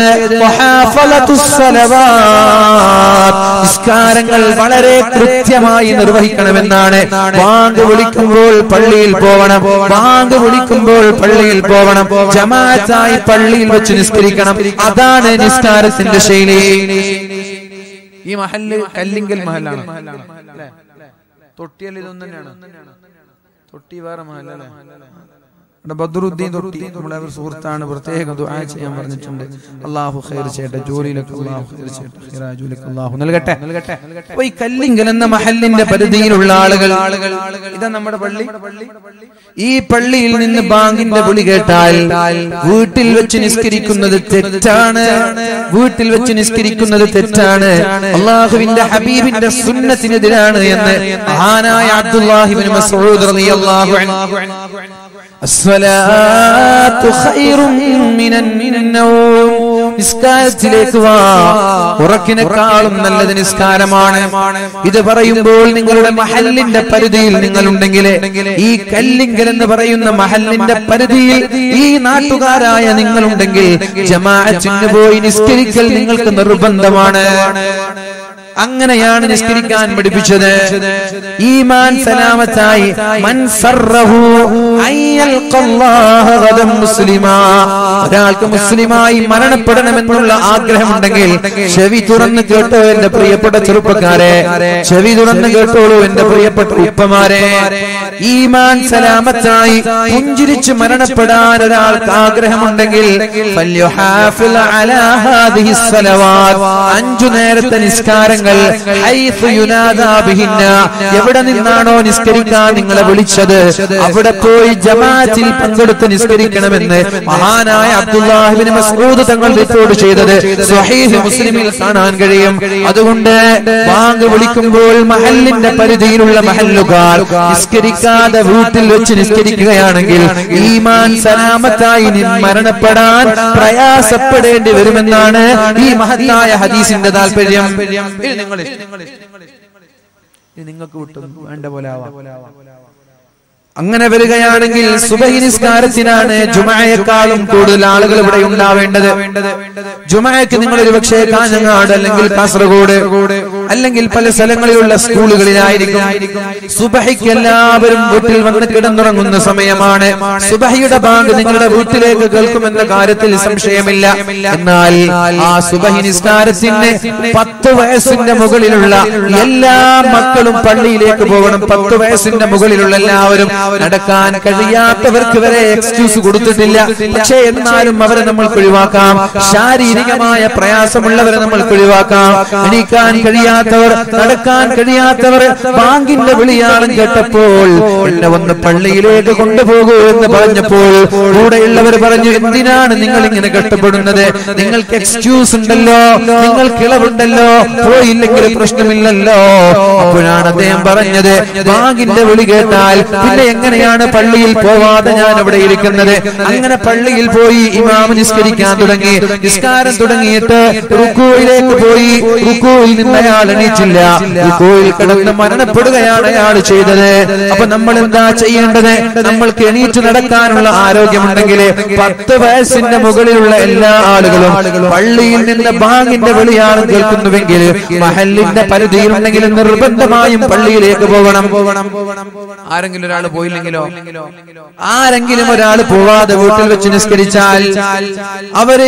നിസ്കാരങ്ങൾ വളരെ കൃത്യമായി നിർവഹിക്കണമെന്നാണ്. ബാങ്ക് വിളിക്കുമ്പോൾ പള്ളിയിൽ പോകണം ബാങ്ക് വിളിക്കുമ്പോൾ പള്ളിയിൽ പോകണം ജമാഅത്തായി പള്ളിയിൽ വെച്ച് നിസ്കരിക്കണം. അതാണ് നിസ്കാരത്തിന്റെ ശൈലി. ഈ മഹല്ല് കല്ലിങ്കൽ മഹല്ലാണ്? തൊട്ടിയൽ ഇതൊന്നും തന്നെയാണ് തൊട്ടി വേറെ മഹലല്ലേ ഇവിടെ ബദ്രുദ്ദീൻ തൊട്ടി നമ്മളെ ഒരു സുഹൃത്താണ് പ്രത്യേകം ദുആ ചെയ്യാൻ പറഞ്ഞിട്ടുണ്ട്. അള്ളാഹു ഖൈർ ചെയ്യട്ടെ ജോലിയിലൊക്കെ അള്ളാഹു ഖൈർ ചെയ്യട്ടെ ഖൈറായ ജോലിക്ക് അള്ളാഹു നൽകട്ടെ. നൽകട്ടെ ഈ കല്ലിങ്കൽ എന്ന മഹല്ലിന്റെ പരിധിയിലുള്ള ആളുകൾ ഇതാ നമ്മുടെ പള്ളി. ഈ പള്ളിയിൽ നിന്ന് ബാങ്കിന്റെ വിളി കേട്ടാൽ വീട്ടിൽ വെച്ച് നിസ്കരിക്കുന്നത് തെറ്റാണ്. വീട്ടിൽ വെച്ച് നിസ്കരിക്കുന്നത് തെറ്റാണ്. അള്ളാഹുവിന്റെ ഹബീബിന്റെ സുന്നത്തിനെതിരാണ് എന്ന് ആനായ അബ്ദുല്ലാഹിബിൻ മസ്ഊദ് റളിയല്ലാഹു അൻഹു നിസ്കാരത്തിലേക്ക് വാ. ഉറക്കിനേക്കാളും നല്ലത് നിസ്കാരമാണ്. ഇത് പറയുമ്പോൾ നിങ്ങളുടെ മഹലിന്റെ പരിധിയിൽ നിങ്ങൾ ഉണ്ടെങ്കിൽ ഈ കല്ലിങ്കൽ എന്ന് പറയുന്ന മഹലിന്റെ പരിധിയിൽ ഈ നാട്ടുകാരായ നിങ്ങളുണ്ടെങ്കിൽ ജമാഅത്തിന് പോയി നിസ്കരിക്കൽ നിങ്ങൾക്ക് നിർബന്ധമാണ്. അങ്ങനെയാണ് നിസ്കരിക്കാൻ പഠിപ്പിച്ചത്. ഈമാൻ സലാമത്തായി മൻസറഹു ഒരാൾക്ക് മുസ്ലിമായി മരണപ്പെടണമെന്നുള്ള ആഗ്രഹമുണ്ടെങ്കിൽ ചെവി തുറന്ന് കേട്ടോ എന്റെ പ്രിയപ്പെട്ട ചെറുപ്പക്കാരെ. ചെവി തുറന്ന് കേട്ടോളൂ എന്റെ പ്രിയപ്പെട്ട ഉപ്പമാരെ. ഈമാൻ സലാമത്തായി പുഞ്ചിരിച്ച് മരണപ്പെടാൻ ഒരാൾക്ക് ആഗ്രഹമുണ്ടെങ്കിൽ അഞ്ചു നേരത്തെ നിസ്കാരങ്ങൾ എവിടെ നിന്നാണോ നിസ്കരിക്കാൻ നിങ്ങളെ വിളിച്ചത്? അവിടെ പോയി ജമാഅത്തിൽ പങ്കെടുത്ത് നിസ്കരിക്കണമെന്ന് മഹാനായ അബ്ദുല്ലാഹിബിൻ മസ്ഊദ് തങ്ങൾ റിപ്പോർട്ട് ചെയ്തത് സ്വഹീഹ് മുസ്ലിമിൽ കാണാൻ കഴിയും. അതുകൊണ്ട് ബാങ്ക് വിളിക്കുമ്പോൾ മഹല്ലിന്റെ പരിധിയിലുള്ള മഹല്ലുകാർ നിസ്കരിക്കാതെ വീട്ടിൽ വെച്ച് നിസ്കരിക്കുകയാണെങ്കിൽ ഈമാൻ സലാമത്തായി മരണപ്പെടാൻ പ്രയാസപ്പെടേണ്ടി വരുമെന്നാണ് ഈ മഹത്തായ ഹദീസിന്റെ താല്പര്യം ഇത് നിങ്ങൾക്ക് വിട്ടു വേണ്ട പോലെ ആവാം. അങ്ങനെ വരികയാണെങ്കിൽ സുബഹി നിസ്കാരത്തിനാണ് ജുമയെക്കാളും കൂടുതൽ ആളുകൾ ഇവിടെ ഉണ്ടാവേണ്ടത്. ജുമായക്ക് നിങ്ങൾ ഒരു പക്ഷേ കാഞ്ഞങ്ങാട് അല്ലെങ്കിൽ കാസർഗോഡ് അല്ലെങ്കിൽ പല സ്ഥലങ്ങളിലുള്ള സ്കൂളുകളിലായിരിക്കും. സുബഹിക്ക് എല്ലാവരും വീട്ടിൽ വന്ന് കിടന്നുറങ്ങുന്ന സമയമാണ്. സുബഹിയുടെ ബാങ്ക് നിങ്ങളുടെ വീട്ടിലേക്ക് കേൾക്കുമെന്ന കാര്യത്തിൽ സംശയമില്ല. എന്നാൽ ആ സുബഹി നിസ്കാരത്തിന് പത്ത് വയസ്സിന്റെ മുകളിലുള്ള എല്ലാ മക്കളും പള്ളിയിലേക്ക് പോകണം. പത്ത് വയസ്സിന്റെ മുകളിലുള്ള എല്ലാവരും നടക്കാൻ കഴിയാത്തവർക്ക് വരെ എക്സ്ക്യൂസ് കൊടുത്തിട്ടില്ല. പക്ഷേ എന്നാലും അവരെ നമ്മൾക്ക് ഒഴിവാക്കാം. ശാരീരികമായ പ്രയാസമുള്ളവരെ നമ്മൾക്ക് ഒഴിവാക്കാം. എണീക്കാൻ കഴിയാത്തവർ നടക്കാൻ കഴിയാത്തവർ ബാങ്കിന്റെ വിളിയാണ് കേട്ടപ്പോൾ എന്നെ ഒന്ന് പള്ളിയിലേക്ക് കൊണ്ടുപോകൂ എന്ന് പറഞ്ഞപ്പോൾ കൂടെയുള്ളവർ പറഞ്ഞു എന്തിനാണ് നിങ്ങൾ ഇങ്ങനെ കഷ്ടപ്പെടുന്നത്? നിങ്ങൾക്ക് എക്സ്ക്യൂസ് ഉണ്ടല്ലോ നിങ്ങൾക്ക് ഇളവുണ്ടല്ലോ പോയില്ലെങ്കിൽ പ്രശ്നമില്ലല്ലോ. അപ്പോഴാണ് അദ്ദേഹം പറഞ്ഞത് ബാങ്കിന്റെ വിളി കേട്ടാൽ പിന്നെ എങ്ങനെയാണ് പള്ളിയിൽ പോവാതെ ഞാൻ അവിടെ ഇരിക്കുന്നത്? അങ്ങനെ പള്ളിയിൽ പോയി ഇമാമ നിസ്കരിക്കാൻ തുടങ്ങി. നിസ്കാരം തുടങ്ങിയിട്ട് റുക്കോയിലേക്ക് പോയി. റുക്കോയിൽ നിന്ന് അയാൾ എണീച്ചില്ല കോയിൽ കിടന്ന് മരണപ്പെടുകയാണ് അയാൾ ചെയ്തത്. അപ്പൊ നമ്മൾ എന്താ ചെയ്യേണ്ടത്? നമ്മൾക്ക് എണീറ്റ് നടക്കാനുള്ള ആരോഗ്യമുണ്ടെങ്കിൽ പത്ത് വയസ്സിന്റെ മുകളിലുള്ള എല്ലാ ആളുകളും പള്ളിയിൽ നിന്ന് ബാങ്കിന്റെ വിളിയാണ് കേൾക്കുന്നുവെങ്കിൽ മഹലിന്റെ പരിധിയിലുണ്ടെങ്കിൽ നിർബന്ധമായും പള്ളിയിലേക്ക് പോകണം. ആരെങ്കിലും ഒരാൾ പോയില്ലെങ്കിലോ? ആരെങ്കിലും ഒരാൾ പോവാതെ വീട്ടിൽ വെച്ച് നിസ്കരിച്ചാൽ അവർ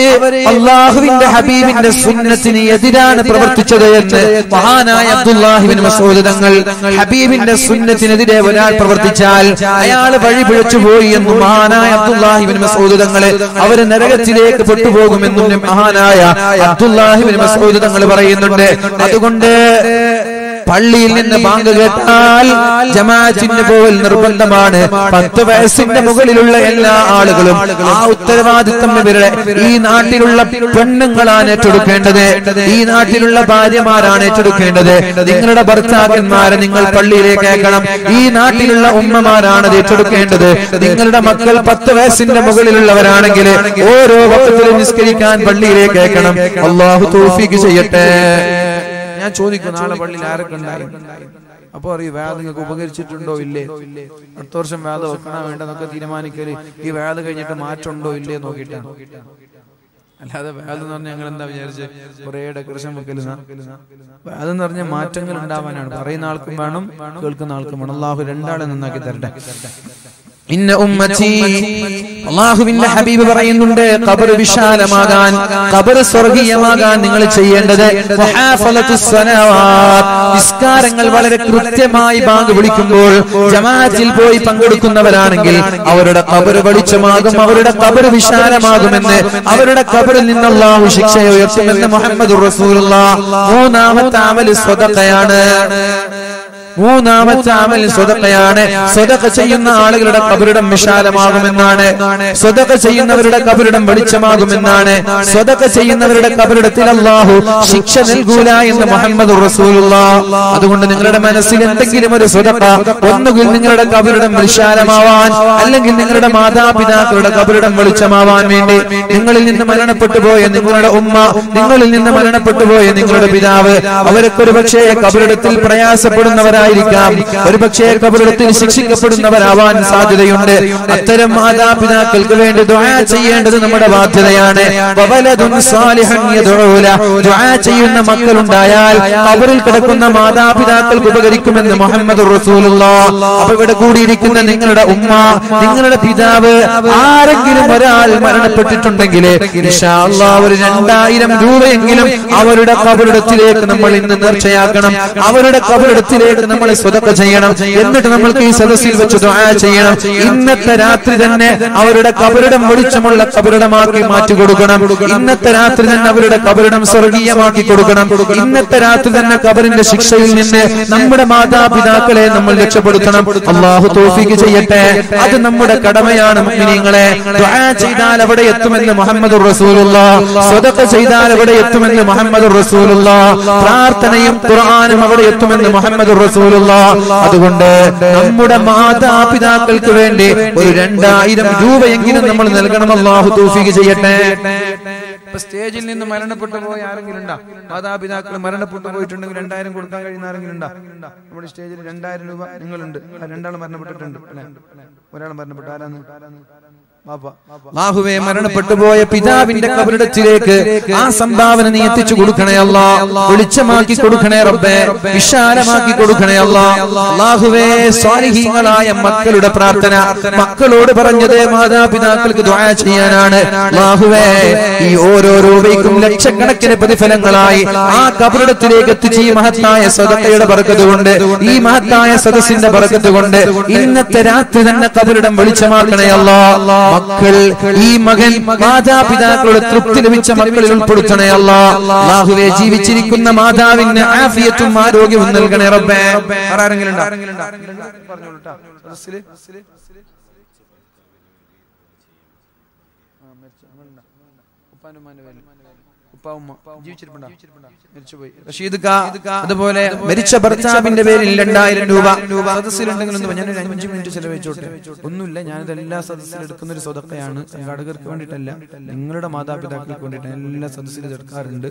അള്ളാഹുവിന്റെ ഹബീബിന്റെ സുന്നത്തിന് എതിരാണ് പ്രവർത്തിച്ചത് എന്ന് മഹാനായ അബ്ദുല്ലാഹിബിൻ മസൂദ് തങ്ങൾ ഹബീബിന്റെ സുന്നത്തിനെതിരെ ഒരാൾ പ്രവർത്തിച്ചാൽ അയാൾ വഴി പിഴച്ചു പോയി എന്നും മഹാനായ അബ്ദുല്ലാഹിബിൻ മസൂദ് തങ്ങൾ അവർ നരകത്തിലേക്ക് പെട്ടുപോകുമെന്നും മഹാനായ അബ്ദുല്ലാഹിബിൻ മസൂദ് തങ്ങൾ പറയുന്നുണ്ട്. അതുകൊണ്ട് പള്ളിയിൽ നിന്ന് ബാങ്ക് കേട്ടാൽ ജമാഅത്തിന് പോകൽ നിർബന്ധമാണ്. പത്ത് വയസ്സിന്റെ മുകളിലുള്ള എല്ലാ ആളുകളും ആ ഉത്തരവാദിത്തം ഇവരുടെ ഈ നാട്ടിലുള്ള പെണ്ണുങ്ങളാണ് ഏറ്റെടുക്കേണ്ടത്. ഈ നാട്ടിലുള്ള ഭാര്യമാരാണ് ഏറ്റെടുക്കേണ്ടത്. നിങ്ങളുടെ ഭർത്താക്കന്മാരെ നിങ്ങൾ പള്ളിയിലേക്ക് അയക്കണം. ഈ നാട്ടിലുള്ള ഉമ്മമാരാണ് അത് ഏറ്റെടുക്കേണ്ടത്. നിങ്ങളുടെ മക്കൾ പത്ത് വയസ്സിന്റെ മുകളിലുള്ളവരാണെങ്കിൽ ഓരോ വക്കത്തിലും നിസ്കരിക്കാൻ പള്ളിയിലേക്ക് അയക്കണം. അള്ളാഹു തോഫിക്ക് ചെയ്യട്ടെ. ഞാൻ ചോദിക്കും നാളെ പള്ളിയിൽ ആരൊക്കെ ഉണ്ടായി? അപ്പൊ അറിയും വേദ നിങ്ങൾക്ക് ഉപകരിച്ചിട്ടുണ്ടോ ഇല്ലേ? അടുത്ത വർഷം വേദ വെക്കണോ വേണ്ടെന്നൊക്കെ തീരുമാനിക്കൽ. ഈ വേദ കഴിഞ്ഞിട്ട് മാറ്റമുണ്ടോ ഇല്ലേ നോക്കിയിട്ടാണ് അല്ലാതെ വേദം എന്ന് പറഞ്ഞാൽ ഞങ്ങൾ എന്താ വിചാരിച്ച്? കുറേ ഡെക്കറേഷൻ വെക്കലുന്ന വേദം എന്ന് പറഞ്ഞാൽ മാറ്റങ്ങൾ ഉണ്ടാവാനാണ്. പറയുന്ന ആൾക്കും വേണം കേൾക്കുന്ന ആൾക്കും വേണം. അള്ളാഹു രണ്ടാളെ നന്നാക്കി തരട്ടെ. ഇന്ന ഉമ്മത്തി അള്ളാഹുവിന്റെ ഹബീബ് പറയുന്നുണ്ട് ഖബർ വിശാലമാകാൻ ഖബർ സ്വർഗീയമാകാൻ നിങ്ങൾ ചെയ്യേണ്ടത്. നിസ്കാരങ്ങൾ വളരെ കൃത്യമായി ബാങ്ക് വിളിക്കുമ്പോൾ ജമാഅത്തിൽ പോയി പങ്കെടുക്കുന്നവരാണെങ്കിൽ അവരുടെ ഖബർ വെളിച്ചമാകും അവരുടെ ഖബർ വിശാലമാകുമെന്ന് അവരുടെ ഖബറിൽ നിന്ന് അള്ളാഹു ശിക്ഷ ഉയർത്തുമെന്ന് മുഹമ്മദ് റസൂലുള്ള. മൂന്നാമത്തെ അമൽ സ്വതക്കയാണ്. മൂന്നാമത്തെ അമൽ സ്വതക്കയാണ്. സ്വതക്ക ചെയ്യുന്ന ആളുകളുടെ കബരിടം വിശാലമാകുമെന്നാണ്. സ്വതക്ക ചെയ്യുന്നവരുടെ കബരിടം വെളിച്ചമാകുമെന്നാണ്. സ്വതക്ക ചെയ്യുന്നവരുടെ കബരിടത്തിൽ അള്ളാഹു ശിക്ഷ നൽകൂല എന്ന് മുഹമ്മദ് അതുകൊണ്ട് നിങ്ങളുടെ മനസ്സിൽ എന്തെങ്കിലും ഒരു സ്വതക്ക ഒന്നുകിൽ നിങ്ങളുടെ കബരിടം വിശാലമാവാൻ അല്ലെങ്കിൽ നിങ്ങളുടെ മാതാപിതാക്കളുടെ കബരിടം വെളിച്ചമാവാൻ വേണ്ടി നിങ്ങളിൽ നിന്ന് മരണപ്പെട്ടു പോയ നിങ്ങളുടെ ഉമ്മ നിങ്ങളിൽ നിന്ന് മരണപ്പെട്ടു പോയ നിങ്ങളുടെ പിതാവ് അവരൊക്കെ ഒരു പക്ഷേ കബരിടത്തിൽ പ്രയാസപ്പെടുന്നവരായിരിക്കാം ഒരു പക്ഷേ കബറിടത്തിൽ ശിക്ഷിക്കപ്പെടുന്നവരാവാൻ സാധ്യതയുണ്ട്. അത്തരം മാതാപിതാക്കൾക്ക് വേണ്ടി ദുആ ചെയ്യേണ്ടത് നമ്മുടെ ബാധ്യതയാണ്. ചെയ്യുന്ന മക്കൾ ഉണ്ടായാൽ കബറിൽ കിടക്കുന്ന മാതാപിതാക്കൾക്ക് ഉപകരിക്കുമെന്ന് മുഹമ്മദ് അപ്പൊ ഇവിടെ കൂടിയിരിക്കുന്ന നിങ്ങളുടെ ഉമ്മ നിങ്ങളുടെ പിതാവ് ആരെങ്കിലും ഒരാൾ മരണപ്പെട്ടിട്ടുണ്ടെങ്കിൽ ഒരു രണ്ടായിരം രൂപയെങ്കിലും അവരുടെ കബറിടത്തിലേക്ക് നമ്മൾ ഇന്ന് നേർച്ചയാക്കണം. അവരുടെ കബറിടത്തിലേക്ക് നമ്മൾ സ്വതക്ക ചെയ്യണം. എന്നിട്ട് നമ്മൾക്ക് ഈ സദസ്സിൽ വെച്ച് ദുആ ചെയ്യണം. ഇന്നത്തെ രാത്രി തന്നെ അവരുടെ കബറിടം വെളിച്ചമുള്ള കബറടമാക്കി മാറ്റി കൊടുക്കണം. ഇന്നത്തെ രാത്രി തന്നെ അവരുടെ കബറിടം സ്വർഗീയമാക്കി കൊടുക്കണം. ഇന്നത്തെ രാത്രി തന്നെ കബറിന്റെ ശിക്ഷയിൽ നിന്ന് നമ്മുടെ മാതാപിതാക്കളെ നമ്മൾ രക്ഷപ്പെടുത്തണം. അള്ളാഹു തോഫിക്ക് ചെയ്യട്ടെ. അത് നമ്മുടെ കടമയാണ് മുഅ്മിനീങ്ങളെ. ദുആ ചെയ്താൽ അവിടെ എത്തുമെന്ന് മുഹമ്മദ് റസൂലുള്ള. സ്വതക്ക ചെയ്താൽ അവിടെ എത്തുമെന്ന് മുഹമ്മദ് റസൂലുള്ള. പ്രാർത്ഥനയും ഖുർആനും അവിടെ എത്തുമെന്ന് മുഹമ്മദ് റസൂലുള്ള. അതുകൊണ്ട് നമ്മുടെ മാതാപിതാക്കൾക്ക് വേണ്ടി ഒരു രണ്ടായിരം രൂപയെങ്കിലും നമ്മൾ നൽകണം അള്ളാഹു തൗഫീഖ് ചെയ്യട്ടെ. ഇപ്പൊ സ്റ്റേജിൽ നിന്ന് മരണപ്പെട്ടു പോയ ആരെങ്കിലും ഉണ്ടാ? മാതാപിതാക്കൾ മരണപ്പെട്ടു പോയിട്ടുണ്ടെങ്കിൽ രണ്ടായിരം കൊടുക്കാൻ കഴിയുന്ന ആരെങ്കിലും ഉണ്ടോ? നമ്മുടെ സ്റ്റേജിൽ രണ്ടായിരം രൂപ നിങ്ങളുണ്ട്. ആ, രണ്ടാൾ മരണപ്പെട്ടിട്ടുണ്ട് ഒരാളും ഒരാൾ മരണപ്പെട്ടു. ആരാന്ന്? ബാഹുവെ മരണപ്പെട്ടു പോയ പിതാവിന്റെ കബറിടത്തിലേക്ക് ആ സംഭാവന നീ എത്തിച്ചു കൊടുക്കണേ അല്ല. വെളിച്ചമാക്കി കൊടുക്കണേ റബ്ബേ. വിശാലമാക്കി കൊടുക്കണേ അല്ല. അള്ളാഹുവേ സ്വാലിഹീങ്ങളായ മക്കളുടെ പ്രാർത്ഥന. മക്കളോട് പറഞ്ഞത് മാതാപിതാക്കൾക്ക് ദ്വായ ചെയ്യാനാണ്. അള്ളാഹുവേ ഈ ഓരോ രൂപയ്ക്കും ലക്ഷക്കണക്കിന് പ്രതിഫലങ്ങളായി ആ കബറിടത്തിലേക്ക് എത്തിച്ച് ഈ മഹത്തായ സദസ്സയുടെ പറക്കത് കൊണ്ട് ഈ മഹത്തായ സദസ്സിന്റെ പറക്കത്ത് കൊണ്ട് ഇന്നത്തെ രാത്രി തന്നെ കബറിടം വെളിച്ചമാക്കണേ അല്ലാ. മക്കൾ ഈ മകൻ മാതാപിതാക്കളുടെ തൃപ്തി ലഭിച്ച മക്കളിൽ ഉൾപ്പെടുത്തണേ അല്ലാഹുവെ ജീവിച്ചിരിക്കുന്ന മാതാവിന് ആഫിയത്തും ആരോഗ്യവും നൽകണേ റബ്ബേ ആരെങ്കിലും ഉണ്ടോ? പറഞ്ഞോളൂ ട്ടാ. ആ, മരിച്ച ആളുണ്ടോ? ഉപ്പാനും ഉമ്മാന്റെ പേരിൽ. അതുപോലെ മരിച്ച ഭർത്താവിന്റെ പേരിൽ രണ്ടായിരം രൂപ സദസ്സിലുണ്ടെങ്കിലും ഞാൻ ഒരു അഞ്ച് മിനിറ്റ് ചെലവഴിച്ചോട്ടെ? ഒന്നുമില്ല ഞാനിതെല്ലാ എല്ലാ സദസ്സിൽ എടുക്കുന്ന ഒരു സ്വതക്കയാണ്. സംഘാടകർക്ക് വേണ്ടിട്ടല്ല നിങ്ങളുടെ മാതാപിതാക്കൾക്ക് വേണ്ടിയിട്ട് എല്ലാ സദസ്സിലും എടുക്കാറുണ്ട്.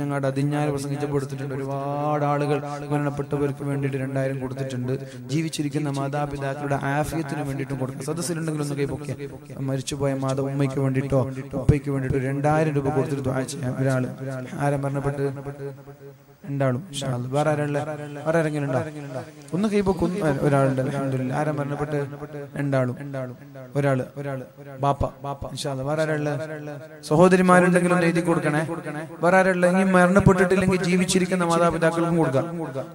ഞങ്ങളുടെ അതിഞ്ഞാൽ പ്രസംഗിച്ചപ്പോൾ എടുത്തിട്ടുണ്ട് ഒരുപാട് ആളുകൾ മരണപ്പെട്ടവർക്ക് വേണ്ടിയിട്ട് രണ്ടായിരം കൊടുത്തിട്ടുണ്ട്. ജീവിച്ചിരിക്കുന്ന മാതാപിതാക്കളുടെ ആഫിയത്തിന് വേണ്ടിയിട്ടും കൊടുക്കും. സദസ്സിലുണ്ടെങ്കിലും ഒന്ന് കൈപ്പൊക്കെ മരിച്ചുപോയ മാതാ ഉമ്മയ്ക്ക് വേണ്ടിയിട്ടോ ഉപ്പയ്ക്ക് വേണ്ടിയിട്ടോ രണ്ടായിരം രൂപ കൊടുത്തിട്ട് ചെയ്യാം ഒരാൾ ആരം മരണപ്പെട്ട് അല്ലാ. വേറെ വേറെ ആരെങ്കിലും ഒന്ന് കൈപ്പൊക്കെ ഒരാളുണ്ട്. ആരാ മരണപ്പെട്ട്? രണ്ടാളും ഒരാൾ. ഒരാൾ. ബാപ്പ. ബാപ്പ. വേറെ ആരുള്ള സഹോദരിമാരുണ്ടെങ്കിലും എഴുതി കൊടുക്കണേ? വേറെ ആരുള്ള ഇനി മരണപ്പെട്ടിട്ടില്ലെങ്കിൽ ജീവിച്ചിരിക്കുന്ന മാതാപിതാക്കൾക്കും കൊടുക്കാം.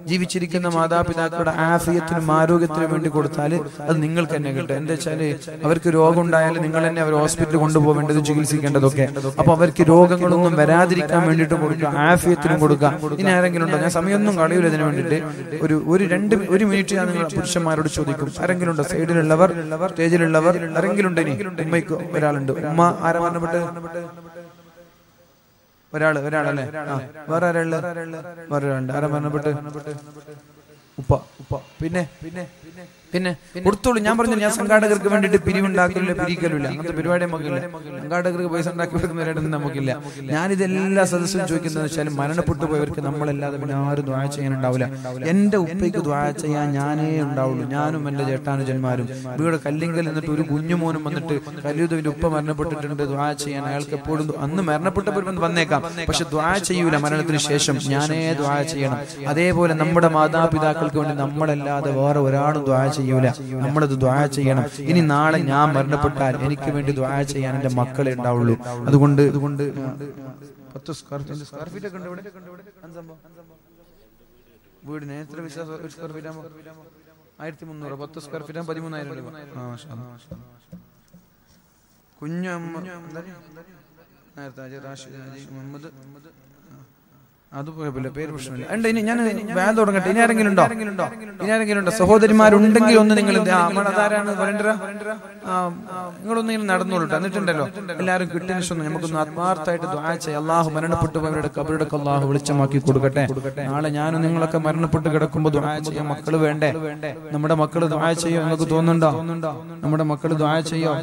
ജീവിച്ചിരിക്കുന്ന മാതാപിതാക്കളുടെ ആഫിയത്തിനും ആരോഗ്യത്തിനും വേണ്ടി കൊടുത്താൽ അത് നിങ്ങൾക്ക് തന്നെ കിട്ടും. എന്താ വെച്ചാൽ അവർക്ക് രോഗം ഉണ്ടായാൽ നിങ്ങൾ തന്നെ അവർ ഹോസ്പിറ്റലിൽ കൊണ്ടുപോകേണ്ടത് ചികിത്സിക്കേണ്ടതൊക്കെ. അപ്പൊ അവർക്ക് രോഗങ്ങളൊന്നും വരാതിരിക്കാൻ വേണ്ടിയിട്ട് കൊടുക്കുക. ആഫിയത്തിനും കൊടുക്കുക. ഇനി ആരെങ്കിലും ഉണ്ടോ ഞാൻ സമയമൊന്നും കളയൂല ഇതിനു വേണ്ടിയിട്ട്. ഒരു ഒരു രണ്ട് ഒരു മിനിറ്റ് ഞാൻ നിങ്ങൾ പുരുഷന്മാരോട് ചോദിക്കും. ആരെങ്കിലും ഉണ്ടോ സൈഡിലുള്ളവർ സ്റ്റേജിലുള്ളവർ ആരെങ്കിലും ഉണ്ട് ഇനി? ഉമ്മയ്ക്ക്? ഒരാളുണ്ട്. ഉമ്മ ആരാ മരണപ്പെട്ട്? ഒരാൾ ഒരാളല്ലേ? വേറെ ആരാൾ വേറെ ഒരാളുണ്ട്. ആരാ മരണപ്പെട്ട്? ഉപ്പ ഉപ്പ. പിന്നെ പിന്നെ പിന്നെ? കൊടുത്തോളൂ. ഞാൻ പറഞ്ഞു ഞാൻ സംഘാടകർക്ക് വേണ്ടിട്ട് പിരിവുണ്ടാക്കില്ല പിരിക്കലില്ല അങ്ങനത്തെ പരിപാടി നമുക്കില്ല. സംഘാടകർക്ക് പൈസ ഉണ്ടാക്കി കൊടുക്കുന്നവരായിട്ടൊന്നും നമുക്കില്ല. ഞാനിത് എല്ലാ സദസ്സും ചോദിക്കുന്നത് വെച്ചാൽ മരണപ്പെട്ടു പോയവർക്ക് നമ്മളല്ലാതെ പിന്നെ ആരും ദ്വായ ചെയ്യാനുണ്ടാവില്ല. എന്റെ ഉപ്പയ്ക്ക് ദ്വായ ചെയ്യാൻ ഞാനേ ഉണ്ടാവുള്ളൂ. ഞാനും എന്റെ ചേട്ടാനുജന്മാരും. വീട് കല്ലിങ്കൽ എന്നിട്ട് ഒരു കുഞ്ഞുമോനും വന്നിട്ട് കല്ലുദവിന്റെ ഉപ്പ മരണപ്പെട്ടിട്ടുണ്ട്. ദ്വായ ചെയ്യാൻ അയാൾക്ക് എപ്പോഴും അന്ന് മരണപ്പെട്ടപ്പോൾ വന്നേക്കാം. പക്ഷെ ദ്വായ ചെയ്യൂല മരണത്തിന് ശേഷം. ഞാനേ ദ്വായ ചെയ്യണം. അതേപോലെ നമ്മുടെ മാതാപിതാക്കൾക്ക് വേണ്ടി നമ്മളല്ലാതെ വേറെ ഒരാളും ദ്വായ ചെയ്യൂല. നമ്മളത് ദ്വാ ചെയ്യണം. ഇനി നാളെ ഞാൻ മരണപ്പെട്ടാൽ എനിക്ക് വേണ്ടി ദ്വാ ചെയ്യാൻ എന്റെ മക്കളെ ഉണ്ടാവുള്ളൂ. അതുകൊണ്ട് അതുകൊണ്ട് പത്ത് സ്ക്വയർ ഫീറ്റ് സ്ക്വയർ ഫീറ്റ് ഒക്കെ? വീടിന് എത്ര വിശ്വാസം ഒരു സ്ക്വയർ ഫീറ്റ് ആകുമ്പോൾ ആയിരത്തി മുന്നൂറ് പത്ത് സ്ക്വയർ ഫീറ്റ് ആകുമ്പോൾ പതിമൂന്നായിരം കുഞ്ഞമ്മ? നേരത്തെ മുഹമ്മദ് മുഹമ്മദ്. അത് കുഴപ്പമില്ല പേര് പ്രശ്നമില്ല. അല്ല ഇനി ഞാൻ വേദം തുടങ്ങട്ടെ. ഇനി ആരെങ്കിലും ഉണ്ടോ ഇനി ആരെങ്കിലും ഉണ്ടോ സഹോദരിമാരുണ്ടെങ്കിൽ ഒന്ന് നിങ്ങൾ നിങ്ങളൊന്നും വരണ്ടര ഇങ്ങനെ നടന്നോളൂ ട്ടോ. എന്നിട്ടുണ്ടല്ലോ? എല്ലാവരും കിട്ടിയ ശേഷം നമുക്കൊന്ന് ആത്മാർത്ഥമായിട്ട് ദ്വാ ചെയ്യാം. അള്ളാഹു മരണപ്പെട്ടുപോയവരുടെ കബറുടെ അള്ളാഹു വെളിച്ചമാക്കി കൊടുക്കട്ടെ. നാളെ ഞാനും നിങ്ങളൊക്കെ മരണപ്പെട്ട് കിടക്കുമ്പോൾ ദ്വാ ചെയ്യാൻ മക്കൾ വേണ്ടേ? നമ്മുടെ മക്കൾ ദ്വാ ചെയ്യോ? നിങ്ങൾക്ക് തോന്നുന്നുണ്ടോ? നമ്മുടെ മക്കൾ ദ്വാ ചെയ്യോ?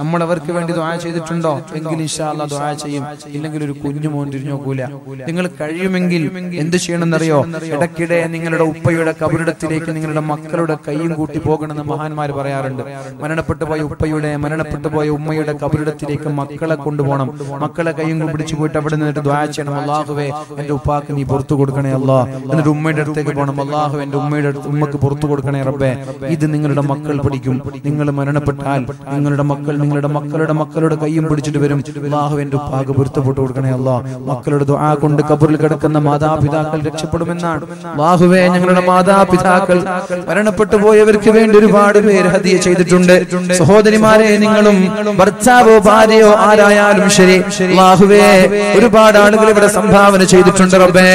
നമ്മൾ അവർക്ക് വേണ്ടി ദ്വാ ചെയ്തിട്ടുണ്ടോ? എങ്കിൽ ഇഷ്ടം ദ്വാ ചെയ്യും. ഇല്ലെങ്കിൽ ഒരു കുഞ്ഞു മോൻ തിരിഞ്ഞോക്കൂല നിങ്ങൾ നിങ്ങൾ കഴിയുമെങ്കിൽ എന്ത് ചെയ്യണമെന്നറിയോ? ഇടയ്ക്കിടെ നിങ്ങളുടെ ഉപ്പയുടെ കബറിടത്തിലേക്ക് നിങ്ങളുടെ മക്കളുടെ കൈയും കൂട്ടി പോകണമെന്ന് മഹാന്മാർ പറയാറുണ്ട്. മരണപ്പെട്ടു പോയ ഉപ്പയുടെ മരണപ്പെട്ടു പോയ ഉമ്മയുടെ കബറിടത്തിലേക്ക് മക്കളെ കൊണ്ടുപോകണം. മക്കളെ കൈയും പിടിച്ചു പോയിട്ട് അവിടെ നിന്നിട്ട് ദ്വാ ചെയ്യണം. അള്ളാഹുവേ എന്റെ ഉപ്പാക്ക് നീ പുറത്തു കൊടുക്കണേ അല്ലാ. എന്നിട്ട് ഉമ്മയുടെ അടുത്തേക്ക് പോകണം. അള്ളാഹു എന്റെ ഉമ്മയുടെ അടുത്ത് ഉമ്മക്ക് പുറത്തു കൊടുക്കണേ റബ്ബേ. ഇത് നിങ്ങളുടെ മക്കൾ പിടിക്കും നിങ്ങൾ മരണപ്പെട്ടാൽ നിങ്ങളുടെ മക്കൾ നിങ്ങളുടെ മക്കളുടെ മക്കളുടെ കൈയും പിടിച്ചിട്ട് വരും. അള്ളാഹു എന്റെ ഉപ്പാക്ക് പൊരുത്തപ്പെട്ടു കൊടുക്കണേ അല്ലാ. മക്കളുടെ ദുആ കൊണ്ട് കബറിൽ കിടക്കുന്ന മാതാപിതാക്കൾ രക്ഷപ്പെടുമെന്നാണ്. വാഹുവേ ഞങ്ങളുടെ മാതാപിതാക്കൾ മരണപ്പെട്ടു പോയവർക്ക് വേണ്ടി ഒരുപാട് പേര് ഹതിയെ ചെയ്തിട്ടുണ്ട്. സഹോദരിമാരെ നിങ്ങളും ഭർത്താവോ ഭാര്യയോ ആരായാലും ശരി. വാഹുവേ ഒരുപാട് ആളുകൾ ഇവിടെ സംഭാവന ചെയ്തിട്ടുണ്ട് റബ്ബേ.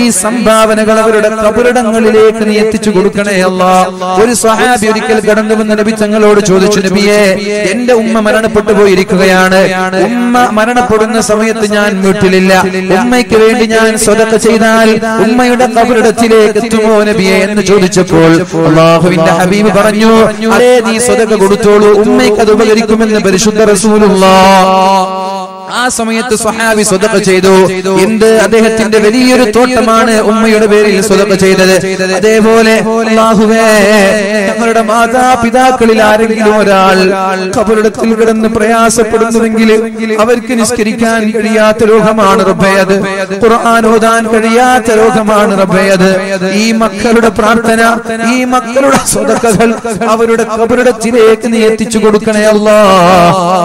ഈ സംഭാവനകൾ അവരുടെ കബറിടങ്ങളിലേക്ക് നീ എത്തിച്ചു കൊടുക്കണേ അല്ലാ. ഒരു സഹാബി ഒരിക്കൽ കടന്നു വന്ന നബി തങ്ങളോട് ചോദിച്ചു നബിയെ എന്റെ ഉമ്മ മരണപ്പെട്ടു പോയിരിക്കുകയാണ്. ഉമ്മ മരണപ്പെടുന്ന സമയത്ത് ഞാൻ വീട്ടിലില്ല. ഉമ്മയ്ക്ക് വേണ്ടി ഞാൻ സ്വതക്ക ചെയ്താൽ ഉമ്മയുടെ കബറിടത്തിലേക്ക് എത്തുമോ നബിയെ എന്ന് ചോദിച്ചപ്പോൾ അള്ളാഹുവിന്റെ ഹബീബ് പറഞ്ഞു അതേ നീ സ്വതക്ക കൊടുത്തോളൂ ഉമ്മയ്ക്ക് അത് ഉപകരിക്കുമെന്ന് പരിശുദ്ധ റസൂലുള്ള. ആ സമയത്ത് സ്വഹാബി സ്വതക്ക ചെയ്തു. എന്ത് അദ്ദേഹത്തിന്റെ വലിയൊരു തോട്ടമാണ് ഉമ്മയുടെ പേരിൽ സ്വതക്ക ചെയ്തത്. അതേപോലെ ഞങ്ങളുടെ മാതാപിതാക്കളിൽ ആരെങ്കിലും ഒരാൾ കബറിടത്തിൽ കിടന്ന് പ്രയാസപ്പെടുന്നുവെങ്കിൽ അവർക്ക് നിസ്കരിക്കാൻ കഴിയാത്ത രോഗമാണ് റബ്ബയത് ഖുർആൻ ഓതാൻ കഴിയാത്ത രോഗമാണ് റബ്ബയത് ഈ മക്കളുടെ പ്രാർത്ഥന ഈ മക്കളുടെ സ്വതക്കകൾ അവരുടെ കബറിടത്തിലേക്ക് നീ എത്തിച്ചു കൊടുക്കണേ അല്ലാ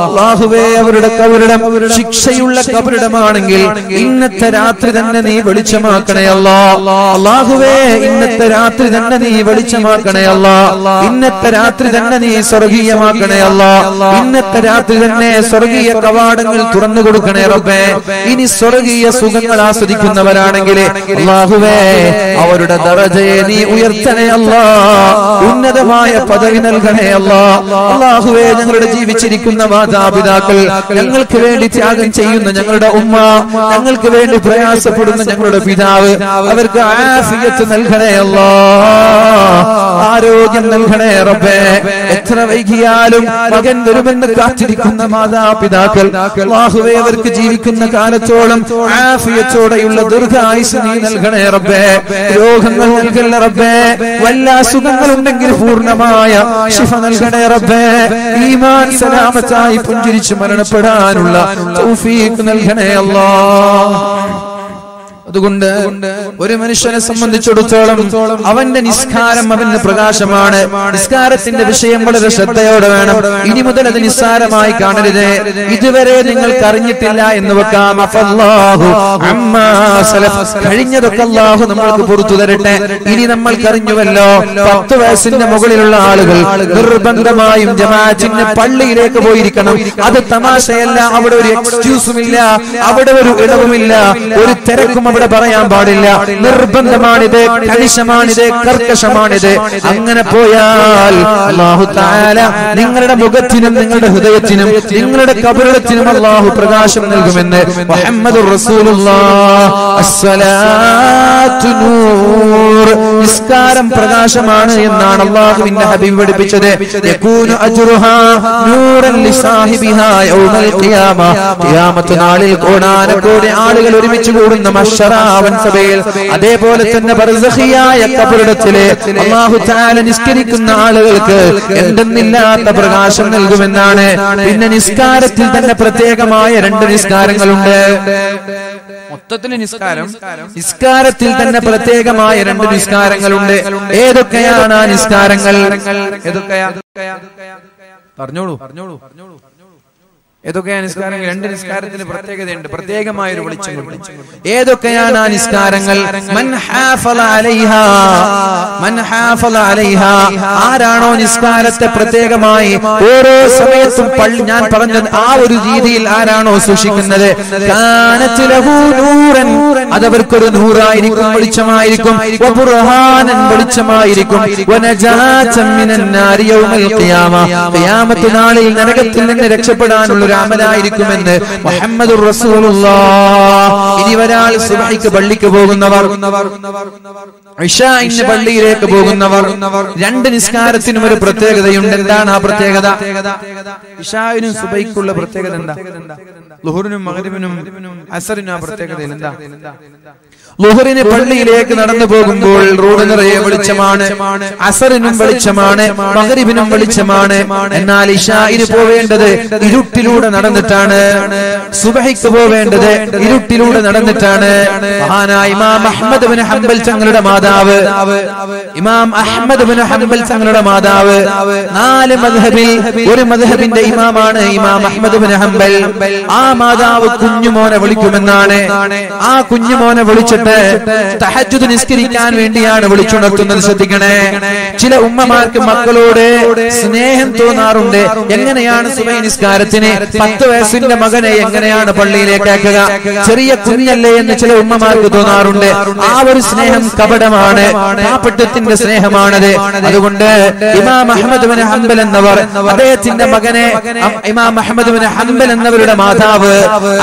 അല്ലാഹുവേ അവരുടെ കബറിടം ശിക്ഷയുള്ള കബറിടമാണെങ്കിൽ ഇന്നത്തെ രാത്രി തന്നെ നീ വെളിച്ചമാക്കണേ അല്ലാ. അല്ലാഹുവേ ഇന്നത്തെ രാത്രി തന്നെ നീ വെളിച്ചമാക്കണേ അല്ലാ. ഇന്നത്തെ രാത്രി തന്നെ നീ സ്വർഗീയമാക്കണേ അല്ലാ. ഇന്നത്തെ രാത്രി തന്നെ സ്വർഗീയ കവാടങ്ങൾ തുറന്നു കൊടുക്കണേ റബ്ബേ. ഇനി സ്വർഗീയ സുഖങ്ങൾ ആസ്വദിക്കുന്നവരാണെങ്കിൽ അള്ളാഹുവേ അവരുടെ ദറജയെ നീ ഉയർത്തണേ ഉന്നതമായ പദവി നൽകണേ അല്ലാ. അല്ലാഹുവേ ഞങ്ങളുടെ ജീവിച്ചിരിക്കുന്ന മാതാപിതാക്കൾ ഞങ്ങൾക്ക് വേണ്ടി ത്യാഗം ചെയ്യുന്ന ഞങ്ങളുടെ ഉമ്മ ഞങ്ങൾക്ക് വേണ്ടി പ്രയാസപ്പെടുന്ന ഞങ്ങളുടെ പിതാവ് അവർക്ക് ആഫിയത്ത് നൽകണേ അല്ലോ. ആരോഗ്യം നൽകണേ റബ്ബേ. എത്ര വൈകിയാലും മകൻ വരുമെന്ന് കാത്തിരിക്കുന്ന മാതാപിതാക്കൾ അവർക്ക് ജീവിക്കുന്ന കാലത്തോളം ആഫിയത്തോടെയുള്ള ദീർഘായുസ് നീ നൽകണേ റബ്ബേ. രോഗങ്ങൾ നൽകണേ റബ്ബേ. വല്ല അസുഖങ്ങളുണ്ടെങ്കിൽ പൂർണമായ ശിഫ നൽകണേ റബ്ബേ. ഈമാൻ സലാമത്തായി പുഞ്ചിരിച്ച് മരണപ്പെടാനുള്ള തൗഫീഖ് നൽകണേ അല്ലാ അതുകൊണ്ട് ഒരു മനുഷ്യനെ സംബന്ധിച്ചിടത്തോളം അവന്റെ നിസ്കാരം അവന്റെ പ്രകാശമാണ്. നിസ്കാരത്തിന്റെ വിഷയം വളരെ ശ്രദ്ധയോടെ വേണം. ഇനി മുതൽ അത് നിസ്സാരമായി കാണരുത്. ഇതുവരെ നിങ്ങൾക്ക് അറിഞ്ഞിട്ടില്ല എന്ന് വെക്കാം. കഴിഞ്ഞതൊക്കെ അള്ളാഹു നമ്മൾക്ക് പുറത്തു തരട്ടെ. ഇനി നമ്മൾക്ക് അറിഞ്ഞുവല്ലോ പത്ത് വയസ്സിന്റെ മുകളിലുള്ള ആളുകൾ നിർബന്ധമായും ജമാഅത്തിന്റെ പള്ളിയിലേക്ക് പോയിരിക്കണം. അത് തമാശയല്ല. അവിടെ ഒരു എക്സ്ക്യൂസും ഇല്ല. അവിടെ ഒരു ഇടവുമില്ല. ഒരു തിരക്കും അവിടെ പറയാൻ പാടില്ല. നിർബന്ധമാണിത് കണിശമാണിത് കർക്കശമാണിത്. അങ്ങനെ പോയാൽ നിങ്ങളുടെ മുഖത്തിനും നിങ്ങളുടെ ഹൃദയത്തിനും നിങ്ങളുടെ കബറിടത്തിനും അള്ളാഹു പ്രകാശം നൽകുമെന്ന് മുഹമ്മദ് നിസ്കാരം പ്രകാശമാണ് എന്നാണ് അള്ളാഹുവിന്റെ ഹബീബ് പഠിപ്പിച്ചത്. നാളിൽ ആളുകൾ ഒരുമിച്ച് കൂടുന്ന മഷറാവൻ സഭയിൽ അതേപോലെ തന്നെ ബർസഖിയായ കബറിടത്തിലെ അള്ളാഹു താല നിസ്കരിക്കുന്ന ആളുകൾക്ക് എന്തെന്നില്ലാത്ത പ്രകാശം നൽകുമെന്നാണ്. പിന്നെ നിസ്കാരത്തിൽ തന്നെ പ്രത്യേകമായ രണ്ട് നിസ്കാരങ്ങളുണ്ട്. മൊത്തത്തിൽ നിസ്കാരം. നിസ്കാരത്തിൽ തന്നെ പ്രത്യേകമായ രണ്ട് നിസ്കാരങ്ങളുണ്ട്. ഏതൊക്കെയാണ് ആ നിസ്കാരങ്ങൾ? ഏതൊക്കെയാ? പറഞ്ഞോളൂ. പറഞ്ഞോളൂ. ഏതൊക്കെയാണ് നിസ്കാരങ്ങൾ? രണ്ട് നിസ്കാരത്തിന് പ്രത്യേകതയുണ്ട്. പ്രത്യേകമായ ഒരു വെളിച്ചമുണ്ട് ഏതൊക്കെയാണ് ആ നിസ്കാരങ്ങൾ? ആരാണോ നിസ്കാരത്തെ പ്രത്യേകമായി ഓരോ സമയത്തും പള്ളി ഞാൻ പറഞ്ഞ ആ ഒരു രീതിയിൽ ആരാണോ സൂക്ഷിക്കുന്നത്? അതവർക്കൊരു നൂറായിരിക്കും വെളിച്ചമായിരിക്കും. വെളിച്ചമായിരിക്കും. നാളിൽ നരകത്തിൽ നിന്ന് രക്ഷപ്പെടാനുള്ള അമലായിരിക്കുമെന്ന് മുഹമ്മദ് ഇനി ഒരാൾ സുബഹിക്ക് പള്ളിക്ക് പോകുന്നവർ ഇഷാഇന് പള്ളിയിലേക്ക് പോകുന്നവർ രണ്ട് നിസ്കാരത്തിനും ഒരു പ്രത്യേകതയുണ്ട്. എന്താണ് ആ പ്രത്യേകത? ഇഷാഇനും സുബൈക്കുള്ള പ്രത്യേകത എന്താ? ലുഹുറിനും മകരിവിനും അസറിനും ആ പ്രത്യേകത എന്താ? ലുഹറിന് പള്ളിയിലേക്ക് നടന്നു പോകുമ്പോൾ റോഡ് നിറയെ വെളിച്ചമാണ്. അസറിനും വെളിച്ചമാണ്. മകരിബിനും വെളിച്ചമാണ്. എന്നാൽ ഇഷായിന് പോവേണ്ടത് ഇരുട്ടിലൂടെ നടന്നിട്ടാണ്. സുബഹിക്ക് പോവേണ്ടത് ഇരുട്ടിലൂടെ നടന്നിട്ടാണ്. മഹാനായ ഇമാം അഹമ്മദ് ബിൻ ഹംബൽ തങ്ങളുടെ മാതാവ്. ഇമാം അഹമ്മദ് ബിൻ ഹംബൽ തങ്ങളുടെ മാതാവ്. നാല് മദ്ഹബിൽ ഒരു മദ്ഹബിന്റെ ഇമാമാണ് ഇമാം അഹമ്മദ് ബിൻ ഹംബൽ. ആ മാതാവ് കുഞ്ഞുമോനെ വിളിക്കുമെന്നാണ്. ആ കുഞ്ഞുമോനെ വിളിച്ചിട്ട് തഹജ്ജുദ് നിസ്കരിക്കാൻ വേണ്ടിയാണ് വിളിച്ചുണർത്തുന്നത് ശ്രദ്ധിക്കണേ. ചില ഉമ്മമാർക്ക് മക്കളോട് സ്നേഹം തോന്നാറുണ്ട്. എങ്ങനെയാണ് സുബൈ നിസ്കാരത്തിന്? പത്ത് വയസ്സിന്റെ മകനെ എങ്ങനെയാണ് പള്ളിയിലേക്ക് ആക്കുക ചെറിയ കുഞ്ഞല്ലേ എന്ന് ചില ഉമ്മമാർക്ക് തോന്നാറുണ്ട്. ആ ഒരു സ്നേഹം കപടമാണ്. കാപ്പട്ടത്തിന്റെ സ്നേഹമാണത്. അതുകൊണ്ട് ഇമാം അഹമ്മദ് ബിൻ ഹംബൽ എന്നവർ അദ്ദേഹത്തിന്റെ മകനെ ഇമാം അഹമ്മദ് ബിൻ ഹംബൽ എന്നവരുടെ മാതാവ്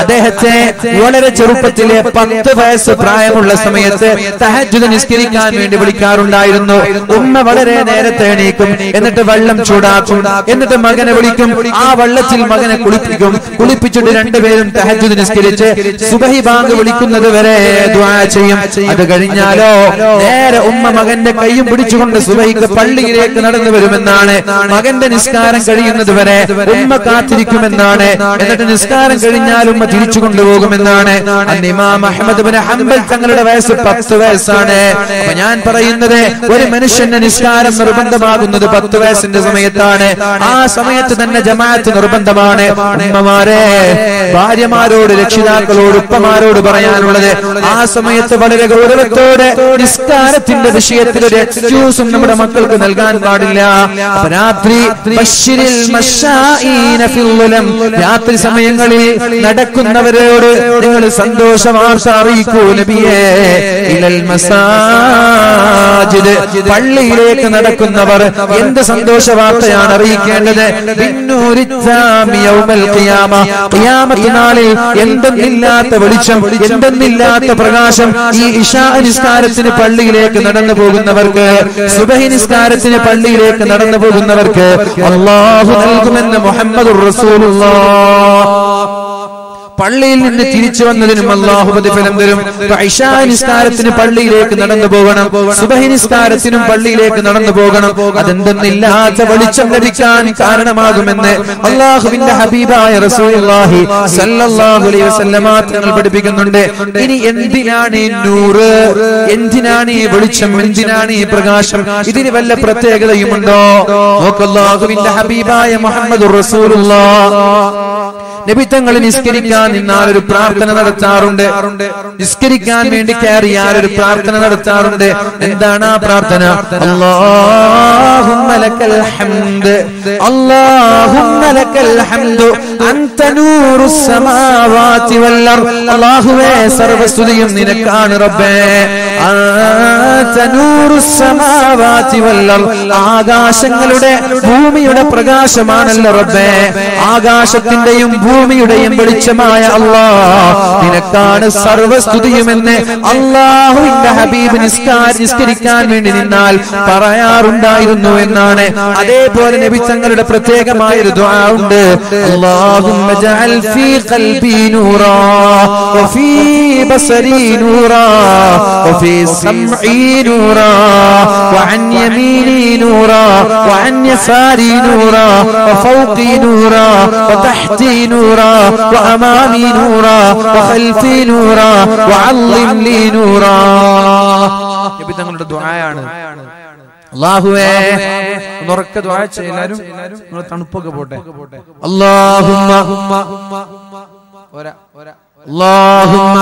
അദ്ദേഹത്തെ വളരെ ചെറുപ്പത്തിലെ പത്ത് വയസ്സ് പ്രായമുള്ള സമയത്ത് തഹജ്ജുദ് നിസ്കരിക്കാൻ വേണ്ടി വിളിക്കാറുണ്ടായിരുന്നു. ഉമ്മ വളരെ നേരത്തെ എണീക്കും. എന്നിട്ട് വെള്ളം ചൂടാക്കും. എന്നിട്ട് മകനെ വിളിക്കും. ആ വെള്ളത്തിൽ മകനെ കുളിപ്പിക്കും. കുളിപ്പിച്ചിട്ട് രണ്ടുപേരും തഹജ്ജുദ് നിസ്കരിച്ച് സുബഹി ബാങ്ക് വിളിക്കുന്നത് വരെ ദുആ ചെയ്യും. അത് കഴിഞ്ഞാലോ? നേരെ ഉമ്മ മകന്റെ കൈയും പിടിച്ചുകൊണ്ട് സുബഹിക്ക് പള്ളിയിലേക്ക് നടന്നു വരുമെന്നാണ്. മകന്റെ നിസ്കാരം കഴിയുന്നത് വരെ ഉമ്മ കാത്തിരിക്കുമെന്നാണ്. എന്നിട്ട് നിസ്കാരം കഴിഞ്ഞാൽ ഉമ്മ തിരിച്ചു കൊണ്ടുപോകുമെന്നാണ് അഹമ്മദ് ഹംബൽ തങ്ങളുടെ വയസ്സ് പത്ത് വയസ്സാണ്. അപ്പൊ ഞാൻ പറയുന്നത് ഒരു മനുഷ്യന്റെ നിസ്കാരം നിർബന്ധമാകുന്നത് പത്ത് വയസ്സിന്റെ സമയത്താണ്. ആ സമയത്ത് തന്നെ ജമാഅത്ത് നിർബന്ധമാണ്. ഉമ്മമാരെ ഭാര്യമാരോട് രക്ഷിതാക്കളോട് ഉപ്പമാരോട് പറയാനുള്ളത് ആ സമയത്ത് വളരെ ഗൗരവത്തോടെ നിസ്കാരത്തിന്റെ വിഷയത്തിൽ ഒരു എക്സ്ക്യൂസും നമ്മുടെ മക്കൾക്ക് നൽകാൻ പാടില്ല. രാത്രി. രാത്രി സമയങ്ങളിൽ നടക്കുന്നവരോട് നിങ്ങൾ സന്തോഷ വാർത്ത അറിയിക്കൂ നബിയേ. ഇലൽ മസാജിദ്. പള്ളിയിലേക്ക് നടക്കുന്നവർ എന്ത് സന്തോഷ വാർത്തയാണ് അറിയിക്കേണ്ടത് ിൽ എന്തെന്നില്ലാത്ത വെളിച്ചം എന്തെന്നില്ലാത്ത പ്രകാശം ഈ ഇഷാ നിസ്കാരത്തിന് പള്ളിയിലേക്ക് നടന്നു പോകുന്നവർക്ക് സുബഹി നിസ്കാരത്തിന് പള്ളിയിലേക്ക് നടന്നു പോകുന്നവർക്ക് അള്ളാഹു നൽകുമെന്ന് മുഹമ്മദ് പള്ളിയിൽ നിന്ന് തിരിച്ചു വന്നതിനും അള്ളാഹു പ്രതിഫലം തരും. നിസ്കാരത്തിന് പള്ളിയിലേക്ക് നടന്നു പോകണം. സുബഹി നിസ്കാരത്തിനും പള്ളിയിലേക്ക് നടന്നു പോകണം. അതെന്തെന്നില്ലാത്ത വെളിച്ചം ലഭിക്കാൻ കാരണമാകുമെന്ന് അള്ളാഹുവിന്റെ ഹബീബായ റസൂലുള്ളാഹി സല്ലല്ലാഹു അലൈഹി വസല്ലമ തങ്ങൾ പഠിപ്പിക്കുന്നുണ്ട്. ഇനി എന്തിനാണ് ഈ നൂറ്? എന്തിനാണ് ഈ വെളിച്ചം? എന്തിനാണ് ഈ പ്രകാശം? ഇതിന് വല്ല പ്രത്യേകതയുമുണ്ടോ? നോക്കല്ലാഹുവിന്റെ ഹബീബായ മുഹമ്മദ് നബി തങ്ങൾ നിസ്കരിക്കാൻ നിന്നാൽ ഒരു പ്രാർത്ഥന നടത്താറുണ്ട്. നിസ്കരിക്കാൻ വേണ്ടി കയറിയാൽ ഒരു പ്രാർത്ഥന നടത്താറുണ്ട്. എന്താണ് ആ പ്രാർത്ഥന? അല്ലാഹുവേ സർവസ്തുതിയും നിനക്കാണ് റബ്ബേ. ആകാശങ്ങളുടെ ഭൂമിയുടെ പ്രകാശമാണല്ലോ റബ്ബേ. ആകാശത്തിന്റെയും ഭൂമിയുടെയും വെളിച്ചമായ അള്ളാ നിനക്കാണ് സർവസ്തുതിയുമെന്ന് അള്ളാഹുവിന്റെ ഹബീബ് നിസ്കാര നിസ്കരിക്കാൻ വേണ്ടി നിന്നാൽ പറയാറുണ്ടായിരുന്നു എന്നാണ് അതേപോലെ നബി തങ്ങളുടെ പ്രത്യേകമായ ഒരു ദുആ ഉണ്ട് اللهم اجعل في قلبي نورا وفي بصري نورا وفي سمعي نورا وعن يميني نورا وعن يساري نورا وفوقي نورا وتحتي نورا وأمامي نورا وخلفي نورا وعظم لي نورا നബി തങ്ങളുടെ ദുആയാണ് അള്ളാഹുവേ ഉറക്കെ ദ്വാ ചെയ്യ് എല്ലാരും നിങ്ങളെ തണുപ്പൊക്കെ പോട്ടെ അല്ലാഹുമ്മ ഒരാ ഒരാ اللهم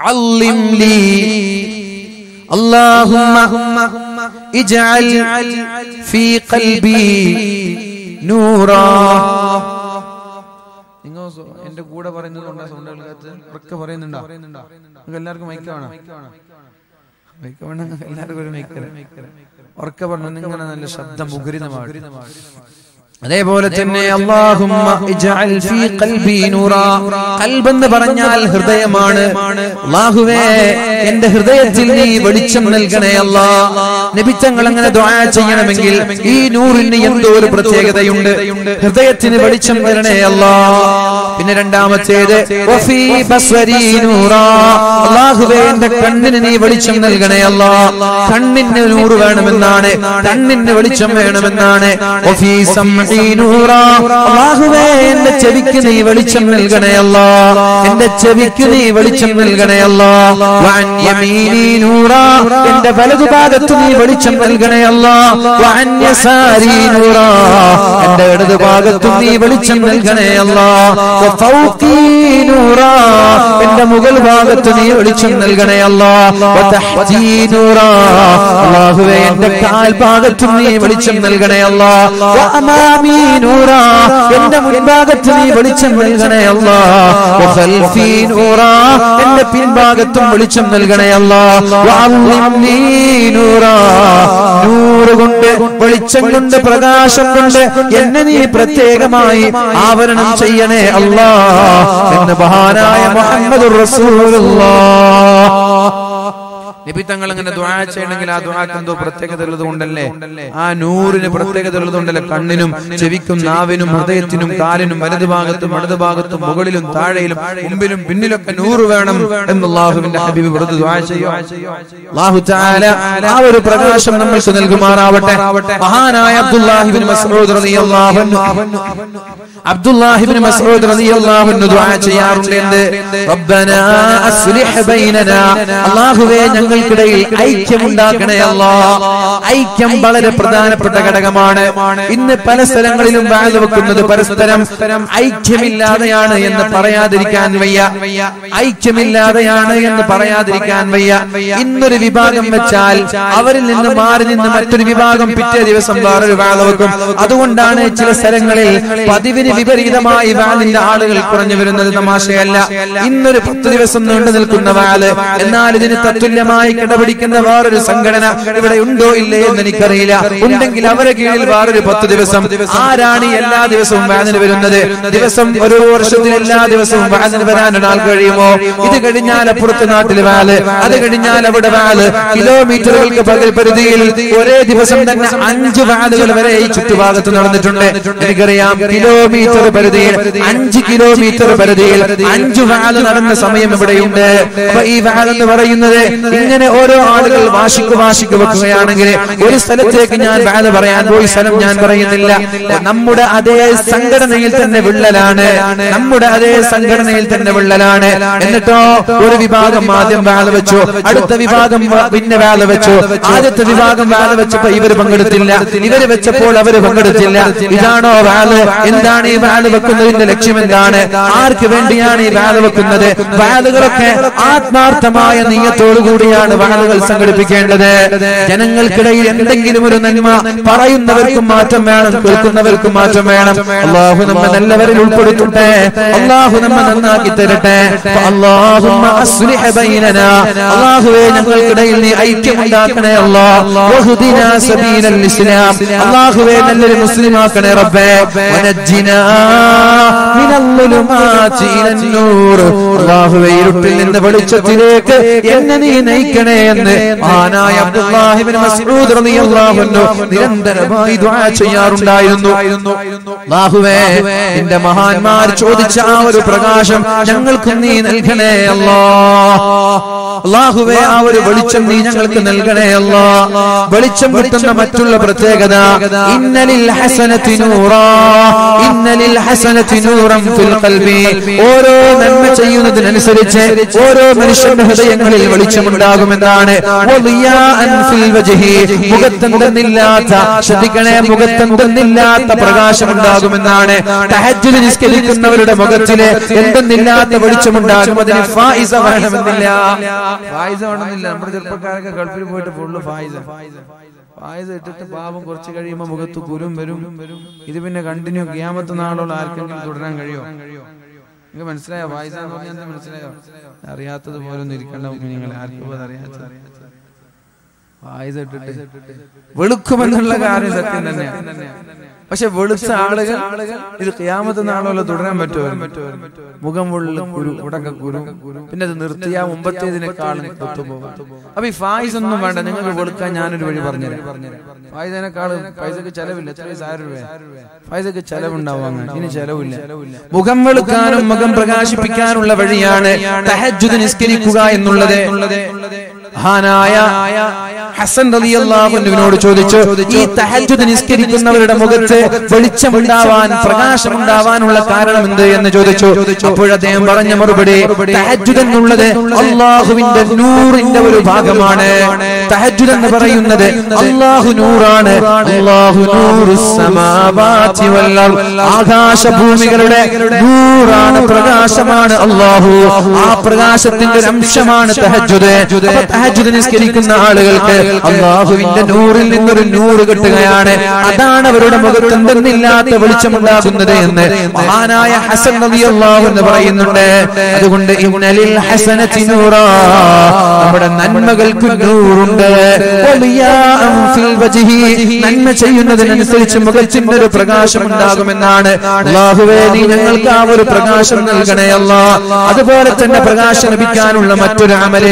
علم لي اللهم اجعل في قلبي نورا നിങ്ങൾ എന്റെ കൂടെ പറയുന്നത് സൗണ്ട് ഉറക്കെ പറയുന്നുണ്ടോ? നിങ്ങൾക്ക് എല്ലാവർക്കും മൈക്ക് വേണം? മൈക്ക് എല്ലാവർക്കും നല്ല ശബ്ദം അതേപോലെ തന്നെ എന്ന് പറഞ്ഞാൽ ഹൃദയമാണ്. എന്റെ ഹൃദയത്തിൽ നീ വെളിച്ചം നൽകണേ അല്ലാ. നബിച്ചങ്ങൾ അങ്ങനെ ചെയ്യണമെങ്കിൽ ഈ നൂറിന് എന്തോ ഒരു പ്രത്യേകതയുണ്ട്. ഹൃദയത്തിന് വെളിച്ചം വരണേ അല്ലാ. പിന്നെ രണ്ടാമത്തേത് എന്റെ കണ്ണിന് നീ വെളിച്ചം നൽകണേ അല്ല. കണ്ണിന് നൂറ് വേണമെന്നാണ്. കണ്ണിന് വെളിച്ചം വേണമെന്നാണ്. എന്റെ ചെവിക്ക് നീ വെളിച്ചം നൽകണേ അല്ല. എന്റെ ചെവിക്ക് നീ വെളിച്ചം നൽകണേ അല്ല. എന്റെ വലതുഭാഗത്ത് നീ വെളിച്ചം നൽകണേ അല്ല. എന്റെ ഇടതുഭാഗത്ത് നീ വെളിച്ചം നൽകണേ അല്ലാ. എന്റെ മുകൾ ഭാഗത്ത് നീ വെളിച്ചം നൽകണേ അല്ലാഹുവെ എന്റെ കാൽ ഭാഗത്ത് നീ വെളിച്ചം നൽകണേ അല്ലാ. വഅമാമി നൂറാ. എന്റെ മുൻഭാഗത്ത് നീ വെളിച്ചം നൽകണേ അല്ലാ. വഖൽഫി നൂറാ. എന്റെ പിൻഭാഗത്തും വെളിച്ചം നൽകണേ അല്ലാ. വഅല്ലിംനി നൂറാ. നൂറ് കൊണ്ട് വെളിച്ചം കൊണ്ട് പ്രകാശം കൊണ്ട് എന്നെ നീ പ്രത്യേകമായി ആവരണം ചെയ്യണേ അല്ലാ. എന്ന് മഹാനായ മുഹമ്മദ് നബി തങ്ങൾ അങ്ങനെ ദുആ ചെയ്യണമെങ്കിൽ ആ ദുആക്ക് എന്തോ പ്രത്യേകത ഉള്ളത് കൊണ്ടല്ലേ? ആ നൂറിന് പ്രത്യേകത ഉള്ളത് കൊണ്ടല്ലേ? കണ്ണിനും ചെവിക്കും നാവിനും ഹൃദയത്തിനും കാലിനും വലതുഭാഗത്തും ഇടതുഭാഗത്തും മുകളിലും താഴെയിലും മുമ്പിലും പിന്നിലൊക്കെ നൂറ് വേണം എന്ന് അള്ളാഹുവിന്റെ ഹബീബ് വെറുതെ ദുആ ചെയ്യോ? അല്ലാഹു തആല ആ ഒരു പ്രകാശം നമ്മൾക്ക് നൽകുമാറാവട്ടെ. മഹാനായ അബ്ദുല്ലാഹിബ്ൻ മസ്ഊദ് റളിയല്ലാഹു അൻഹു. അബ്ദുല്ലാഹിബ്ൻ മസ്ഊദ് റളിയല്ലാഹു അൻഹു ദുആ ചെയ്യാറുണ്ട്. എന്ത് റബ്ബനാ അസ്ലിഹ് ബൈനനാ. അല്ലാഹുവേ ഞങ്ങൾക്കിടയിൽ ഐക്യമുണ്ടാക്കണേ അല്ലാ. ഐക്യം വളരെ പ്രധാനപ്പെട്ട ഘടകമാണ്. ഇന്ന് പല സ്ഥലങ്ങളിലും വാഴ വെക്കുന്നത് പരസ്പരം ഐക്യമില്ലാതെയാണ് എന്ന് പറയാതിരിക്കാൻ വയ്യ. ഐക്യമില്ലാതെയാണ് എന്ന് പറയാതിരിക്കാൻ വയ്യ. ഇന്നൊരു വിഭാഗം വെച്ചാൽ അവരിൽ നിന്ന് മാറി നിന്ന് മറ്റൊരു വിഭാഗം പിറ്റേ ദിവസം വേറൊരു വാഴ വെക്കും. അതുകൊണ്ടാണ് ചില സ്ഥലങ്ങളിൽ പതിവിന് വിപരീതമായി വാലിന്റെ ആളുകൾ കുറഞ്ഞു വരുന്നത് തമാശയല്ല. ഇന്നൊരു പത്ത് ദിവസം നീണ്ടു നിൽക്കുന്ന വാൽ എന്നാൽ ഇതിന് തത്തുല്യമായി കിടപിടിക്കുന്ന വേറൊരു സംഘടന ഇവിടെ ഉണ്ടോ ഇല്ലേ എന്ന് എനിക്കറിയില്ല. ഉണ്ടെങ്കിൽ അവരെ കീഴിൽ വേറൊരു പത്ത് ദിവസം. ആരാണ് എല്ലാ ദിവസവും വേദന വരുന്നത്? ദിവസം ഒരു വർഷത്തിൽ എല്ലാ ദിവസവും വേദന വരാൻ ഒരാൾ കഴിയുമോ? ഇത് കഴിഞ്ഞാൽ അപ്പുറത്തെ നാട്ടിൽ വാൽ അത് കഴിഞ്ഞാൽ അവിടെ വാൽ. കിലോമീറ്ററുകൾക്ക് പകൽ പരിധിയിൽ ഒരേ ദിവസം തന്നെ അഞ്ച് വാലുകൾ വരെ ഈ ചുറ്റുഭാഗത്ത് നടന്നിട്ടുണ്ട്. എനിക്കറിയാം കിലോമീറ്റർ പരിധിയിൽ അഞ്ച് കിലോമീറ്റർ പരിധിയിൽ അഞ്ച് വാൽ നടന്ന സമയം ഇവിടെയുണ്ട്. അപ്പൊ ഈ വാലെന്ന് പറയുന്നത് ഇങ്ങനെ ഓരോ ആളുകൾ വാശിക്ക് വാശിക്ക് വെക്കുകയാണെങ്കിൽ ഒരു സ്ഥലത്തേക്ക് ഞാൻ വേദ പറയാൻ പോയി സ്ഥലം ഞാൻ പറയുന്നില്ല. നമ്മുടെ അതേ സംഘടനയിൽ തന്നെ വിള്ളലാണ്. നമ്മുടെ അതേ സംഘടനയിൽ തന്നെ വിള്ളലാണ്. എന്നിട്ടോ ഒരു വിഭാഗം ആദ്യം വേല വെച്ചു. അടുത്ത വിഭാഗം പിന്നെ വേല വെച്ചു. ആദ്യത്തെ വിഭാഗം വേല വെച്ചപ്പോ ഇവർ പങ്കെടുത്തില്ല. ഇവർ വെച്ചപ്പോൾ അവർ പങ്കെടുത്തില്ല. ഇതാണോ വേൽ? എന്താണ് ഈ വേൽ വെക്കുന്നതിന്റെ ലക്ഷ്യം എന്താണ്? ആർക്ക് വേണ്ടിയാണ് ഈ വേല വെക്കുന്നത്? വേലുകളൊക്കെ ആത്മാർത്ഥമായ നീയത്തോടു കൂടിയാണ് വാലുകൾ സംഘടിപ്പിക്കേണ്ടത്? ജനങ്ങൾക്കിടയിൽ എന്തെങ്കിലും ഒരു നന്മ പറയുന്നവർക്കും മാറ്റം വേണം കേൾക്കുന്നവർക്കും മാറ്റം വേണം. അള്ളാഹു നമ്മെ നല്ലവരിൽ ഉൾപ്പെടുത്തട്ടെ. അള്ളാഹു നമ്മെ നന്നാക്കി തരട്ടെ. അള്ളാഹുവേ ഞങ്ങൾക്കിടയിൽ നീ ഐക്യമുണ്ടാക്കണേ ഇസ്ലാം. അള്ളാഹുവേ നല്ലൊരു മുസ്ലിമാക്കണേ റബ്ബേ. അള്ളാഹുവേ ഇരുട്ടിൽ നിന്ന് വെളിച്ചത്തിലേക്ക് എന്നെ നീ നയിക്കണേ എന്ന് മഹാനായ അബ്ദുല്ലാഹിബ്നു മസ്ഊദ് റളിയല്ലാഹു അൻഹു നിരന്തരമായി ദുആ ചെയ്യാറുണ്ടായിരുന്നു. അല്ലാഹുവേ നിന്റെ മഹാന്മാർ ചോദിച്ച ആ ഒരു പ്രകാശം ഞങ്ങൾക്ക് നീ നൽകണേ അല്ലാഹ് അള്ളാഹുവേ ആ ഒരു വെളിച്ചം നീ ഞങ്ങൾക്ക് നൽകണേ അല്ലാ. വെളിച്ചം കിട്ടുന്ന മറ്റുള്ള പ്രത്യേകത ഇന്നലിൽ ഇന്നലിൽ ഫിൽ ഖൽബി. ഓരോ നന്മ ചെയ്യുന്നതിനനുസരിച്ച് ഓരോ മനുഷ്യന്റെ ഹൃദയങ്ങളിൽ വെളിച്ചമുണ്ടാകുമെന്നാണ് വജ്ഹി മുഖത്തെന്തെന്നില്ലാത്ത ശ്രദ്ധിക്കണേ മുഖത്തെന്തെന്നില്ലാത്ത പ്രകാശമുണ്ടാകുമെന്നാണ്. തഹജ്ജിൽ നിസ്കരിക്കുന്നവരുടെ മുഖത്തിൽ എന്തെന്നില്ലാത്ത വെളിച്ചമുണ്ടാകും. അതിന് ഫായിസ പോയിട്ട് ഫായിസ. ഫായിസ ഇട്ടിട്ട് പാപം കുറച്ച് കഴിയുമ്പോൾ മുഖത്ത് കുരും വരും. ഇത് പിന്നെ കണ്ടിന്യൂ ക്യാമത്ത് നാളോളം ആർക്കെങ്കിലും തുടരാൻ കഴിയോ? നിങ്ങൾക്ക് മനസ്സിലായോ? വായിച്ചാന്ന് പറഞ്ഞാൽ മനസ്സിലായോ? അറിയാത്തത് പോലൊന്നും ഇരിക്കണ്ട നിങ്ങൾ ആർക്കും അത് അറിയാത്തത് വെളുക്കുമെന്നുള്ള കാര്യം സത്യം തന്നെയാണ് പക്ഷെ വെളുത്ത ആളുകൾ ഇത് ക്യാമത്ത് നാളോളം തുടരാൻ പറ്റുമോ മുഖം വെള്ള കുരു. ഉടക്ക കുരു. പിന്നെ അത് നിർത്തിയാ മുമ്പത്തേതിനേക്കാളും ഒത്തുപോകും അപ്പൊ ഈ ഫായിസ് ഒന്നും വേണ്ട നിങ്ങൾക്ക് വെളുക്കാൻ ഞാനൊരു വഴി പറഞ്ഞു ഫായിസിനേക്കാളും പൈസക്ക് ചെലവില്ല പൈസ ആയിരം രൂപ ഇനി ചെലവില്ല. മുഖം വെളുക്കാനും മുഖം പ്രകാശിപ്പിക്കാനുള്ള വഴിയാണ് നിസ്കരിക്കുക എന്നുള്ളത്. മഹാനായ ഹസൻ റലിയല്ലാഹുവിനോട് ചോദിച്ചു ഈ തഹജ്ജുദ് നിസ്കരിക്കുന്നവരുടെ മുഖത്ത് വെളിച്ചമുണ്ടാവാൻ പ്രകാശമുണ്ടാവാനുള്ള കാരണം എന്ത് എന്ന് ചോദിച്ചു. അപ്പോൾ അദ്ദേഹം പറഞ്ഞ മറുപടി തഹജ്ജുദ് എന്നുള്ളത് അല്ലാഹുവിന്റെ നൂറിന്റെ ഒരു ഭാഗമാണ്. തഹജ്ജുദ് എന്ന് പറയുന്നത് അല്ലാഹു നൂറാണ്. അല്ലാഹു നൂറു സമാവാതി. ആകാശഭൂമികളുടെ നൂറാണ് പ്രകാശമാണ് അല്ലാഹു. ആ പ്രകാശത്തിന്റെ ഒരു അംശമാണ് തഹജ്ജുദ്. അപ്പൊ തഹജ്ജുദ് നിസ്കരിക്കുന്ന ആളുകൾക്ക് അള്ളാഹുവിന്റെ നൂറിൽ നിന്നൊരു നൂറ് കിട്ടുകയാണ് അതാണ് അവരുടെ മുഖത്ത് എന്തെന്നില്ലാത്ത വെളിച്ചമുണ്ടാകുന്നത് എന്ന് മഹാനായ ഹസൻ റളിയല്ലാഹു എന്ന് പറയുന്നുണ്ട്. അതുകൊണ്ട് ഇന്നലിൽ ഹസനത്തി നൂറാ. നമ്മുടെ നന്മകൾക്ക് നൂറുണ്ട്. വലിയാ ഫിൽ വജ്ഹി. നന്മ ചെയ്യുന്നതിനനുസരിച്ച് മുഖത്തിന്റെ ഒരു പ്രകാശം ഉണ്ടാകുമെന്നാണ്. അള്ളാഹുവേ നീ ഞങ്ങൾക്ക് ആ ഒരു പ്രകാശം നൽകണേ അല്ലാ അതുപോലെ തന്നെ പ്രകാശം ലഭിക്കാനുള്ള മറ്റൊരു അമൽ.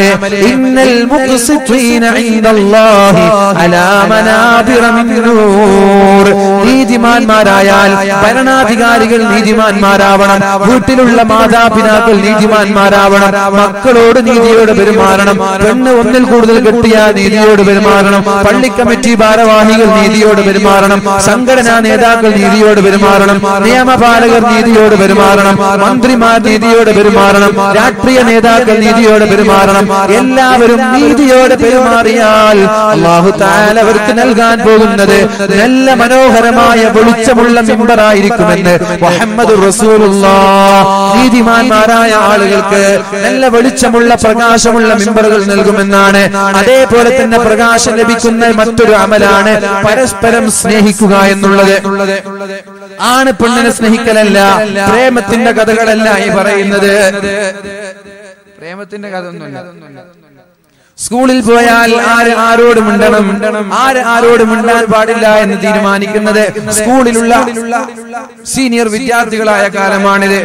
ഇന്നൽ മുഖ്സിത്വീന ഇൻദല്ലാഹി അലാ മനാബിറ മിൻ നൂർ നീതിമാന്മാരായാൽ ഭരണാധികാരികൾ നീതിമാന്മാരാവണം. വീട്ടിലുള്ള മാതാപിതാക്കൾ നീതിമാന്മാരാവണം. മക്കളോട് നീതിയോട് പെരുമാറണം. പെണ്ണ് ഒന്നിൽ കൂടുതൽ കെട്ടിയാൽ നീതിയോട് പെരുമാറണം. പള്ളി കമ്മിറ്റി ഭാരവാഹികൾ നീതിയോട് പെരുമാറണം. സംഘടനാ നേതാക്കൾ നീതിയോട് പെരുമാറണം. നിയമപാലകർ നീതിയോട് പെരുമാറണം. മന്ത്രിമാർ നീതിയോട് പെരുമാറണം. രാഷ്ട്രീയ നേതാക്കൾ നീതിയോട് പെരുമാറണം. എല്ലാവരും നീതിയോടെ പെരുമാറിയാൽ അള്ളാഹു താല അവർക്ക് നൽകാൻ പോകുന്നത് നല്ല മനോഹരമായ വെളിച്ചമുള്ള മെമ്പറായിരിക്കുമെന്ന് മുഹമ്മദ് നീതിമാന്മാരായ ആളുകൾക്ക് നല്ല വെളിച്ചമുള്ള പ്രകാശമുള്ള മെമ്പറുകൾ നൽകുമെന്നാണ്. അതേപോലെ തന്നെ പ്രകാശം ലഭിക്കുന്ന മറ്റൊരു അമലാണ് പരസ്പരം സ്നേഹിക്കുക എന്നുള്ളത്. ആണ് പെണ്ണിനെ സ്നേഹിക്കലല്ല പ്രേമത്തിന്റെ കഥകളല്ല ഈ പറയുന്നത്. പ്രേമത്തിന്റെ കഥ ഒന്നുമല്ല സ്കൂളിൽ പോയാൽ ആര് ആരോട് മിണ്ടണം? ആര് ആരോട് മിണ്ടാൻ പാടില്ല എന്ന് തീരുമാനിക്കുന്നത് സ്കൂളിലുള്ള സീനിയർ വിദ്യാർത്ഥികളായ കാലമാണിത്.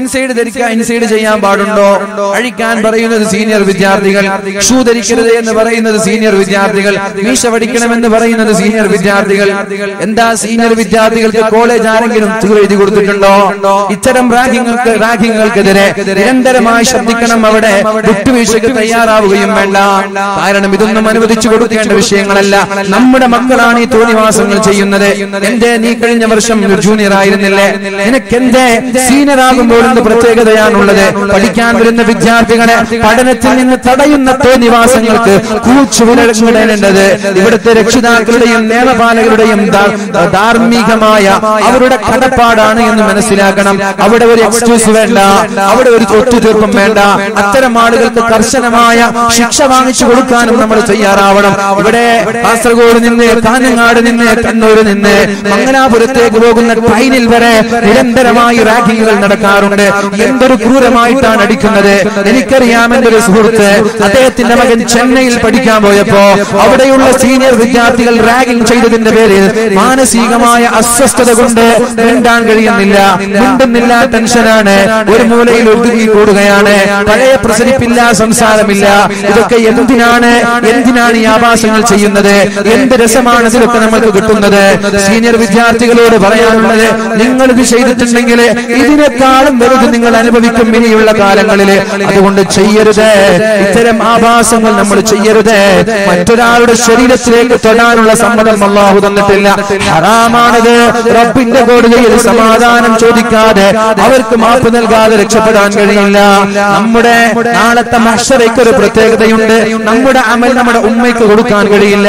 ഇൻസൈഡ് ധരിക്കാൻ ഇൻസൈഡ് ചെയ്യാൻ പാടുണ്ടോ? അഴിക്കാൻ പറയുന്നത് സീനിയർ വിദ്യാർത്ഥികൾ ഷൂ ധരിക്കരുത് എന്ന് പറയുന്നത് സീനിയർ വിദ്യാർത്ഥികൾ മീശ പഠിക്കണമെന്ന് പറയുന്നത് സീനിയർ വിദ്യാർത്ഥികൾ. എന്താ സീനിയർ വിദ്യാർത്ഥികൾക്ക് കോളേജ് ആരെങ്കിലും എഴുതി കൊടുത്തിട്ടുണ്ടോ? ഇത്തരം റാഗിങ്ങൾക്ക് റാഗിങ്ങൾക്കെതിരെ നിരന്തരമായി ശ്രദ്ധിക്കണം അവിടെ വിട്ടുവീഴ്ചയ്ക്ക് തയ്യാറാവുകയും വേണ്ട. കാരണം ഇതൊന്നും അനുവദിച്ചു കൊടുക്കേണ്ട വിഷയങ്ങളല്ല. നമ്മുടെ മക്കളാണ് ഈ തോന്നിവാസങ്ങൾ ചെയ്യുന്നത്. എന്റെ നീ കഴിഞ്ഞ വർഷം ജൂനിയർ ആയിരുന്നില്ലേ? നിനക്ക് എന്റെ സീനിയർ ആകുമ്പോൾ എന്ത് പ്രത്യേകതയാണുള്ളത്? പഠിക്കാൻ വരുന്ന വിദ്യാർത്ഥികളെ പഠനത്തിൽ നിന്ന് തടയുന്ന തോന്നിവാസങ്ങൾക്ക് കൂച്ചുവിലടേണ്ടത് ഇവിടുത്തെ രക്ഷിതാക്കളുടെയും നിയമപാലകരുടെയും ധാർമ്മികമായ അവരുടെ കടപ്പാടാണ് എന്ന് മനസ്സിലാക്കണം. അവിടെ ഒരു എക്സ്ക്യൂസ് വേണ്ട. അവിടെ ഒരു ഒത്തുതീർപ്പും വേണ്ട. അത്തരം ആളുകൾക്ക് കർശനമായ ശിക്ഷ വാങ്ങിച്ചു കൊടുക്കാനും നമ്മൾ തയ്യാറാവണം. ഇവിടെ കാസർഗോഡ് നിന്ന് കാഞ്ഞങ്ങാട് നിന്ന് കണ്ണൂർ നിന്ന് മംഗലാപുരത്തേക്ക് പോകുന്ന ട്രെയിനിൽ വരെ നിരന്തരമായി റാഗിങ്ങുകൾ നടക്കാറുണ്ട്. എന്തൊരു ക്രൂരമായിട്ടാണ് അടിക്കുന്നത്. എനിക്കറിയാം എന്റെ ഒരു സുഹൃത്ത് അദ്ദേഹത്തിന്റെ മകൻ ചെന്നൈയിൽ പഠിക്കാൻ പോയപ്പോ അവിടെയുള്ള സീനിയർ വിദ്യാർത്ഥികൾ റാഗിംഗ് ചെയ്തതിന്റെ പേരിൽ മാനസികമായ അസ്വസ്ഥത കൊണ്ട് മിണ്ടാൻ കഴിയുന്നില്ല. മിണ്ടുന്നില്ല ടെൻഷനാണ്. ഒരു മൂലയിൽ ഒതുങ്ങി കൂടുകയാണ്. പഴയ പ്രസരിപ്പില്ല സംസാരമില്ല. ഇത് ഇതൊക്കെ എന്തിനാണ് എന്തിനാണ് ഈ ആഭാസങ്ങൾ ചെയ്യുന്നത്? എന്ത് രസമാണ് ഇതിലൊക്കെ നമ്മൾക്ക് കിട്ടുന്നത്? സീനിയർ വിദ്യാർത്ഥികളോട് പറയാനുള്ളത് നിങ്ങൾ ഇത് ചെയ്തിട്ടുണ്ടെങ്കിൽ ഇതിനേക്കാളും വലുത് നിങ്ങൾ അനുഭവിക്കും ഇനിയുള്ള കാലങ്ങളിൽ അതുകൊണ്ട് ചെയ്യരുത്. ഇത്തരം ആഭാസങ്ങൾ നമ്മൾ ചെയ്യരുത്. മറ്റൊരാളുടെ ശരീരത്തിലേക്ക് തൊടാനുള്ള സമ്മതം അള്ളാഹു തന്നിട്ടില്ല. ഹറാമാണത്. റബ്ബിന്റെ കോടതിയിൽ സമാധാനം ചോദിക്കാതെ അവർക്ക് മാപ്പ് നൽകാതെ രക്ഷപ്പെടാൻ കഴിയില്ല. നമ്മുടെ നാളത്തെ മഷറയ്ക്ക് ഒരു പ്രത്യേകതയുണ്ട്. നമ്മുടെ അമൽ നമ്മുടെ ഉമ്മയ്ക്ക് കൊടുക്കാൻ കഴിയില്ല.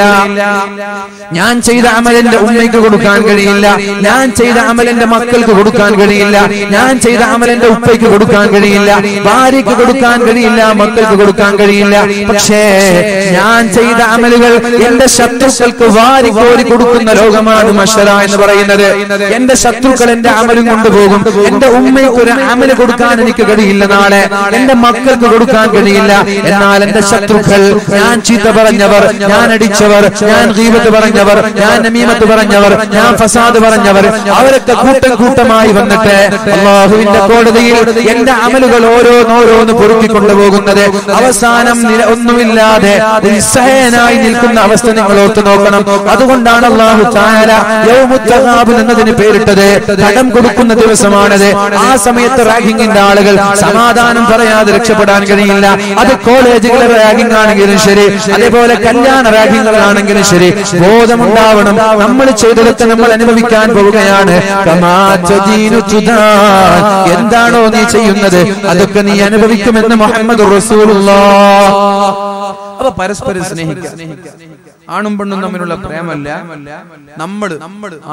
ഞാൻ ചെയ്ത അമലിന്റെ ഉമ്മയ്ക്ക് കൊടുക്കാൻ കഴിയില്ല. ഞാൻ ചെയ്ത അമലിന്റെ മക്കൾക്ക് കൊടുക്കാൻ കഴിയില്ല. ഞാൻ ചെയ്ത അമലിന്റെ ഉപ്പയ്ക്ക് കൊടുക്കാൻ കഴിയില്ല. ഭാര്യയ്ക്ക് കൊടുക്കാൻ കഴിയില്ല. മക്കൾക്ക് കൊടുക്കാൻ കഴിയില്ല. പക്ഷേ ഞാൻ ചെയ്ത അമലുകൾ എന്റെ ശത്രുക്കൾക്ക് വാരി കോരി കൊടുക്കുന്ന ലോകമാണ് മഷറ എന്ന് പറയുന്നത്. എന്റെ ശത്രുക്കൾ എന്റെ അമലും കൊണ്ടുപോകും എന്റെ ഉമ്മയ്ക്ക് ഒരു അമൽ കൊടുക്കാൻ എനിക്ക് കഴിയില്ല നാളെ. എന്റെ മക്കൾക്ക് കൊടുക്കാൻ കഴിയില്ല. എന്നാൽ എന്റെ ശത്രുക്കൾ ഞാൻ ചീത്ത പറഞ്ഞവർ ഞാൻ അടിച്ചവർ ഞാൻ ഗീബത്ത് പറഞ്ഞവർ ഞാൻ നമീമത്ത് പറഞ്ഞവർ ഞാൻ ഫസാദ് പറഞ്ഞവർ. അവരൊക്കെ കൂട്ടം കൂട്ടമായി വന്നിട്ട് അള്ളാഹുവിന്റെ കോടതിയിൽ എന്റെ അമലുകൾ ഓരോന്നോരോന്ന് പൊറുക്കിക്കൊണ്ടുപോകുന്നത് അവസാനം ഒന്നുമില്ലാതെ നിസ്സഹനായി നിൽക്കുന്ന അവസ്ഥ നിങ്ങൾ ഓർത്തു നോക്കണം. അതുകൊണ്ടാണ് അള്ളാഹു താര യൗമുത്തഹാബ് എന്നതിന് പേരിട്ടത് കടം കൊടുക്കുന്ന ദിവസമാണത്. ആ സമയത്ത് റാഗിങ്ങിന്റെ ആളുകൾ സമാധാനം പറയാതെ രക്ഷപ്പെടാൻ കഴിയില്ല. അത് കോളേജുകളെ റാഗിംഗ് ആണെങ്കിലും ശരി. അതേപോലെ കല്യാണ റാഗിങ്ങുകളാണെങ്കിലും ശരി. ബോധമുണ്ടാവണം. നമ്മൾ ചെയ്തെടുത്ത് നമ്മൾ അനുഭവിക്കാൻ പോവുകയാണ്. എന്താണോ നീ ചെയ്യുന്നത്? അതൊക്കെ നീ അനുഭവിക്കുമെന്ന് മുഹമ്മദ് റസൂലുള്ള. അപ്പൊ പരസ്പരം സ്നേഹിക്കുക ആണും പെണ്ണും തമ്മിലുള്ള പ്രേമല്ല നമ്മൾ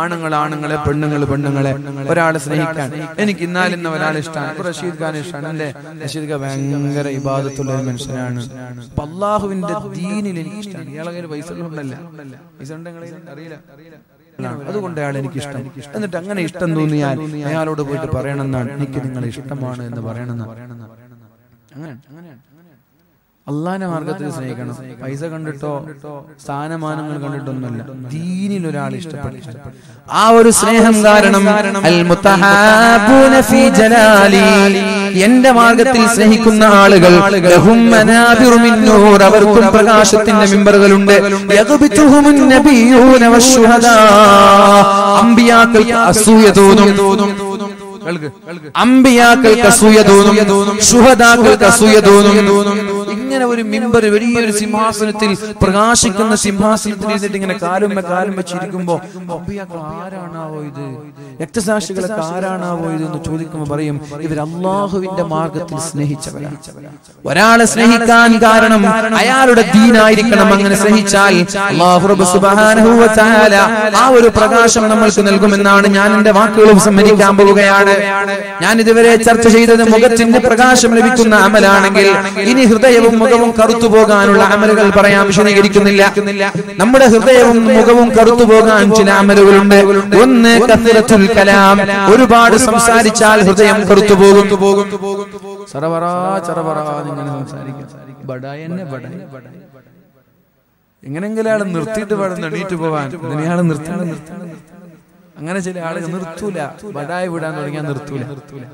ആണുങ്ങൾ ആണുങ്ങളെ പെണ്ണുങ്ങൾ പെണ്ണുങ്ങളെ ഒരാളെ സ്നേഹിക്കാൻ. എനിക്ക് ഇന്നാലിന്ന ഒരാളെ ഇഷ്ടമാണ് റഷീദ് ഖാൻ ഇഷ്ടമാണ് അല്ലേ? റഷീദ് ഖാൻ ഭയങ്കര ഇബാദത്തുള്ള ഒരു മനുഷ്യനാണ്. അള്ളാഹുവിന്റെ ദീനിൽ എനിക്ക് ഇഷ്ടമാണ് ഇയാളെ പൈസ ഉണ്ടല്ല പൈസ അറിയില്ല. അതുകൊണ്ട് അയാൾ എനിക്ക് ഇഷ്ടം എന്നിട്ട് അങ്ങനെ ഇഷ്ടം തോന്നിയാൽ അയാളോട് പോയിട്ട് പറയണമെന്നാണ്. എനിക്ക് നിങ്ങളെ ഇഷ്ടമാണ് എന്ന് പറയണമെന്നാണ്. അങ്ങനെ അങ്ങനെയാണ്. അള്ളാന്റെ മാർഗത്തിൽ സ്നേഹിക്കണം. പൈസ കണ്ടിട്ടോ സ്ഥാനമാനങ്ങൾ കണ്ടിട്ടൊന്നുമില്ല. ദീനിൽ ഒരാൾ ഇഷ്ടപ്പെട്ടു. ആ ഒരു സ്നേഹം കാരണം എന്റെ മാർഗത്തിൽ സ്നേഹിക്കുന്ന ആളുകൾ അവർക്കും പ്രകാശത്തിന്റെ മെമ്പറുകളുണ്ട്. അമ്പിയാക്കൾക്ക് അസൂയ തോന്നും. അമ്പിയാക്കൾക്ക് അസൂയ തോന്നും. ശുഹദാക്കൾക്ക് അസൂയ തോന്നും. ഇങ്ങനെ ഒരു മിമ്പർ വലിയൊരു സിംഹാസനത്തിൽ പ്രകാശിക്കുന്ന സിംഹാസനത്തിൽ ഇരുന്നിട്ട് ഇങ്ങനെ കാലുമ്മ കാലും വെച്ചിരിക്കുമ്പോ ആരാണാവോ ഇത്? രക്തസാക്ഷികളൊക്കെ ആരാണാവോ ഇത്? എന്ന് ചോദിക്കുമ്പോൾ പറയും ഇവർ അള്ളാഹുവിന്റെ മാർഗത്തിൽ സ്നേഹിച്ചവരാണ് ഒരാളെ സ്നേഹിക്കാൻ കാരണം അയാളുടെ ദീനായിരിക്കണം അങ്ങനെ സ്നേഹിച്ചാൽ ആ ഒരു പ്രകാശം നമ്മൾക്ക് നൽകുമെന്നാണ് ഞാൻ എന്റെ വാക്കുകൾ സമ്മതിക്കാൻ പോവുകയാണ്. ഞാൻ ഇതുവരെ ചർച്ച ചെയ്തത് മുഖത്തിന്റെ പ്രകാശം ലഭിക്കുന്ന അമലാണെങ്കിൽ ഇനി ഹൃദയവും മുഖവും കറുത്തു പോകാനുള്ള അമലുകൾ പറയാൻ വിശദീകരിക്കുന്നില്ല. നമ്മുടെ ഹൃദയവും മുഖവും കറുത്തു പോകാൻ ചില അമലുകളുണ്ട്. ഒന്ന് കത്തിരത്തുൽ കലാം. ഒരുപാട് സംസാരിച്ചാൽ ഹൃദയം കറുത്തു പോകും. എങ്ങനെങ്കിലും നിർത്തിയിട്ട് എണീറ്റ് പോവാൻ. അങ്ങനെ ചില ആളുകൾ നിർത്തൂല. ബടായ വിടാൻ തുടങ്ങിയാൽ നിർത്തൂല നിർത്തൂല.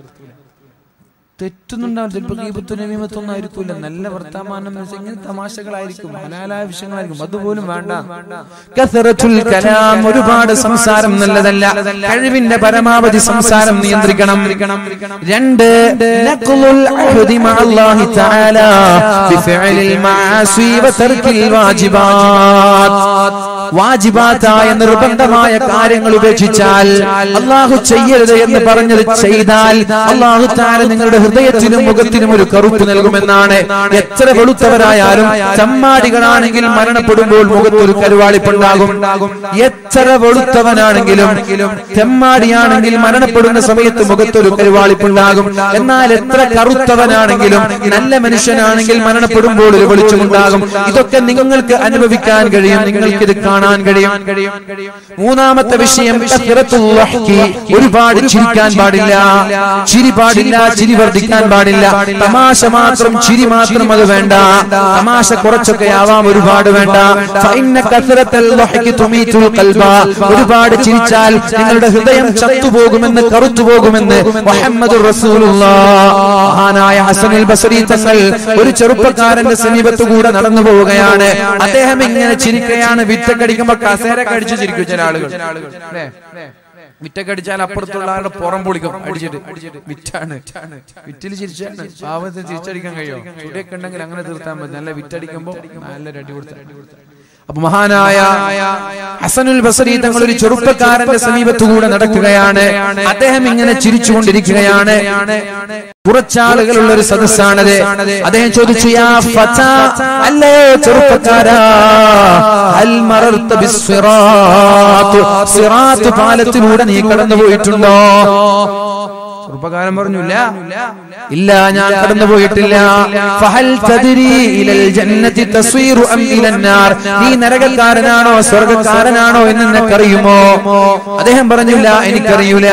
തെറ്റുന്നുണ്ടാവും ചിലപ്പോൾ ഗീപത്തും നമീമത്തൊന്നും ആയിരിക്കൂല. നല്ല വർത്തമാനം ഇങ്ങനെ തമാശകളായിരിക്കും. ഹലാലായ വിഷയങ്ങളായിരിക്കും. അതുപോലും വേണ്ട. കലാം ഒരുപാട് സംസാരം നല്ലതല്ല. കഴിവിന്റെ പരമാവധി സംസാരം നിയന്ത്രിക്കണം. രണ്ട് വാജിബാത്ത്. വാജിബാത്തായ നിർബന്ധമായ കാര്യങ്ങൾ ഉപേക്ഷിച്ചാൽ അള്ളാഹു ചെയ്യരുത് എന്ന് പറഞ്ഞത് ചെയ്താൽ അള്ളാഹു താര നിങ്ങളുടെ ഹൃദയത്തിനും മുഖത്തിനും ഒരു കറുപ്പ് നൽകുമെന്നാണ് എത്ര വെളുത്തവരായാലും ചമ്മാടികളാണെങ്കിൽ മരണപ്പെടുമ്പോൾ മുഖത്ത് ഒരു കരുവാളിപ്പുണ്ടാകും. എത്ര വെളുത്തവനാണെങ്കിലും ചെമ്മാടിയാണെങ്കിൽ മരണപ്പെടുന്ന സമയത്ത് മുഖത്തൊരു കരുവാളിപ്പുണ്ടാകും. എന്നാൽ എത്ര കറുത്തവനാണെങ്കിലും നല്ല മനുഷ്യനാണെങ്കിൽ മരണപ്പെടുമ്പോൾ ഒരു വെളിച്ചമുണ്ടാകും. ഇതൊക്കെ നിങ്ങൾക്ക് അനുഭവിക്കാൻ കഴിയും. നിങ്ങൾക്ക് ഇത് കാണാൻ കാണാൻ കഴിയും. മൂന്നാമത്തെ വിഷയം. ഒരുപാട് ചിരിക്കാൻ പാടില്ല. ചിരി പാടില്ല ചിരി വർദ്ധിക്കാൻ പാടില്ല. തമാശ മാത്രം ചിരി മാത്രം അത് വേണ്ട. തമാശ കുറച്ചൊക്കെ ആവാം ഒരുപാട് വേണ്ട. ഒരുപാട് ചിരിച്ചാൽ നിങ്ങളുടെ ഹൃദയം ചത്തുപോകുമെന്ന് കറുത്തുപോകുമെന്ന് മുഹമ്മദ് ഹസനുൽ ബസരി തങ്ങൾ ഒരു ചെറുപ്പക്കാരന്റെ സമീപത്തുകൂടെ നടന്നു പോവുകയാണ് അദ്ദേഹം ഇങ്ങനെ ചിരിക്കുകയാണ് വിറ്റക്കടിക്കുമ്പോ കസേര കടിച്ചു ചിരിക്കും ചില ആളുകൾ. വിറ്റൊക്കെ അടിച്ചാൽ അപ്പുറത്തുള്ള ആളുടെ പുറം പൊളിക്കും. അടിച്ചിട്ട് വിറ്റാണ്. വിറ്റിൽ ചിരിച്ചാണ് പാവത്തിൽ ചിരിച്ചടിക്കാൻ കഴിയും? ചുടിയൊക്കെ ഉണ്ടെങ്കിൽ അങ്ങനെ തീർത്താൽ മതി. നല്ല വിറ്റടിക്കുമ്പോ നല്ല അടി കൊടുത്ത. അപ്പൊ മഹാനായ ഹസനുൽ ബസരി തങ്ങൾ ഒരു ചെറുപ്പക്കാരന്റെ സമീപത്തുകൂടെ നടക്കുകയാണ്. അദ്ദേഹം ഇങ്ങനെ ചിരിച്ചുകൊണ്ടിരിക്കുകയാണ്. കുറച്ചാളുകളുള്ള ഒരു സദസ്സാണത്. അദ്ദേഹം ചോദിച്ചു അല്ലയോ ചെറുപ്പക്കാരാ? സിറാത്ത് പാലത്തിലൂടെ നീ കടന്നു പോയിട്ടുണ്ടോ ചെറുപ്പക്കാരൻ പറഞ്ഞില്ല. ഇല്ല ഞാൻ കടന്നു പോയിട്ടില്ല. നീ നരകക്കാരനാണോ സ്വർഗക്കാരനാണോ എന്ന് നിനക്കറിയുമോ? അദ്ദേഹം പറഞ്ഞില്ല എനിക്കറിയൂല.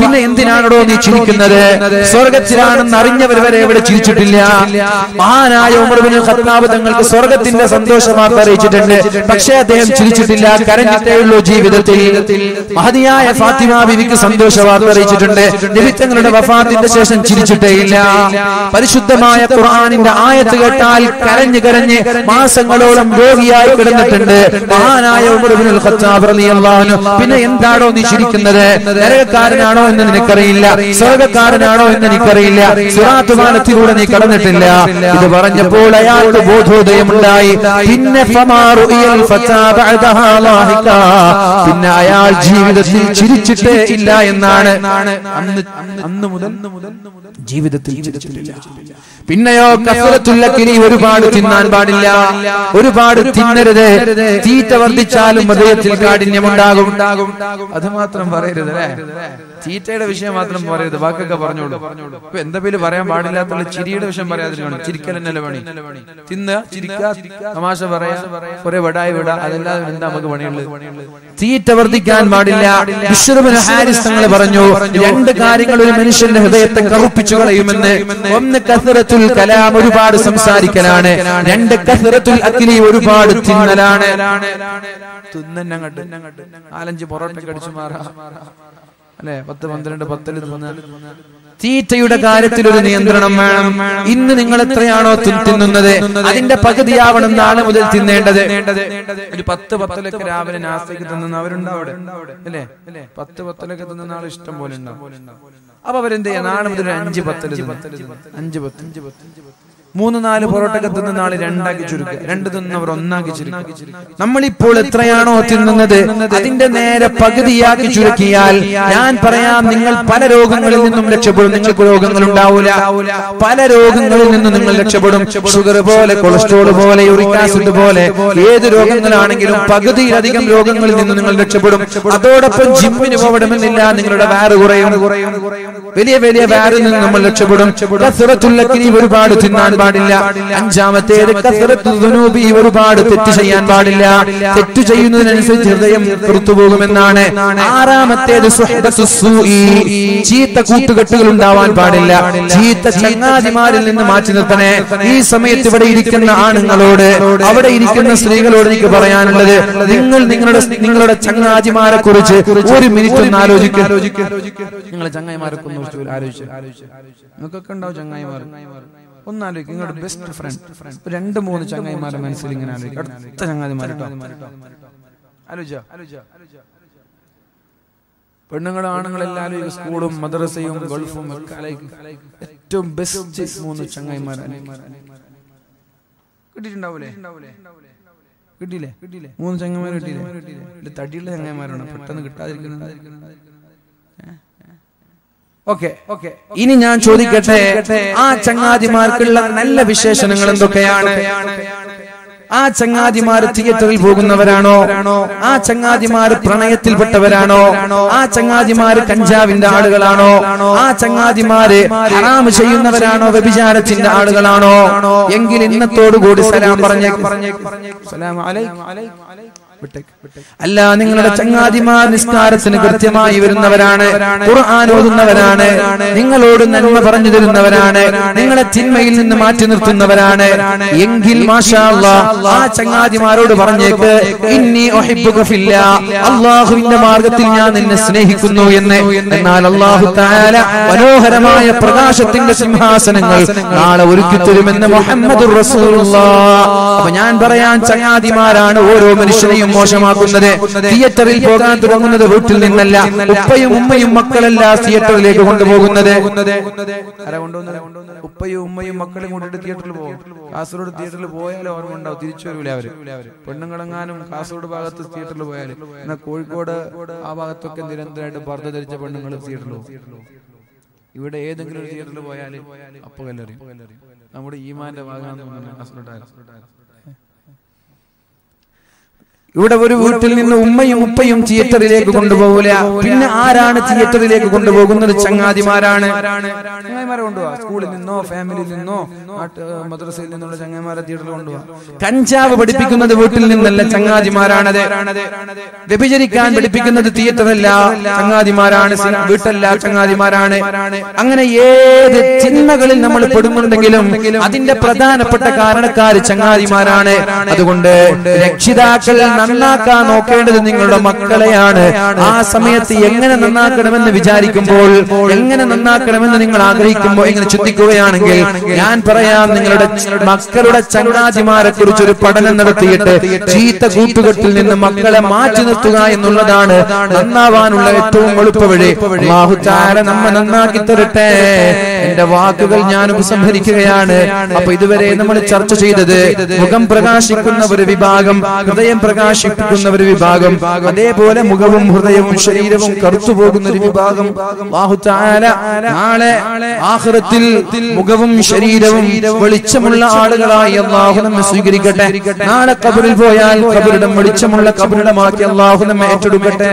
പിന്നെ എന്തിനാണോ നീ ചിരിക്കുന്നത്? സ്വർഗത്തിലാണെന്ന് അറിഞ്ഞവർ വരെ ഇവിടെ ചിരിച്ചിട്ടില്ല. മഹാനായ ഉമർ ബിൻ ഖത്താബ് തങ്ങൾക്ക് സ്വർഗത്തിന്റെ സന്തോഷമാർത്ത അറിയിച്ചിട്ടുണ്ട്. പക്ഷേ അദ്ദേഹം ചിരിച്ചിട്ടില്ല. കരഞ്ഞിട്ടേ ഉള്ളൂ ജീവിതത്തിൽ. മഹതിയായ ഫാത്തിമ ബിവിക്ക് സന്തോഷ വാർത്ത അറിയിച്ചിട്ടുണ്ട്. നിമിത്തങ്ങളുടെ വഫാത്തിന്റെ ശേഷം ചിരിച്ചിട്ടേയില്ല പരിശുദ്ധമായ ഖുർആാനിന്റെ ആയത്ത് കേട്ടാൽ കരഞ്ഞു കരഞ്ഞ് മാസങ്ങളോളം രോഗിയായി കിടന്നിട്ടുണ്ട്. മഹാനായ ഉമർ ഇബ്നുൽ ഖത്താബ് റളിയല്ലാഹു പിന്നെ എന്താണോ നീ ചിരിക്കുന്നത്? നരകക്കാരനാണോ എന്ന് നിനക്കറിയില്ല. സ്വർഗക്കാരനാണോ എന്ന് എനിക്കറിയില്ല സിറാത്ത് പാലത്തിലൂടെ നീ കടന്നിട്ടില്ല. ഇത് പറഞ്ഞപ്പോൾ അയാൾക്ക് ബോധോദയമുണ്ടായി. പിന്നെ പിന്നെ അയാൾ ജീവിതത്തിൽ ചിരിച്ചിട്ടേ ഇല്ല എന്നാണ് അന്ന് അന്ന് മുതൽ ജീവിതത്തിൽ ചിരിച്ചിട്ടില്ല പിന്നെയോ കഫറത്തുല്ലക്കിനി ഒരുപാട് തിന്നാൻ പാടില്ല. ഒരുപാട് തിന്നരുത്. തീറ്റ വർദ്ധിച്ചാലും ഹൃദയത്തിൽ കാഠിന്യമുണ്ടാകും. അത് മാത്രം പറയരുത് അല്ലേ? തീറ്റയുടെ വിഷയം മാത്രം പറയരുത്. ബാക്കൊക്കെ പറഞ്ഞോളൂ. ഇപ്പൊ എന്താ പേര് പറയാൻ പാടില്ലാത്തുള്ള ചിരിയുടെ വിഷയം പറയാതിരിക്കണം? ചിരിക്കലെന്നല്ല പണി? തിന്ന് തമാശ പറയാ കുറെ വിടായി വിടാ അതെല്ലാം എന്താ നമുക്ക് പണിയുള്ളത് തീറ്റ വർദ്ധിക്കാൻ പാടില്ല. വിശ്വബിന് ഹാരിസ് തങ്ങൾ പറഞ്ഞു. രണ്ട് കാര്യങ്ങൾ ഒരു മനുഷ്യന്റെ ഹൃദയത്തെ കറുപ്പിച്ചു കളയുമെന്ന്. ഒന്ന് കസറത്തുൽ കലാം ഒരുപാട് സംസാരിക്കലാണ്. രണ്ട് കസറത്തുൽ അക്കിലി ഒരുപാട് തിന്നലാണ്. നാലഞ്ച് പൊറോട്ട കടിച്ചു മാറാ. അല്ലെ? പത്ത് പന്ത്രണ്ട് പത്തിൽ തിന്ന. തീറ്റയുടെ കാര്യത്തിൽ ഒരു നിയന്ത്രണം വേണം. ഇന്ന് നിങ്ങൾ എത്രയാണോ തിന്നുന്നത്? അതിന്റെ പകുതിയാവണം നാളെ മുതൽ തിന്നേണ്ടത്. ഒരു പത്ത് പത്തലൊക്കെ രാവിലെ നാസ്തയ്ക്ക് അവരുണ്ടാവും അവിടെ. അല്ലേ? പത്ത് പത്തലൊക്കെ തിന്നുന്ന ആൾ ഇഷ്ടം പോലെ ഉണ്ടാവും. അപ്പൊ അവരെന്ത് ചെയ്യാം? നാളെ മുതൽ അഞ്ച് പത്തൽ. അഞ്ച് പത്ത് അഞ്ച് പത്ത് മൂന്ന് നാല് പൊറോട്ടൊക്കെ തിന്നുന്ന ആൾ രണ്ടാക്കി ചുരുക്കുക. രണ്ട് തിന്നവർ ഒന്നാക്കി ചുരുക്കുക. നമ്മളിപ്പോൾ എത്രയാണോ തിന്നുന്നത്? അതിന്റെ നേരെ പകുതിയാക്കി ചുരുക്കിയാൽ ഞാൻ പറയാം നിങ്ങൾ പല രോഗങ്ങളിൽ നിന്നും രക്ഷപ്പെടും. നിങ്ങൾക്ക് രോഗങ്ങൾ ഉണ്ടാവൂല പല രോഗങ്ങളിൽ നിന്നും നിങ്ങൾ രക്ഷപ്പെടും. ഷുഗർ പോലെ കൊളസ്ട്രോൾ പോലെ യൂറിക് ആസിഡ് പോലെ ഏത് രോഗങ്ങളാണെങ്കിലും പകുതിയിലധികം രോഗങ്ങളിൽ നിന്നും നിങ്ങൾ രക്ഷപ്പെടും. അതോടൊപ്പം ജിമ്മിന് പോകണമെന്നില്ല നിങ്ങളുടെ വയറ് കുറയും വലിയ വലിയ വേറെ നിന്ന് നമ്മൾ രക്ഷപ്പെടും. കസറത്തുള്ളക്കിനി ഒരുപാട് തിന്നാൻ പാടില്ല. അഞ്ചാമത്തേത് കസറത്തുൽ ദുനൂബി ഒരുപാട് തെറ്റ് ചെയ്യാൻ പാടില്ല. തെറ്റ് ചെയ്യുന്നതിനനുസരിച്ച് ഹൃദയം പുറത്തുപോകുമെന്നാണ് ആറാമത്തേത്. ചീത്ത കൂട്ടുകെട്ടുകൾ ഉണ്ടാവാൻ പാടില്ല. ചീത്ത ചങ്ങാതിമാരിൽ നിന്ന് മാറ്റി നിർത്തണേ. ഈ സമയത്ത് ഇവിടെ ഇരിക്കുന്ന ആണുങ്ങളോട് അവിടെ ഇരിക്കുന്ന സ്ത്രീകളോട് എനിക്ക് പറയാനുള്ളത് നിങ്ങൾ നിങ്ങളുടെ നിങ്ങളുടെ ചങ്ങാതിമാരെ കുറിച്ച് ഒരു മിനിറ്റ് ഒന്ന് ആലോചിക്കുക നിങ്ങളുടെ ചങ്ങായിമാരെ ആലോചിച്ച് നിങ്ങൾക്കൊക്കെ ഉണ്ടാവും ചങ്ങായിമാർ. ഒന്ന് ആലോചിക്കും നിങ്ങളുടെ ബെസ്റ്റ് ഫ്രണ്ട് രണ്ട് മൂന്ന് ചങ്ങായിമാരുടെ മനസ്സിൽ ഇങ്ങനെ ആലോചിക്കും അടുത്ത ചങ്ങാതിമാർ ആലോചിച്ചോ? പെണ്ണുങ്ങളും ആണുങ്ങളെല്ലാം ആലോചിക്കും സ്കൂളും മദ്രസയും ഗൾഫും ഒക്കെ ആലോചിക്കും. ഏറ്റവും ബെസ്റ്റ് മൂന്ന് ചങ്ങായിമാർ കിട്ടിയിട്ടുണ്ടാവൂലേ? കിട്ടിയില്ലേ? കിട്ടിയില്ലേ? മൂന്ന് ചങ്ങന്മാർ കിട്ടിയില്ലേ? തടിയുള്ള ചങ്ങന്മാരാണ് പെട്ടെന്ന് കിട്ടാതിരിക്കുന്നത് ഓക്കെ. ഓക്കെ. ഇനി ഞാൻ ചോദിക്കട്ടെ ആ ചങ്ങാതിമാർക്കുള്ള നല്ല വിശേഷണങ്ങൾ എന്തൊക്കെയാണ്? ആ ചങ്ങാതിമാർ തിയേറ്ററിൽ പോകുന്നവരാണോ? ആ ചങ്ങാതിമാർ പ്രണയത്തിൽപ്പെട്ടവരാണോ? ആ ചങ്ങാതിമാർ കഞ്ചാവിന്റെ ആളുകളാണോ? ആ ചങ്ങാതിമാര് ഹറാം ചെയ്യുന്നവരാണോ? വ്യഭിചാരത്തിന്റെ ആളുകളാണോ? എങ്കിൽ ഇന്നത്തോടുകൂടി സലാം പറഞ്ഞേ സലാം അലൈക്കും. അല്ല നിങ്ങളുടെ ചങ്ങാതിമാർ നിസ്കാരത്തിന് കൃത്യമായി വരുന്നവരാണ് ഖുർആൻ ഓതുന്നവരാണ് നിങ്ങളോട് നന്മ പറഞ്ഞു തരുന്നവരാണ് നിങ്ങളെ തിന്മയിൽ നിന്ന് മാറ്റി നിർത്തുന്നവരാണ്. എങ്കിൽ ആ ചങ്ങാതിമാരോട് പറഞ്ഞേക്ക് ഇന്നി ഫില്ലാ അള്ളാഹുവിന്റെ മാർഗത്തിൽ ഞാൻ നിന്നെ സ്നേഹിക്കുന്നു എന്ന്. എന്നാൽ അള്ളാഹു തആല മനോഹരമായ പ്രകാശത്തിന്റെ സിംഹാസനങ്ങൾ നാളെ ഒരുക്കി തരുമെന്ന് മുഹമ്മദ് അപ്പൊ ഞാൻ പറയാൻ ചങ്ങാതിമാരാണ് ഓരോ മനുഷ്യനെയും മോശമാക്കുന്നത്. തിയേറ്ററിൽ പോകാൻ തുടങ്ങുന്നത് വീട്ടിൽ നിന്നല്ല. ഉപ്പയും ഉമ്മയും മക്കളെല്ലാം തിയേറ്ററിലേക്ക് കൊണ്ടുപോകുന്നത്? ഉപ്പയും ഉമ്മയും മക്കളും കൊണ്ടിട്ട് തിയേറ്ററിൽ പോകും. കാസർഗോഡ് തിയേറ്ററിൽ പോയാലും ഓർമ്മ ഉണ്ടാവും. തിരിച്ചു വരൂല അവർ? പെണ്ണുങ്ങളെങ്ങാനും കാസർഗോഡ് ഭാഗത്ത് തിയേറ്ററിൽ പോയാൽ എന്നാൽ കോഴിക്കോട് ആ ഭാഗത്തൊക്കെ നിരന്തരമായിട്ട് പർദ്ദ ധരിച്ച പെണ്ണുങ്ങൾ തിയേറ്ററിൽ പോകും. ഇവിടെ ഏതെങ്കിലും ഒരു തിയേറ്ററിൽ പോയാൽ അപ്പൊ കല്ലറിയും നമ്മുടെ ഈമാന്റെ ഭാഗമാണെന്ന് തോന്നുന്നു കാസർഗോഡ് ഇവിടെ ഒരു വീട്ടിൽ നിന്ന് ഉമ്മയും ഉപ്പയും തിയേറ്ററിലേക്ക് കൊണ്ടുപോകൂല പിന്നെ ആരാണ് തിയേറ്ററിലേക്ക് കൊണ്ടുപോകുന്നത്? ചങ്ങാതിമാരാണ്. ചങ്ങാതിമാരെ കൊണ്ടുപോവാ. സ്കൂളിൽ നിന്നോ ഫാമിലിയിൽ നിന്നോ മദ്രസയിൽ നിന്നുള്ള ചങ്ങാതിമാരെ തിയേറ്ററിൽ കൊണ്ടുപോവാ. കഞ്ചാവ് പഠിപ്പിക്കുന്നത് വീട്ടിൽ നിന്നല്ല ചങ്ങാതിമാരാണത്. വ്യഭിചരിക്കാൻ പഠിപ്പിക്കുന്നത് തിയേറ്ററല്ല ചങ്ങാതിമാരാണ് വീട്ടല്ല ചങ്ങാതിമാരാണ്. അങ്ങനെ ഏത് ചിന്മകളിൽ നമ്മൾ പെടുന്നുണ്ടെങ്കിലും അതിന്റെ പ്രധാനപ്പെട്ട കാരണക്കാര് ചങ്ങാതിമാരാണ്. അതുകൊണ്ട് രക്ഷിതാക്കൾ നന്നാക്കാൻ നോക്കേണ്ടത് നിങ്ങളുടെ മക്കളെയാണ്. ആ സമയത്ത് എങ്ങനെ നന്നാക്കണമെന്ന് വിചാരിക്കുമ്പോൾ എങ്ങനെ നന്നാക്കണമെന്ന് നിങ്ങൾ ആഗ്രഹിക്കുമ്പോൾ ഇങ്ങനെ ചിന്തിക്കുകയാണെങ്കിൽ ഞാൻ പറയാം നിങ്ങളുടെ മക്കളുടെ ചങ്ങാതിമാരെ കുറിച്ച് ഒരു പഠനം നടത്തിയിട്ട് ചീത്ത കൂട്ടുകെട്ടിൽ നിന്ന് മക്കളെ മാറ്റി നിർത്തുക എന്നുള്ളതാണ് നന്നാവാനുള്ള ഏറ്റവും എളുപ്പവഴി തആല നമ്മെ നന്നാക്കി തരട്ടെ. എന്റെ വാക്കുകൾ ഞാൻ ഉപസംഹരിക്കുകയാണ് അപ്പൊ ഇതുവരെ നമ്മൾ ചർച്ച ചെയ്തത് മുഖം പ്രകാശിക്കുന്ന ഒരു വിഭാഗം ഹൃദയം പ്രകാശിപ്പിക്കുന്ന ഒരു വിഭാഗം. അതേപോലെ മുഖവും ഹൃദയവും ശരീരവും കറുത്തു പോകുന്ന ഒരു വിഭാഗം. നാളെ ആഖിറത്തിൽ മുഖവും ശരീരവും വെളിച്ചമുള്ള ആളുകളായി അള്ളാഹു നമ്മെ സ്വീകരിക്കട്ടെ. നാളെ കബറിൽ പോയാൽ കബറിടം വെളിച്ചമുള്ള കബറിടമാക്കി അള്ളാഹു നമ്മെ ഏറ്റെടുക്കട്ടെ.